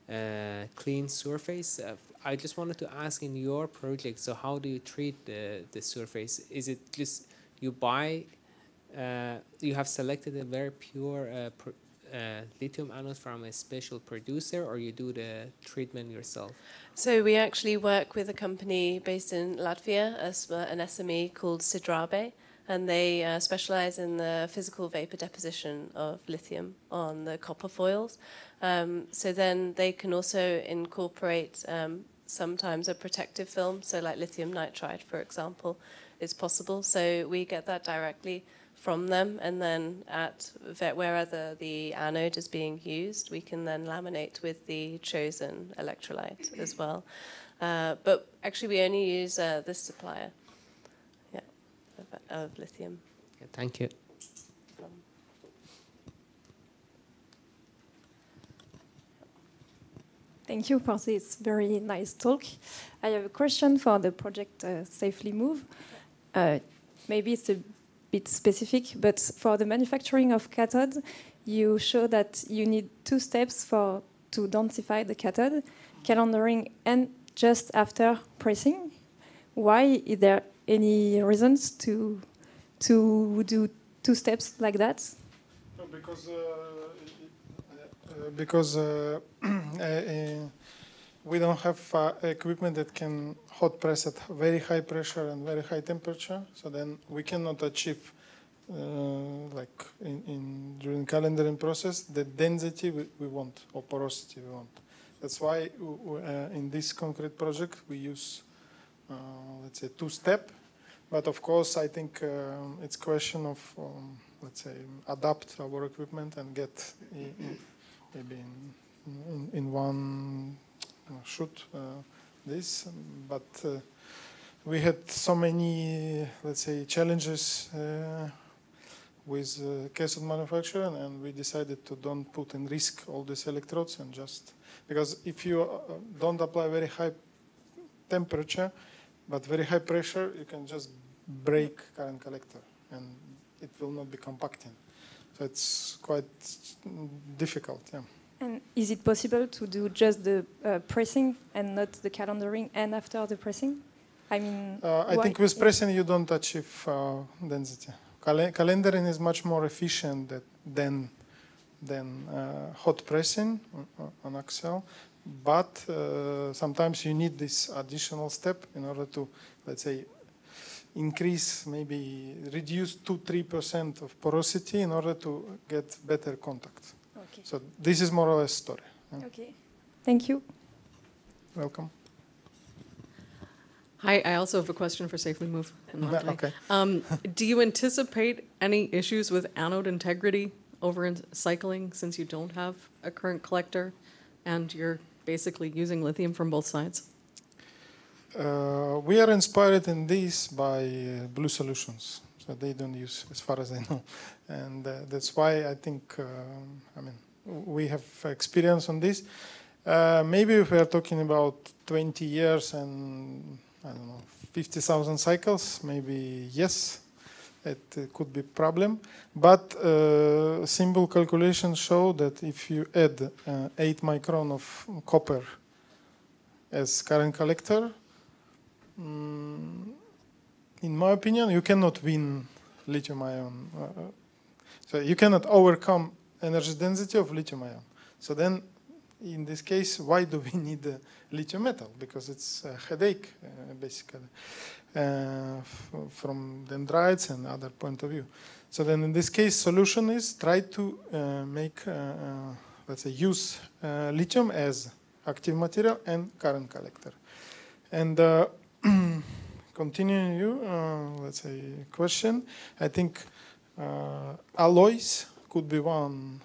uh, clean surface. Uh, I just wanted to ask in your project, so how do you treat the, the surface? Is it just you buy, uh, you have selected a very pure uh, pr- uh, lithium anode from a special producer or you do the treatment yourself? So we actually work with a company based in Latvia, an SME called Sidrabe, and they uh, specialize in the physical vapor deposition of lithium on the copper foils. Um, so then they can also incorporate um, sometimes a protective film, so like lithium nitride, for example, is possible. So we get that directly from them, and then at ve- wherever the anode is being used, we can then laminate with the chosen electrolyte as well. Uh, but actually, we only use uh, this supplier, of, of lithium. Yeah, thank you. Thank you for this very nice talk. I have a question for the project uh, SAFELiMOVE. Uh, maybe it's a bit specific, but for the manufacturing of cathode, you show that you need two steps for to densify the cathode, calendering and just after pressing. Why is there any reasons to to do two steps like that? No, because uh, uh, because uh, uh, we don't have uh, equipment that can hot press at very high pressure and very high temperature. So then we cannot achieve, uh, like in, in during calendering process, the density we, we want or porosity we want. That's why uh, in this concrete project we use, uh, let's say, two-step. But of course, I think um, it's question of um, let's say adapt our equipment and get maybe in, in, in one uh, shoot uh, this. But uh, we had so many, let's say, challenges uh, with uh, cathode and we decided to don't put in risk all these electrodes and just because if you uh, don't apply very high temperature but very high pressure, you can just break current collector and it will not be compacting. So it's quite difficult, yeah. And is it possible to do just the uh, pressing and not the calendering and after the pressing? I mean, Uh, I think with pressing you don't achieve uh, density. Cal- calendering is much more efficient that, than than uh, hot pressing on, on but uh, sometimes you need this additional step in order to, let's say, increase maybe reduce two three percent of porosity in order to get better contact. Okay. So this is more or less story. yeah. Okay. Thank you. Welcome. Hi, I also have a question for SAFELiMOVE. and Yeah, Monday. okay. Um, do you anticipate any issues with anode integrity over in cycling since you don't have a current collector and you're basically using lithium from both sides? Uh, we are inspired in this by uh, Blue Solutions, so they don't use, as far as I know, and uh, that's why I think um, I mean we have experience on this. Uh, maybe if we are talking about 20 years and I don't know 50,000 cycles, maybe yes, it uh, could be problem. But uh, simple calculations show that if you add uh, 8 micron of copper as current collector, Mm, in my opinion, you cannot win lithium ion. So you cannot overcome energy density of lithium ion. So then, in this case, why do we need lithium metal? Because it's a headache, basically, from dendrites and other point of view. So then, in this case, solution is try to uh, make, uh, uh, let's say, use uh, lithium as active material and current collector. And uh, continuing you, uh, let's say, question, I think uh, alloys could be one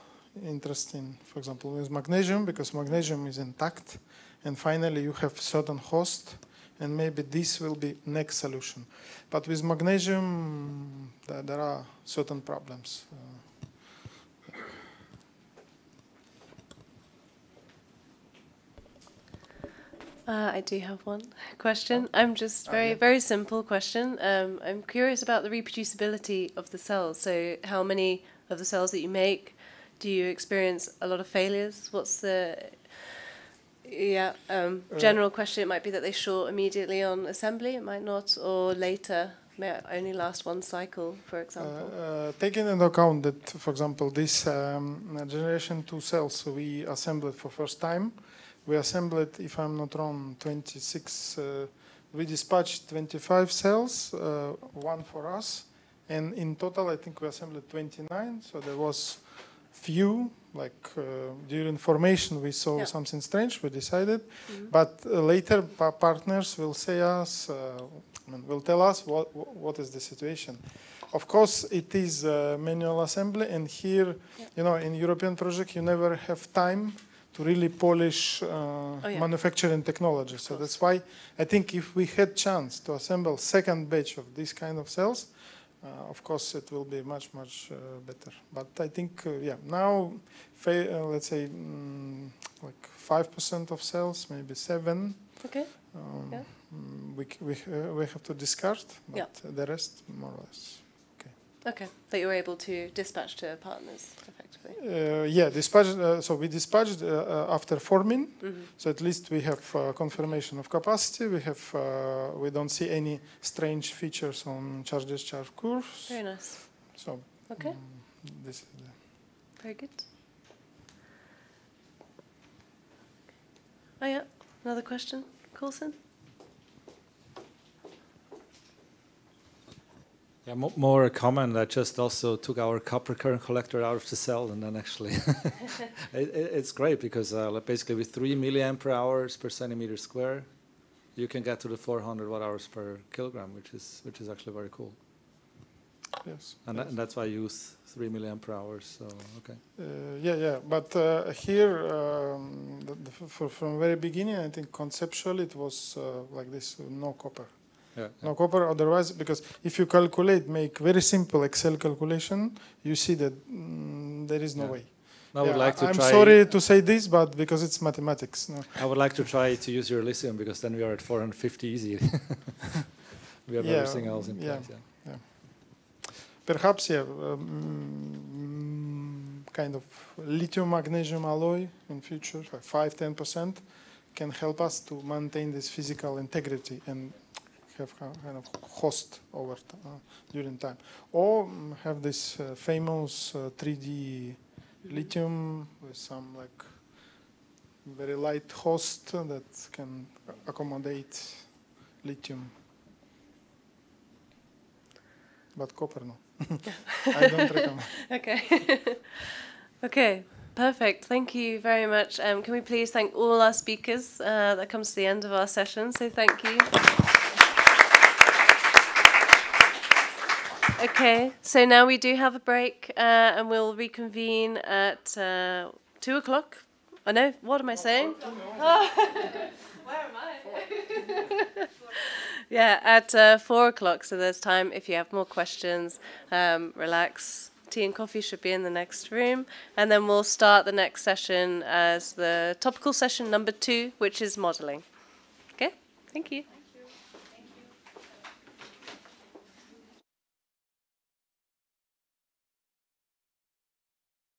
interesting, for example, with magnesium because magnesium is intact, and finally you have certain host, and maybe this will be next solution. But with magnesium, th there are certain problems. Uh, Uh, I do have one question. I'm just very, very simple question. Um, I'm curious about the reproducibility of the cells. So, how many of the cells that you make do you experience a lot of failures? What's the yeah um, Uh, general question? It might be that they short immediately on assembly. It might not, or later may only last one cycle, for example. Uh, taking into account that, for example, this um, generation two cells we assembled for first time, we assembled, if I'm not wrong, 26. Uh, we dispatched 25 cells, uh, one for us, and in total, I think we assembled 29. So there was few, like uh, during formation, we saw Yeah. something strange. We decided, Mhm. but uh, later pa- partners will say us, uh, will tell us what what is the situation. Of course, it is uh, manual assembly, and here, you know, in European project, you never have time to really polish uh, Oh, yeah. manufacturing technology. So that's why I think if we had chance to assemble second batch of this kind of cells, of course it will be much much uh, better. But I think uh, yeah now, fa- uh, let's say mm, like five percent of cells, maybe seven. Okay. Um, Yeah. mm, We c- we uh, we have to discard, but Yeah. the rest more or less. Okay, that you were able to dispatch to partners effectively. Uh, yeah, dispatch. Uh, so we dispatched uh, uh, after forming. Mhm. So at least we have uh, confirmation of capacity. We have. Uh, we don't see any strange features on charge discharge curves. Very nice. So. Okay. mm, this is the Very good. Oh yeah, another question, Corsin. Yeah, mo- more a comment. I just also took our copper current collector out of the cell, and then actually, it, it, it's great because uh, basically with three milliampere hours per centimeter square, you can get to the 400 watt hours per kilogram, which is which is actually very cool. Yes. And, that, and that's why I use three milliampere hours. So okay. Uh, yeah, yeah, but uh, here, um, the, the, for, from very beginning, I think conceptually it was uh, like this: uh, no copper, Yeah, no copper. Otherwise, because if you calculate, make very simple Excel calculation, you see that mm, there is no way. I would like to I'm try- sorry to say this, but because it's mathematics. No. I would like to try to use your lithium because then we are at 450 easy. we have everything else in yeah, place. Yeah. yeah. Perhaps, yeah, um, kind of lithium magnesium alloy in future, like 5 10%, can help us to maintain this physical integrity and have kind of host over uh, during time. Or mm, have this uh, famous uh, 3D lithium with some like very light host that can accommodate lithium. But copper no. I don't recommend. Okay. okay. Perfect. Thank you very much. Um, can we please thank all our speakers? Uh, that comes to the end of our session. So thank you. Okay. So now we do have a break, uh, and we'll reconvene at uh, two o'clock. I know. What am I saying? Oh. Where am I? yeah, at uh, four o'clock. So there's time if you have more questions. Um, relax. Tea and coffee should be in the next room, and then we'll start the next session as the topical session number two, which is modelling. Okay. Thank you.